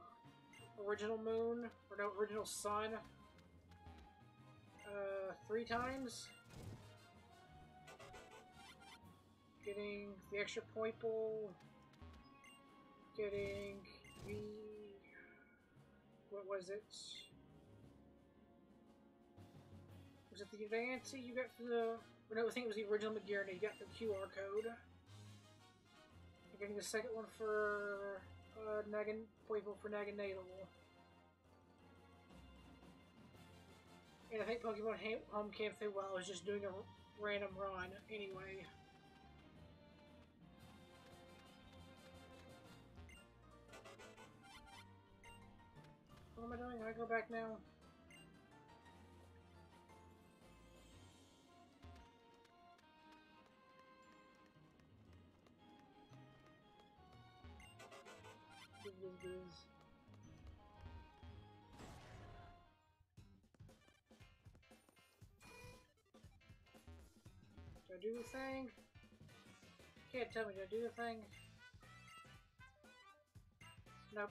Original Moon, or no, Original Sun, uh, three times. Getting the extra Poipole, getting the, what was it? Was it the advance you got the, no, I think it was the original Magearna, you got the QR code. Getting the second one for uh, Nagan, Poipo for Naganadel. And I think Pokemon Home came through while I was just doing a random run anyway. What am I doing? I go back now? Do I do the thing? Can't tell me, do I do the thing? Nope.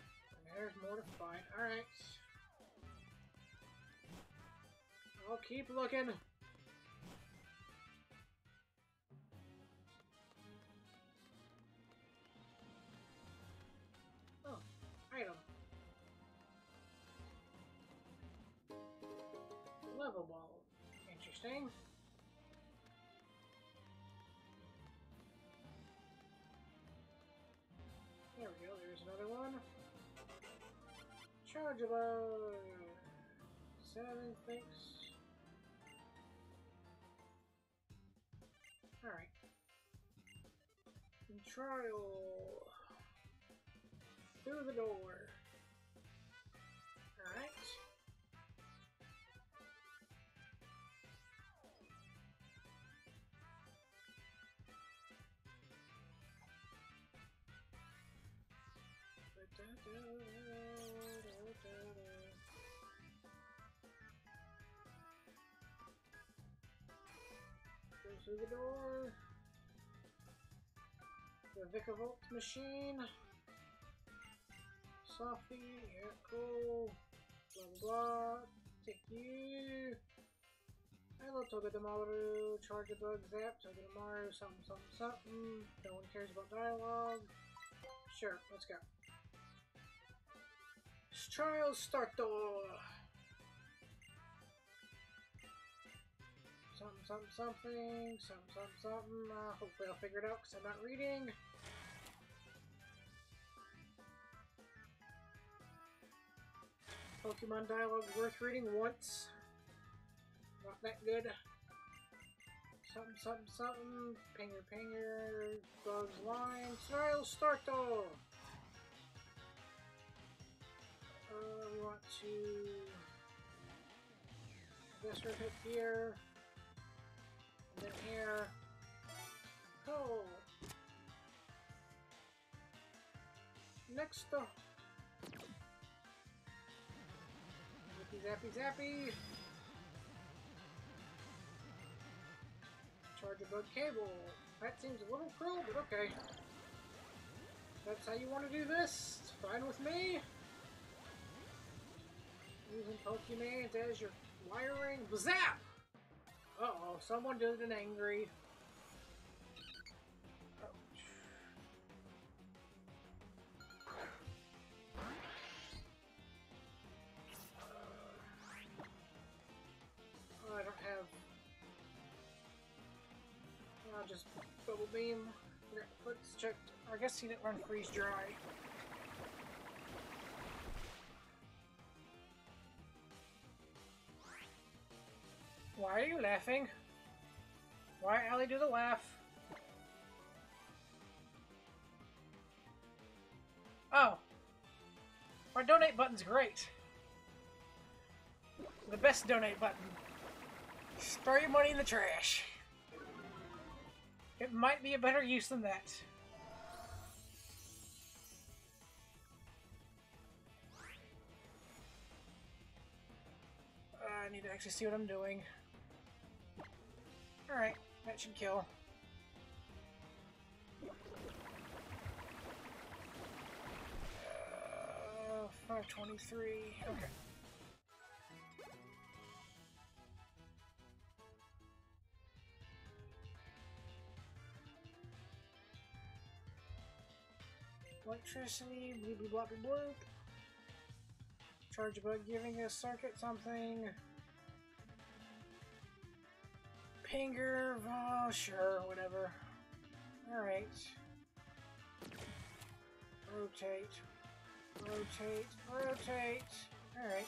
There's more to find. Alright. I'll keep looking. Item. Level ball. Interesting. There we go, there's another one. Chargeable! Seven, thanks. Alright. Trial. Through the door. Alright. through the door. The Vikavolt machine. Yeah, cool. Blah blah. Take you. Hello, Togedemaru. Charjabug zap. Togedemaru. Something, something, something. No one cares about dialogue. Sure, let's go. Trial start door. Something, something, something. Something, something, something. Uh, hopefully I'll figure it out because I'm not reading. Pokemon dialogue worth reading once. Not that good. Something, something, something. Pinger, pinger. Bugs line. Trial start door. Uh, we want to. I guess hit here. And then here. Oh. Next up. Zippy zappy zappy. Charjabug cable. That seems a little cruel, but okay. That's how you want to do this. It's fine with me. Using Pokemon as your wiring. Zap! Uh-oh, someone did an angry. Just bubble beam. Let's check. I guess he didn't run freeze dry. Why are you laughing? Why Allie do the laugh? Oh. Our donate button's great. The best donate button. Throw your money in the trash. It might be a better use than that. Uh, I need to actually see what I'm doing. Alright, that should kill. Uh, 523, okay. Electricity, bloopy bloopy bloop. Charge about giving a circuit something. Pinger, oh, sure, whatever. Alright. Rotate. Rotate. Rotate. Alright.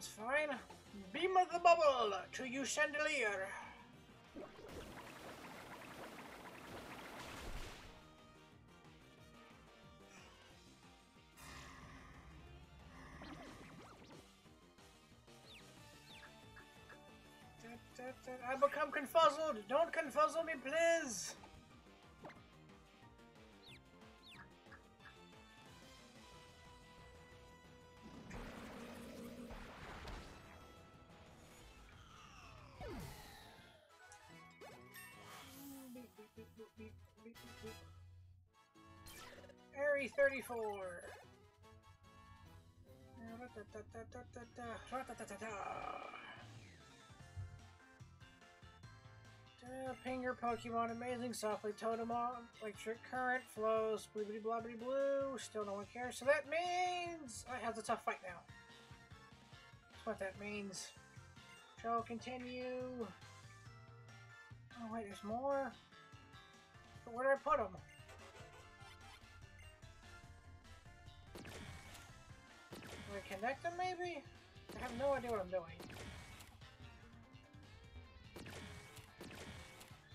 One's fine. Beam of the bubble to you, chandelier. I become confuzzled. Don't confuzzle me, please. 34. Uh, Pinger Pokemon, amazing, softly Totemon, electric current flows, bloobity blobbity blue, still no one cares, so that means I have a tough fight now. That's what that means. Shall continue. Oh wait, there's more? But where did I put them? Connect them, maybe? I have no idea what I'm doing.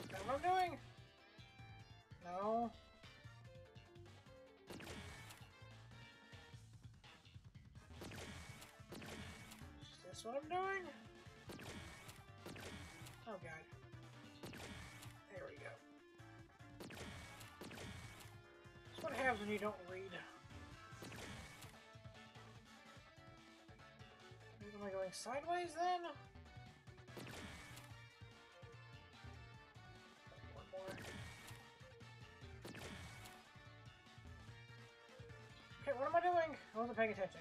Is that what I'm doing? No. Is this what I'm doing? Oh god. There we go. That's what happens when you don't Am I going sideways then? One more. Okay, what am I doing? I wasn't paying attention.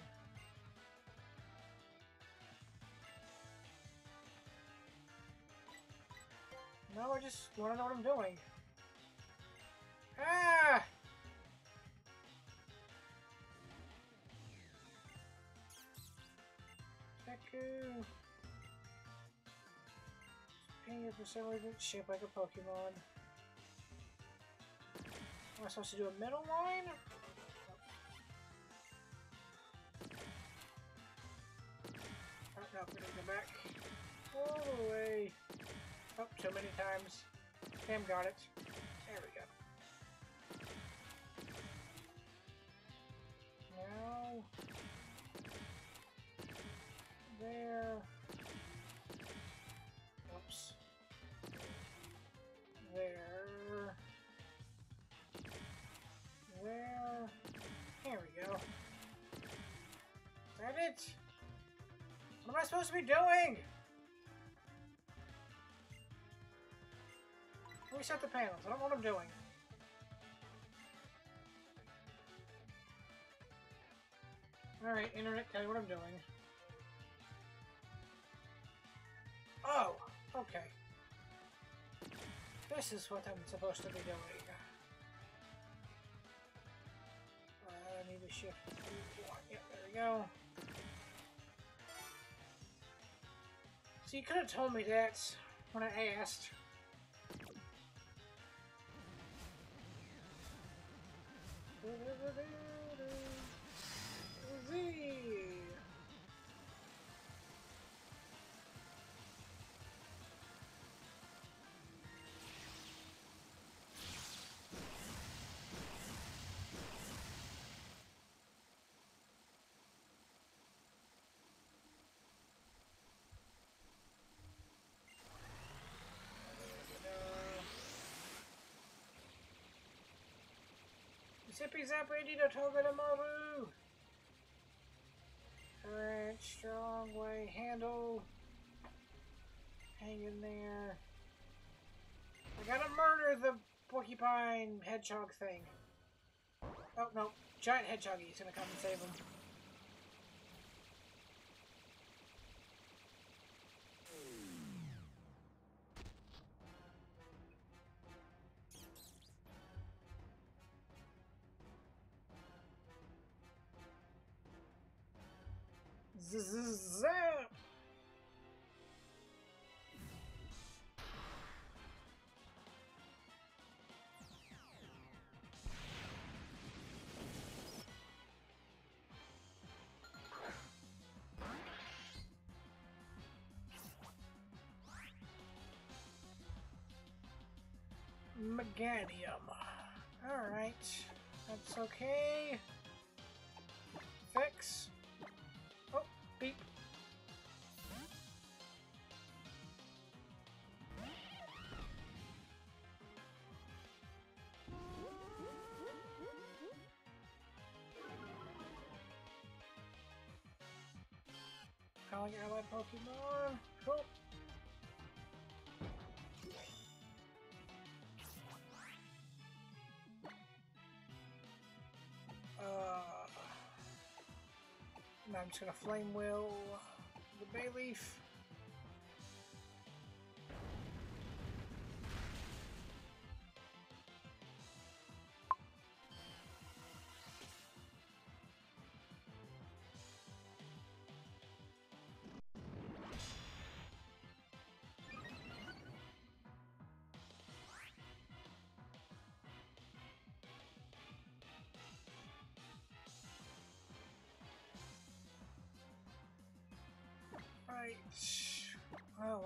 No, I just want to know what I'm doing. Ah! Deku! Painted for some reason shaped like a Pokemon. Am I supposed to do a middle line? Oh, no, gonna go back. All the way. Oh, so many times. Sam got it. There we go. Now... There... Oops. There... There... There we go. That it? What am I supposed to be doing? Reset the panels. I don't know what I'm doing. Alright, internet, tell me what I'm doing. Oh, okay. This is what I'm supposed to be doing. I need to shift. Yep, there we go. So you could have told me that when I asked. Z. Zippy Zappy Dito Togedemaru! Current, strong way, handle. Hang in there. I gotta murder the porcupine hedgehog thing. Oh, no. Giant hedgehog, he's gonna come and save him. Meganium. Alright. That's okay. Fix. Oh, beep. Calling allied Pokemon. Cool. Now I'm just gonna flame wheel the Bayleef.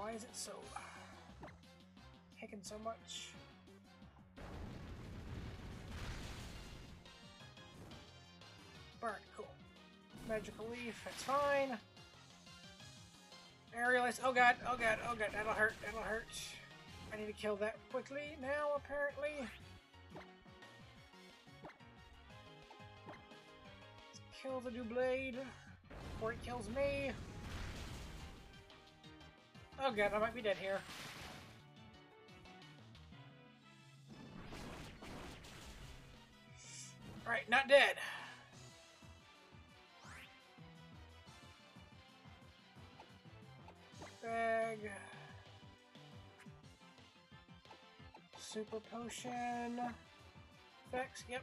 Why is it so uh, taking so much? Burn, cool. Magical leaf, that's fine. Aerialist, oh god, oh god, oh god, that'll hurt, that'll hurt. I need to kill that quickly now, apparently. Let's kill the new blade before it kills me. Oh god, I might be dead here. Alright, not dead. Bag. Super potion. Effects, yep.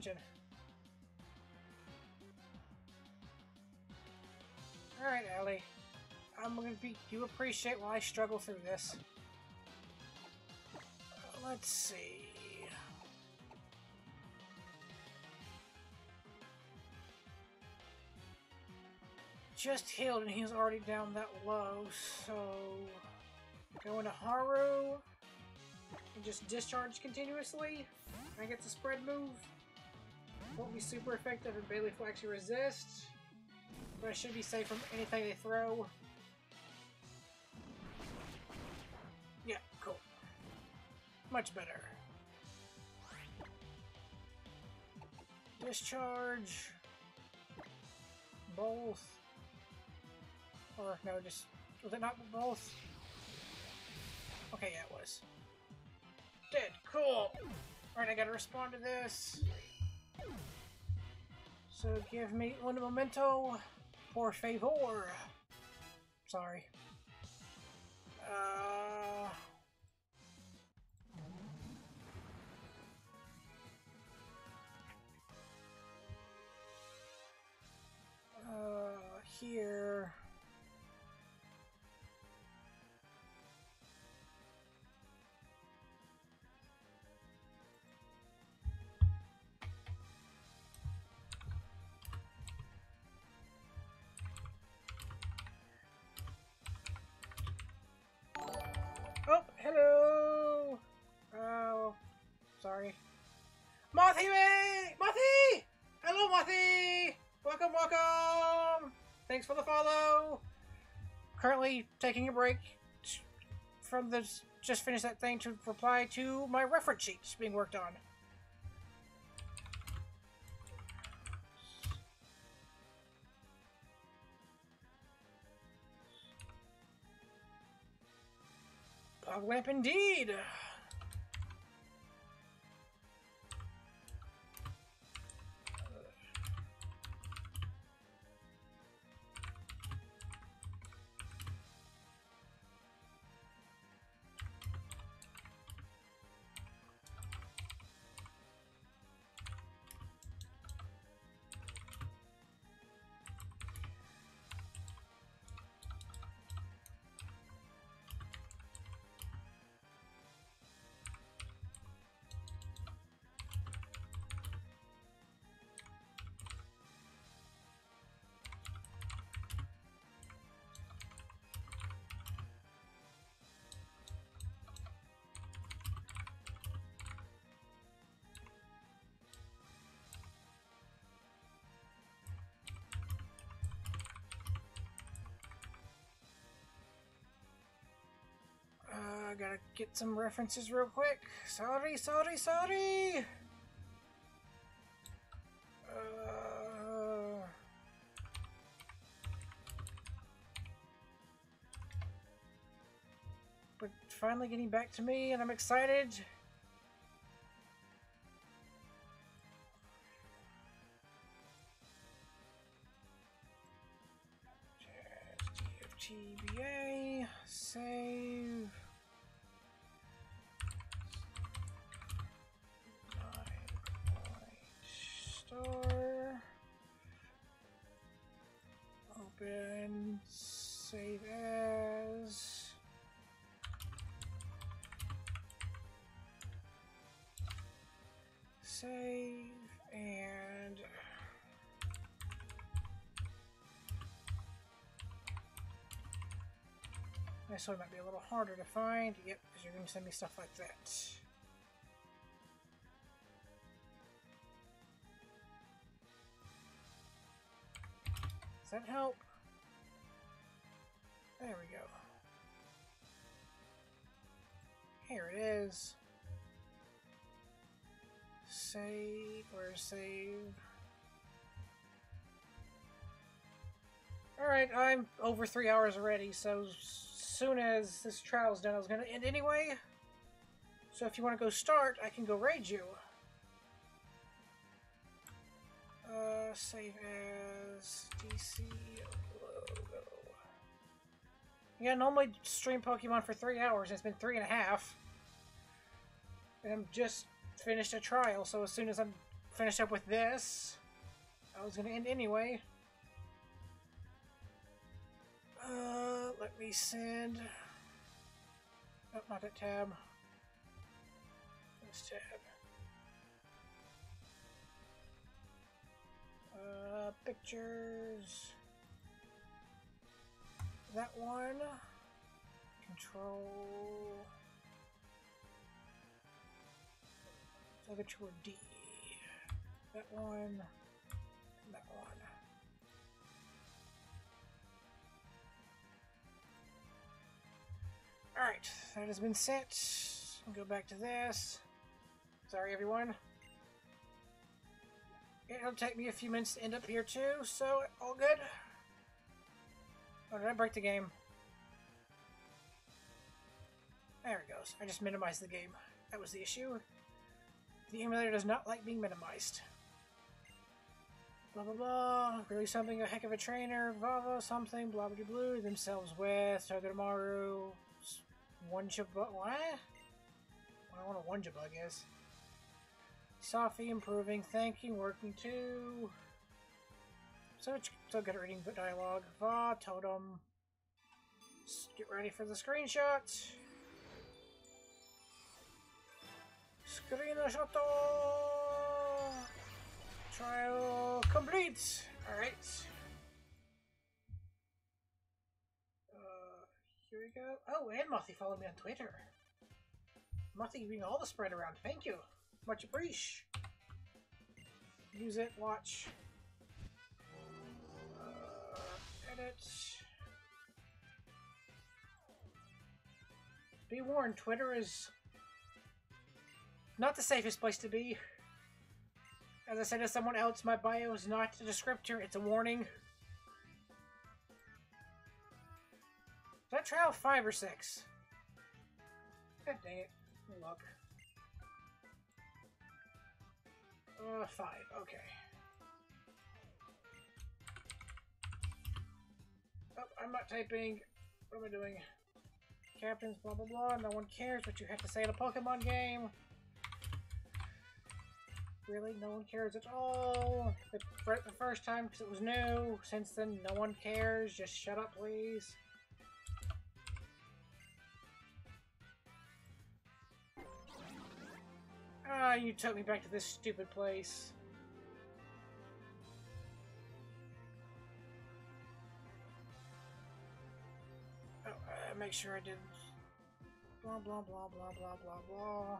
Attention. Alright, Ellie. I'm gonna be- you appreciate while I struggle through this. Let's see... Just healed and he's already down that low, so... Going to Haru... And just discharge continuously. I get the spread move won't be super effective and Bayleef will actually resist. But I should be safe from anything they throw. Yeah, cool. Much better. Discharge. Both. Or, no, just... Was it not both? Okay, yeah, it was. Dead. Cool. Alright, I gotta respond to this. So give me un memento, por favor. Sorry. Uh... Uh, here... Me! Mothy! Hello, Mothy! Welcome, welcome! Thanks for the follow! Currently taking a break from the just finished that thing to reply to my reference sheets being worked on. PogChamp indeed! Get some references real quick. Sorry, sorry, sorry! Uh... But finally getting back to me, and I'm excited. This one might be a little harder to find. Yep, because you're going to send me stuff like that. Does that help? There we go. Here it is. Save, where's save? Alright, I'm over three hours already, so soon as this trial's done, I was gonna end anyway. So if you want to go start, I can go raid you. Uh, save as DC logo. Yeah, normally stream Pokemon for three hours, it's been three and a half. And I'm just finished a trial, so as soon as I'm finished up with this, I was gonna end anyway. Uh, let me send. Oh, not that tab. This tab. Uh, pictures. That one. Control. Signature D. That one. That one. Alright, that has been. I'll go back to this. Sorry, everyone. It'll take me a few minutes to end up here, too, so all good. Oh, did I break the game? There it goes. I just minimized the game. That was the issue. The emulator does not like being minimized. Blah blah blah. Really something a heck of a trainer. Vava something. Blah blah blue. Themselves with Togedemaru. One Jabug. What? I don't know what a one Jabug is. Safi improving, thanking, working too. So it's so good at reading dialogue. Va, totem. Get ready for the screenshot. Screenshot. Trial complete. All here we go. Oh, and Mothy followed me on Twitter. Mothy being all the spread around. Thank you. Much appreciate. Use it. Watch. Uh, edit. Be warned, Twitter is not the safest place to be. As I said to someone else, my bio is not a descriptor, it's a warning. Is that trial 5 or 6? God dang it. Look. Uh, 5, okay. Oh, I'm not typing. What am I doing? Captains, blah blah blah. No one cares what you have to say in a Pokemon game. Really, no one cares at all. The, the first time because it was new. Since then, no one cares. Just shut up, please. Ah, you took me back to this stupid place. Oh, uh, make sure I did blah blah blah blah blah blah blah.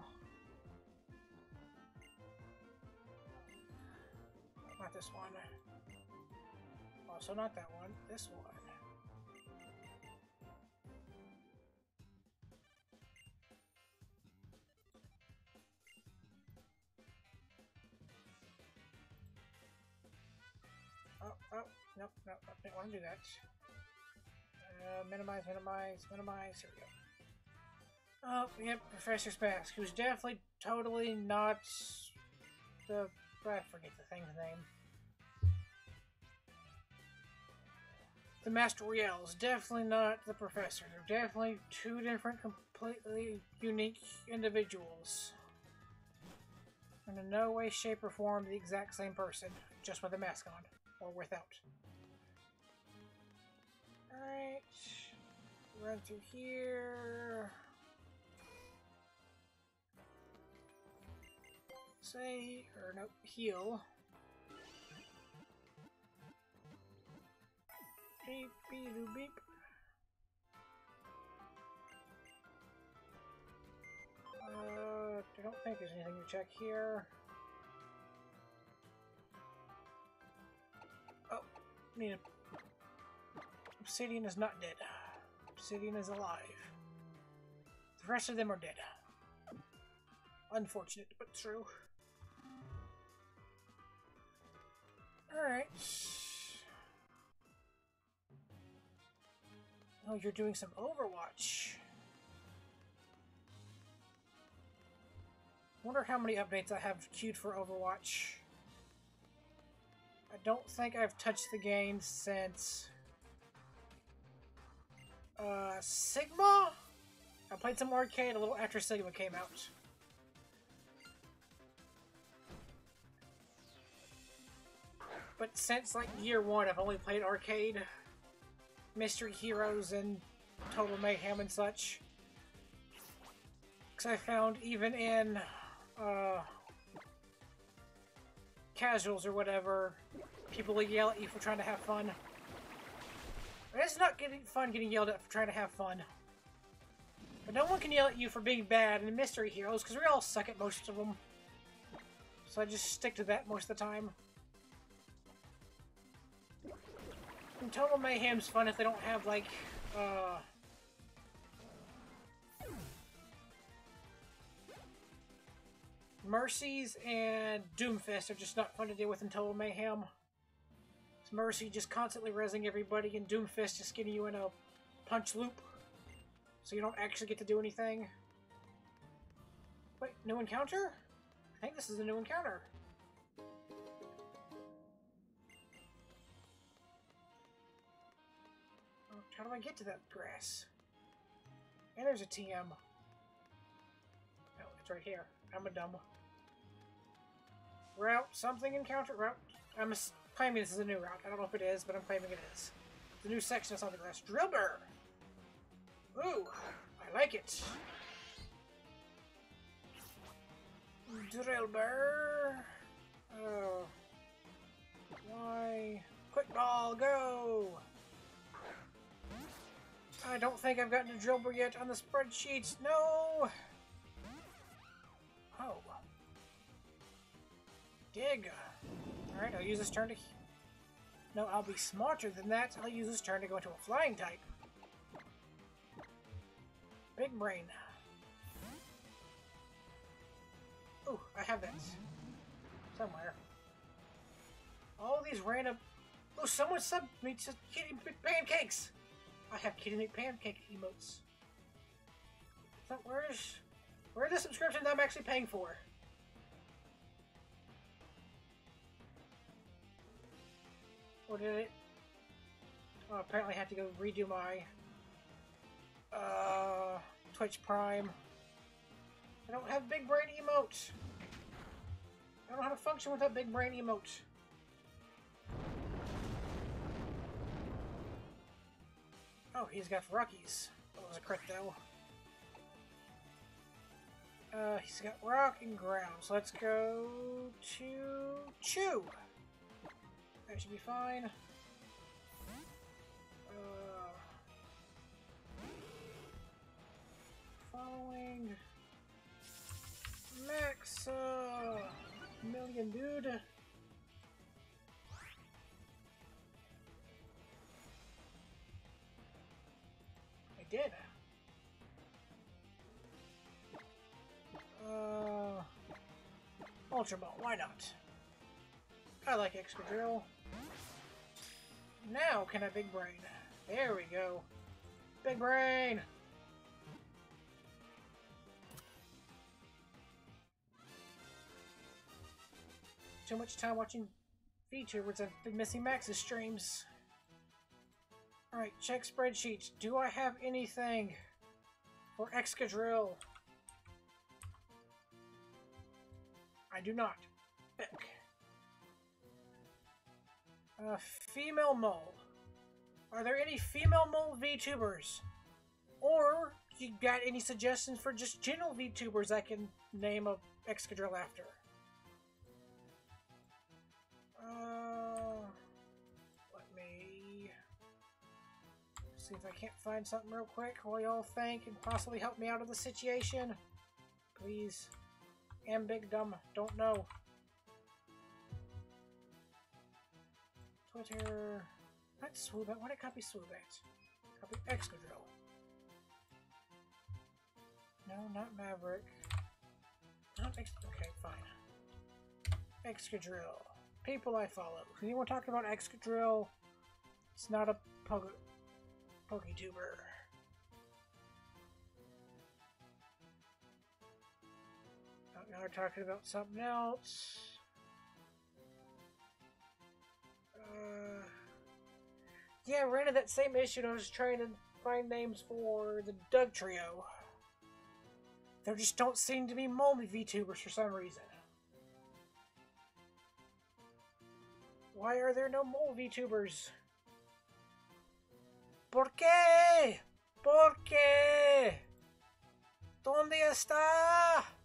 Not this one. Also not that one. This one. Oh, oh, nope, nope, didn't want to do that. Uh, minimize, minimize, minimize, here we go. Oh, yep, Professor Spask, who's definitely totally not the... I forget the thing's name. The Masked Royal is definitely not the Professor. They're definitely two different, completely unique individuals. And in no way, shape, or form the exact same person, just with a mask on or without. Alright. Run through here. Say, or no, heal. Beep, beep, beep. Uh, I don't think there's anything to check here. Need a... Obsidian is not dead. Obsidian is alive. The rest of them are dead. Unfortunate, but true. Alright. Oh, you're doing some Overwatch. Wonder how many updates I have queued for Overwatch. I don't think I've touched the game since... Uh, Sigma? I played some arcade a little after Sigma came out. But since, like, year one, I've only played arcade, Mystery Heroes, and Total Mayhem and such. Because I found even in uh, casuals or whatever, people will yell at you for trying to have fun. It's not getting fun getting yelled at for trying to have fun. But no one can yell at you for being bad in Mystery Heroes, because we all suck at most of them. So I just stick to that most of the time. And Total Mayhem's fun if they don't have, like, uh... Mercies and Doomfist are just not fun to deal with in Total Mayhem. It's Mercy just constantly resing everybody, and Doomfist just getting you in a punch loop. So you don't actually get to do anything. Wait, new encounter? I think this is a new encounter. Oh, how do I get to that grass? And there's a TM. Oh, it's right here. I'm a dumb. Route, something encounter, route. I'm claiming this is a new route. I don't know if it is, but I'm claiming it is. The new section of something less. Drillbur! Ooh, I like it. Drill Drillbur. Oh. Why? Quick ball, go! I don't think I've gotten a drill Drillbur yet on the spreadsheets. No! Oh. Dig. Alright, I'll use this turn to... No, I'll be smarter than that. I'll use this turn to go into a flying type. Big brain. Ooh, I have that. Somewhere. All these random... Oh, someone subbed me to Kitty Pancakes! I have Kitty Pancake emotes. So where's... Where are the subscriptions I'm actually paying for? Or did it... Oh, apparently I have to go redo my... Uh... Twitch Prime. I don't have big brain emotes. I don't know how to function without big brain emotes. Oh, he's got Rockies. That was a crit though. Uh, he's got rock and ground, so let's go to chew. That should be fine. Uh, following max uh, million dude. I did. Ultra Ball, why not? I like Excadrill. Now can I Big Brain? There we go. Big Brain! Too much time watching VTubers. I've been missing Max's streams. Alright, check spreadsheets. Do I have anything for Excadrill? I do not. A female mole. Are there any female mole VTubers? Or you got any suggestions for just general VTubers I can name a Excadrill after? Uh, let me see if I can't find something real quick while y'all think and possibly help me out of the situation. Please. Am big dumb. Don't know. Twitter. Not Swoobat. Why did I copy Swoobat? Copy Excadrill. No, not Maverick. Not Ex okay, fine. Excadrill. People I follow. Anyone talking about Excadrill? It's not a Poke PokeTuber. Now we're talking about something else. Uh, yeah, ran into that same issue I was trying to find names for the Dugtrio. There just don't seem to be moldy VTubers for some reason. Why are there no mole VTubers? ¿Por qué? ¿Por qué? ¿Dónde está?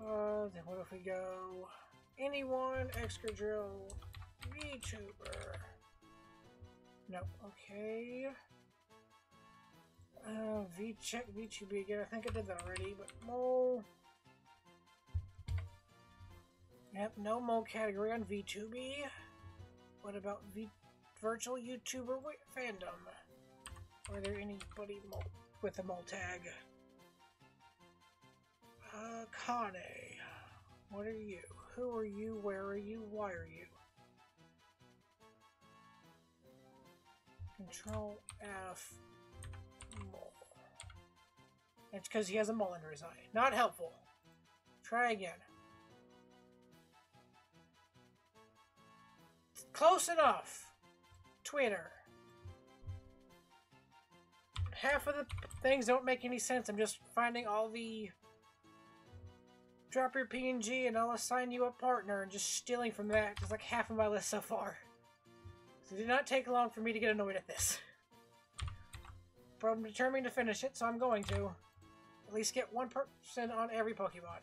Uh, then what if we go anyone, Excadrill, VTuber? Nope, okay. Uh, V check VTuber again. I think I did that already, but mole. Yep, no mole category on VTuber. What about V virtual YouTuber fandom? Are there anybody mole with a mole tag? Uh, Kane. What are you? Who are you? Where are you? Why are you? Control F mole. It's because he has a mole under his eye. Not helpful. Try again. Close enough. Twitter. Half of the things don't make any sense. I'm just finding all the drop your PNG and I'll assign you a partner and just stealing from that. It's like half of my list so far. So it did not take long for me to get annoyed at this. But I'm determined to finish it, so I'm going to. At least get one person on every Pokemon.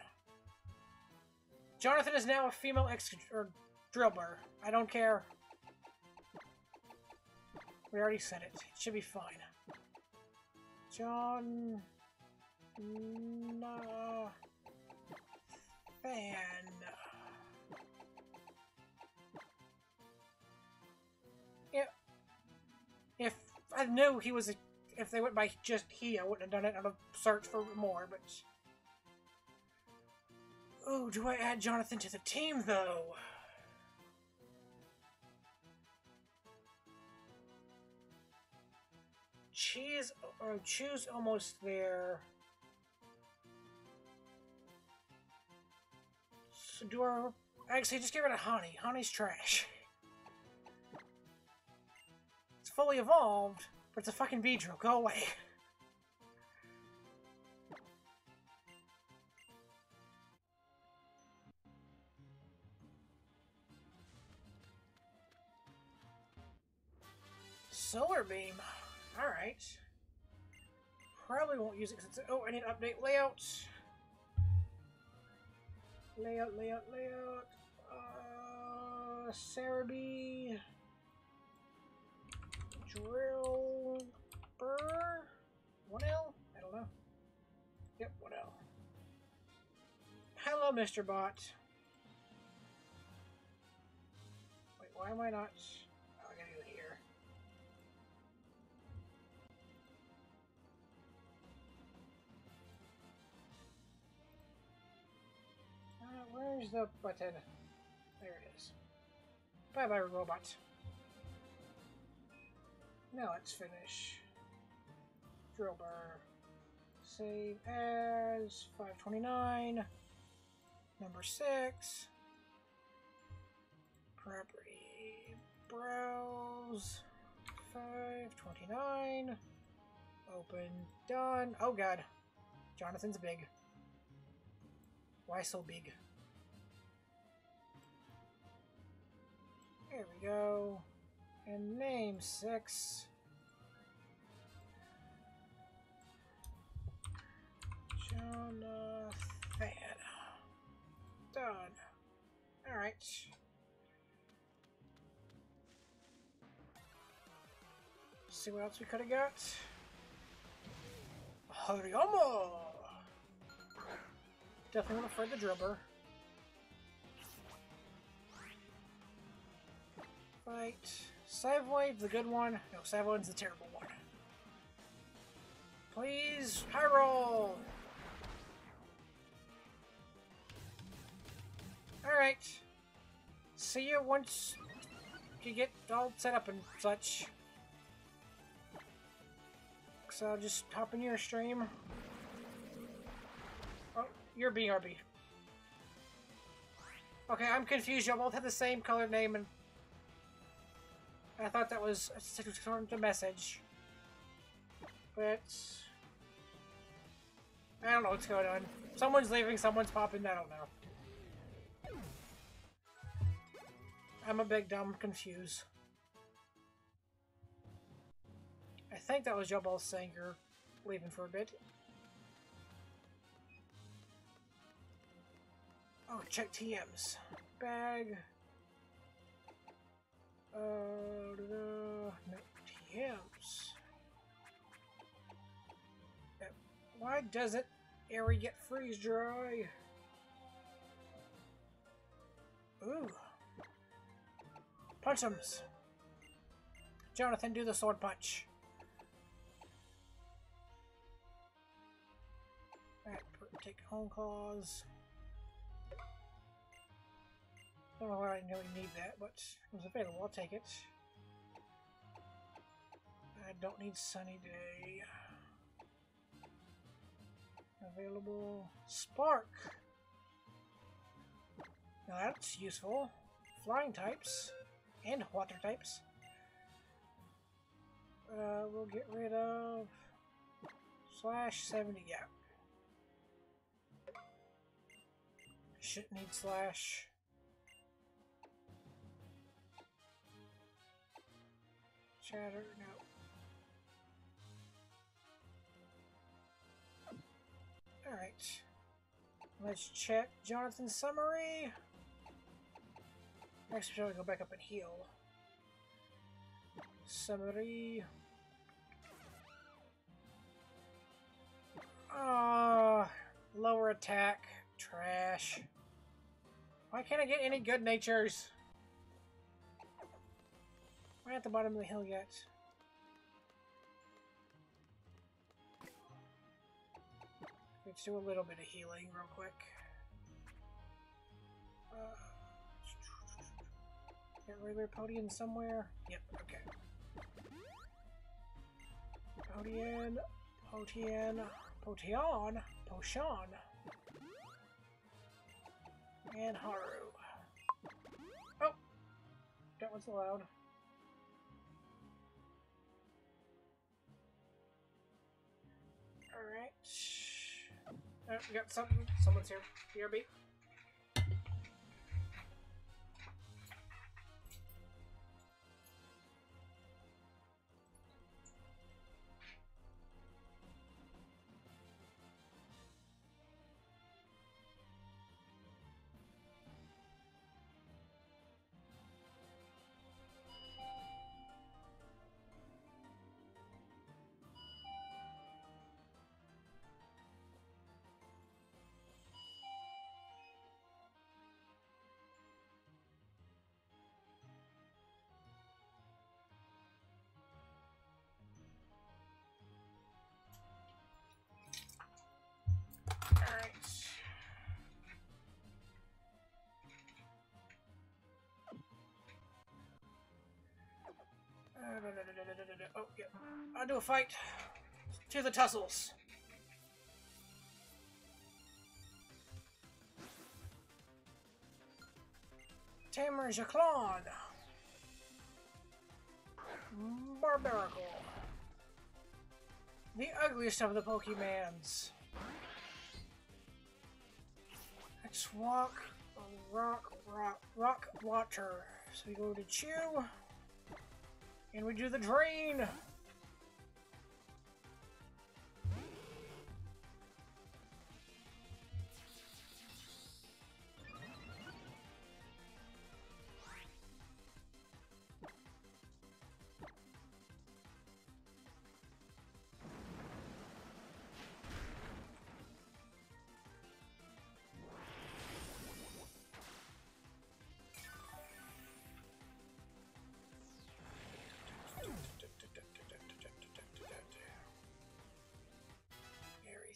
Jonathan is now a female ex or Drillbur. I don't care. We already said it. It should be fine. John... Fan... If, if I knew he was a... If they went by just he, I wouldn't have done it on a search for more, but... Oh, do I add Jonathan to the team, though? cheese or choose almost there. So do our actually just get rid of honey. Honey's trash. It's fully evolved, but it's a fucking Beedrill. Go away. Solar beam. Alright. Probably won't use it because it's... Oh, I need to update layout. Layout, layout, layout. Uh, Cerebi. Drill. Burr. 1L? I don't know. Yep, 1L. Hello, Mr. Bot. Wait, why am I not... Where's the button? There it is. Bye bye, robot. Now let's finish. Drillbur. Save as 529. Number 6. Property. Browse. 529. Open. Done. Oh god. Jonathan's big. Why so big? There we go. And name six. Jonathan. Done. Alright. See what else we could have got. Hariyama! Definitely want to fight the Drubber. Fight. Savoy, the good one. No, Savoy's the terrible one. Please, high roll! Alright. See you once you get all set up and such. So I'll just hop in your stream. Oh, you're BRB. Okay, I'm confused. Y'all both have the same color name, and I thought that was a message. But I don't know what's going on. Someone's leaving, someone's popping. I don't know. I'm a big dumb confused. I think that was saying you're leaving for a bit. Oh, check TMs. Bag. Uh, no TMs. Why doesn't Aerie get freeze dry? Ooh. Punch him! Jonathan, do the sword punch. Alright, take hone claws. Don't know why I really need that, but it was available. I'll take it. I don't need sunny day. Available. Spark! Now that's useful. Flying types and water types. Uh, we'll get rid of slash 70, yeah. Shouldn't need slash. Chatter, no. Alright. Let's check Jonathan's summary. Next, we go back up and heal. Summary. Ah, uh, lower attack. Trash. Why can't I get any good natures? We're at the bottom of the hill yet. Let's do a little bit of healing real quick. Uh, Get regular Podian somewhere? Yep, okay. Podian, Potian, Potion, Potion, and Haru. Oh! That one's allowed. Alright. Oh, uh, we got something. Someone's here. BRB. Oh, yeah. Do a fight. To the tussles. Tamer Jaclon. Barbaracle. The ugliest of the Pokemans. Let's walk, rock, rock, rock, water. So we go to chew. And we do the drain.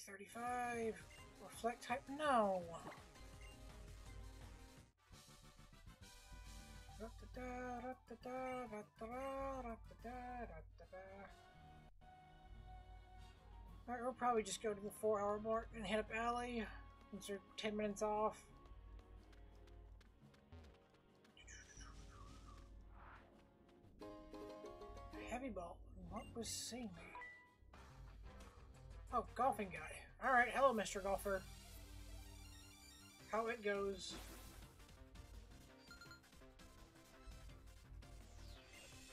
35. Reflect type? No. Alright, we'll probably just go to the four hour mark and hit up alley since we're 10 minutes off. Heavy ball. What was seeing? Oh, golfing guy. Alright, hello, Mr. Golfer. How it goes.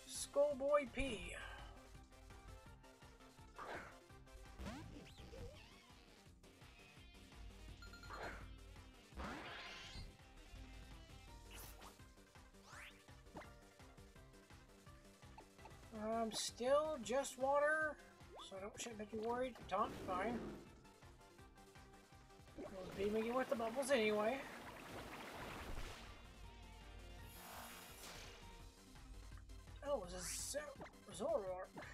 Schoolboy P. Um, still just water, so I don't shouldn't make you worried. Taunt, fine. We'll be making with the bubbles anyway. Oh, it was a Zoroark.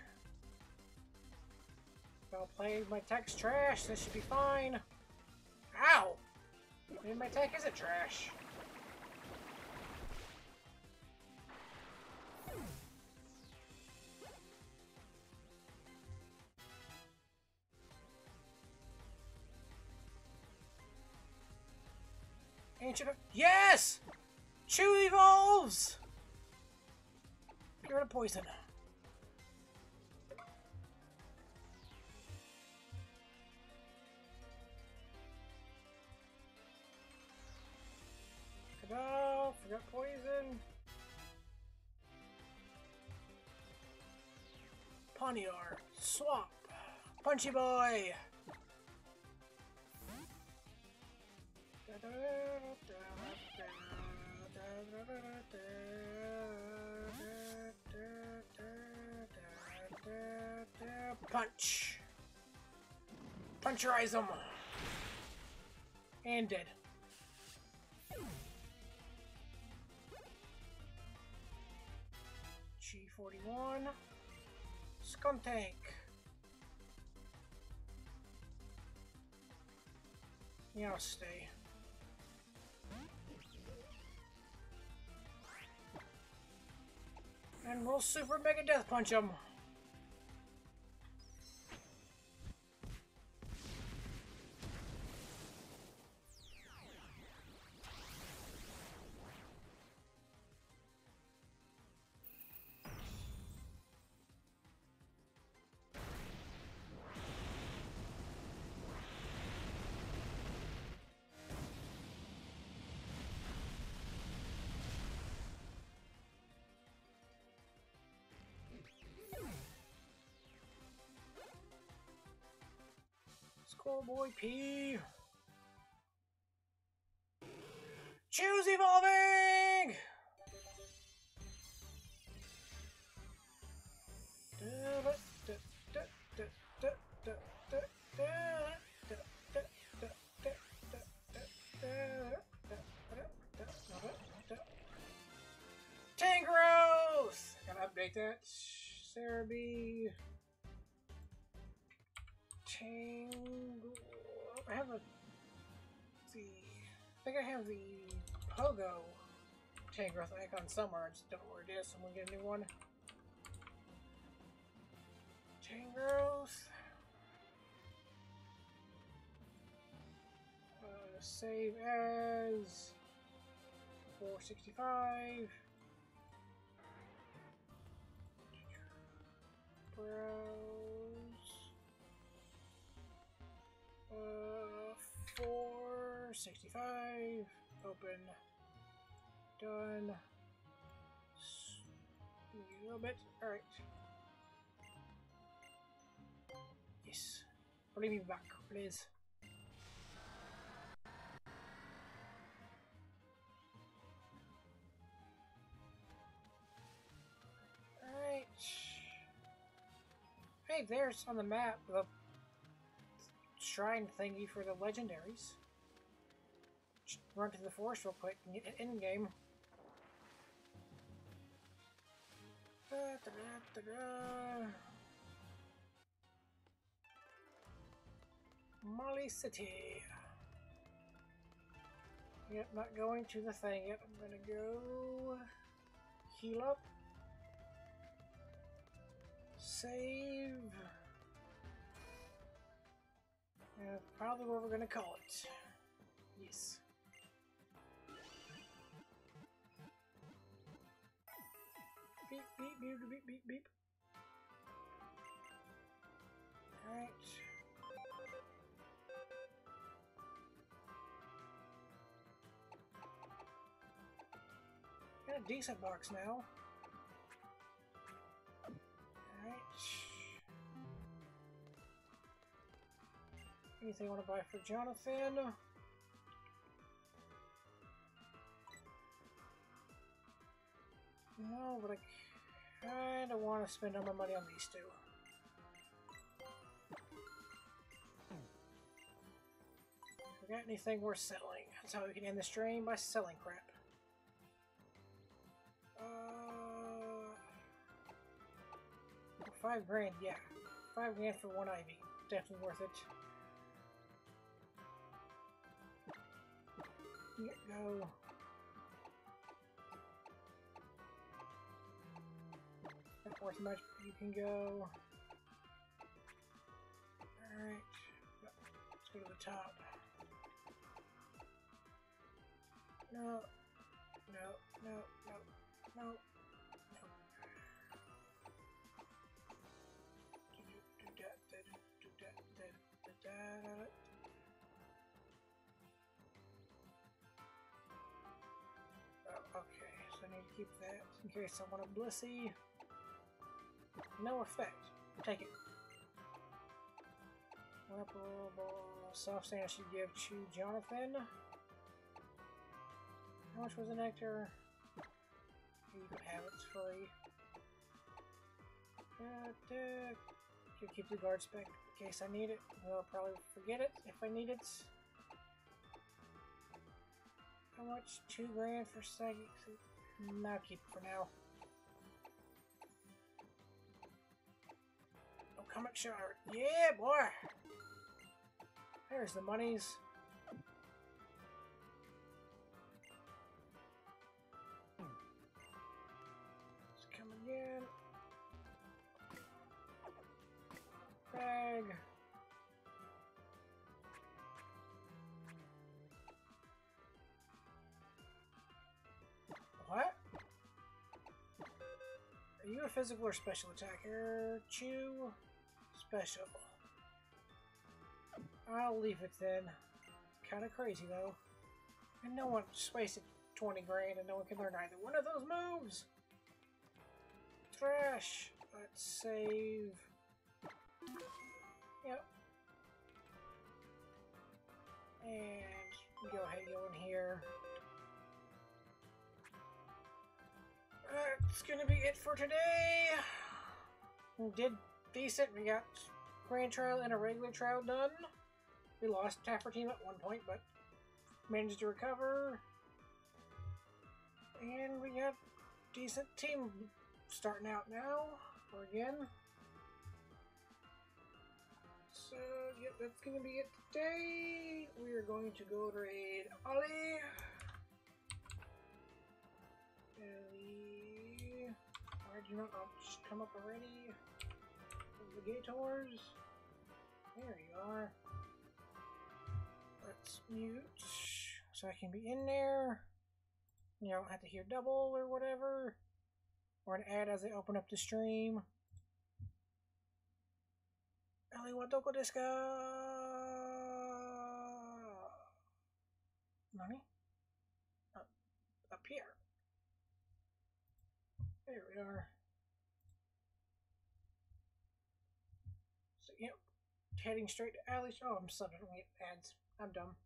I'll play my tech's trash, this should be fine. Ow! Maybe my tech isn't trash. Yes! Chew evolves! Get rid of poison. Ta-da! Forgot poison. Poniard. Swap. Punchy boy! Punch! Puncherize him! And dead. G41. Skuntank. Yeah, I'll stay. And we'll super mega death punch him. Schoolboy P. Choose evolving! Tangrowth! Gotta update that. Cerebi. Tangle. I have a the. I think I have the Pogo Tangrowth icon somewhere. I just don't know where it is. I'm gonna get a new one. Tangrowth. Uh, save as 465. Browse. Uh, 465. Open. Done. A little bit. Alright. Yes. Bring me back, please. Alright. Hey, there's on the map the shrine thingy for the legendaries. Just run to the forest real quick and get an in game. Da, da, da, Malie City. Yep, not going to the thing yet. I'm gonna go heal up. Save. Yeah, probably what we're gonna call it. Yes. Beep, beep, beep, beep, beep, beep. Alright. Got a decent box now. Alright. Anything I want to buy for Jonathan? No, but I kind of want to spend all my money on these two. If we got anything worth selling, that's how we can end the stream by selling crap. Uh, five grand, yeah. Five grand for one Ivy. Definitely worth it. Yeah, go. Not worth much, but you can go. Alright. Let's go to the top. No. No, no, no, no, that someone a Blissey. No effect. Take it. Operable soft sand I should give to Jonathan. How much was the nectar? You can have it, it's free. Uh, can keep the guard spec in case I need it. I'll probably forget it if I need it. How much? Two grand for second? I'll keep it for now. Oh, comet shard. Yeah, boy! There's the monies. Let's come again. Bag. Are you a physical or special attacker? Chew? Special. I'll leave it then. Kinda crazy though. And no one just wasted 20 grand and no one can learn either one of those moves! Trash! Let's save. Yep. And go ahead go in here. That's gonna be it for today. We did decent. We got grand trial and a regular trial done. We lost our team at one point, but managed to recover. And we got decent team starting out now. Or again. So, yeah, that's gonna be it today. We are going to go raid Ollie. Ellie. Did you oh, just come up already? The Gators. There you are. Let's mute so I can be in there. You don't have to hear double or whatever. Or an ad as I open up the stream. Ellie, what doko desu? Nani? There we are. So, yep. Heading straight to Ali's. Oh, I'm still going to ads. I'm dumb.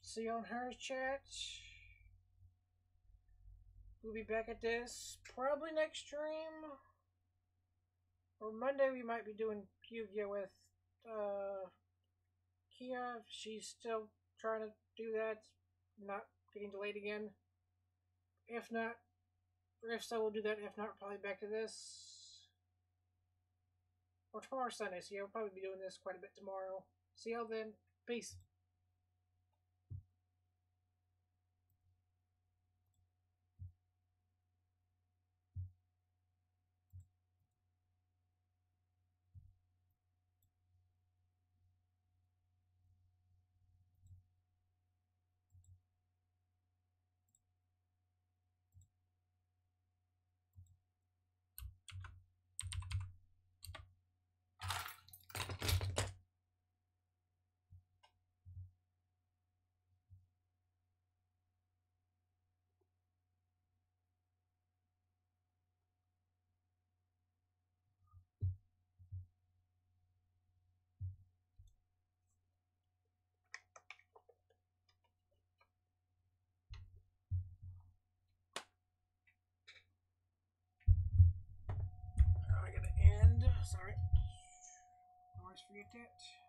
See on her chat. We'll be back at this probably next stream. Or Monday we might be doing Yu-Gi-Oh! with uh, Kia. She's still trying to do that. Not getting delayed again. If not, if so, we'll do that. If not, probably back to this. Or tomorrow Sunday, so yeah, we'll probably be doing this quite a bit tomorrow. See y'all then. Peace. Sorry. Always forget that.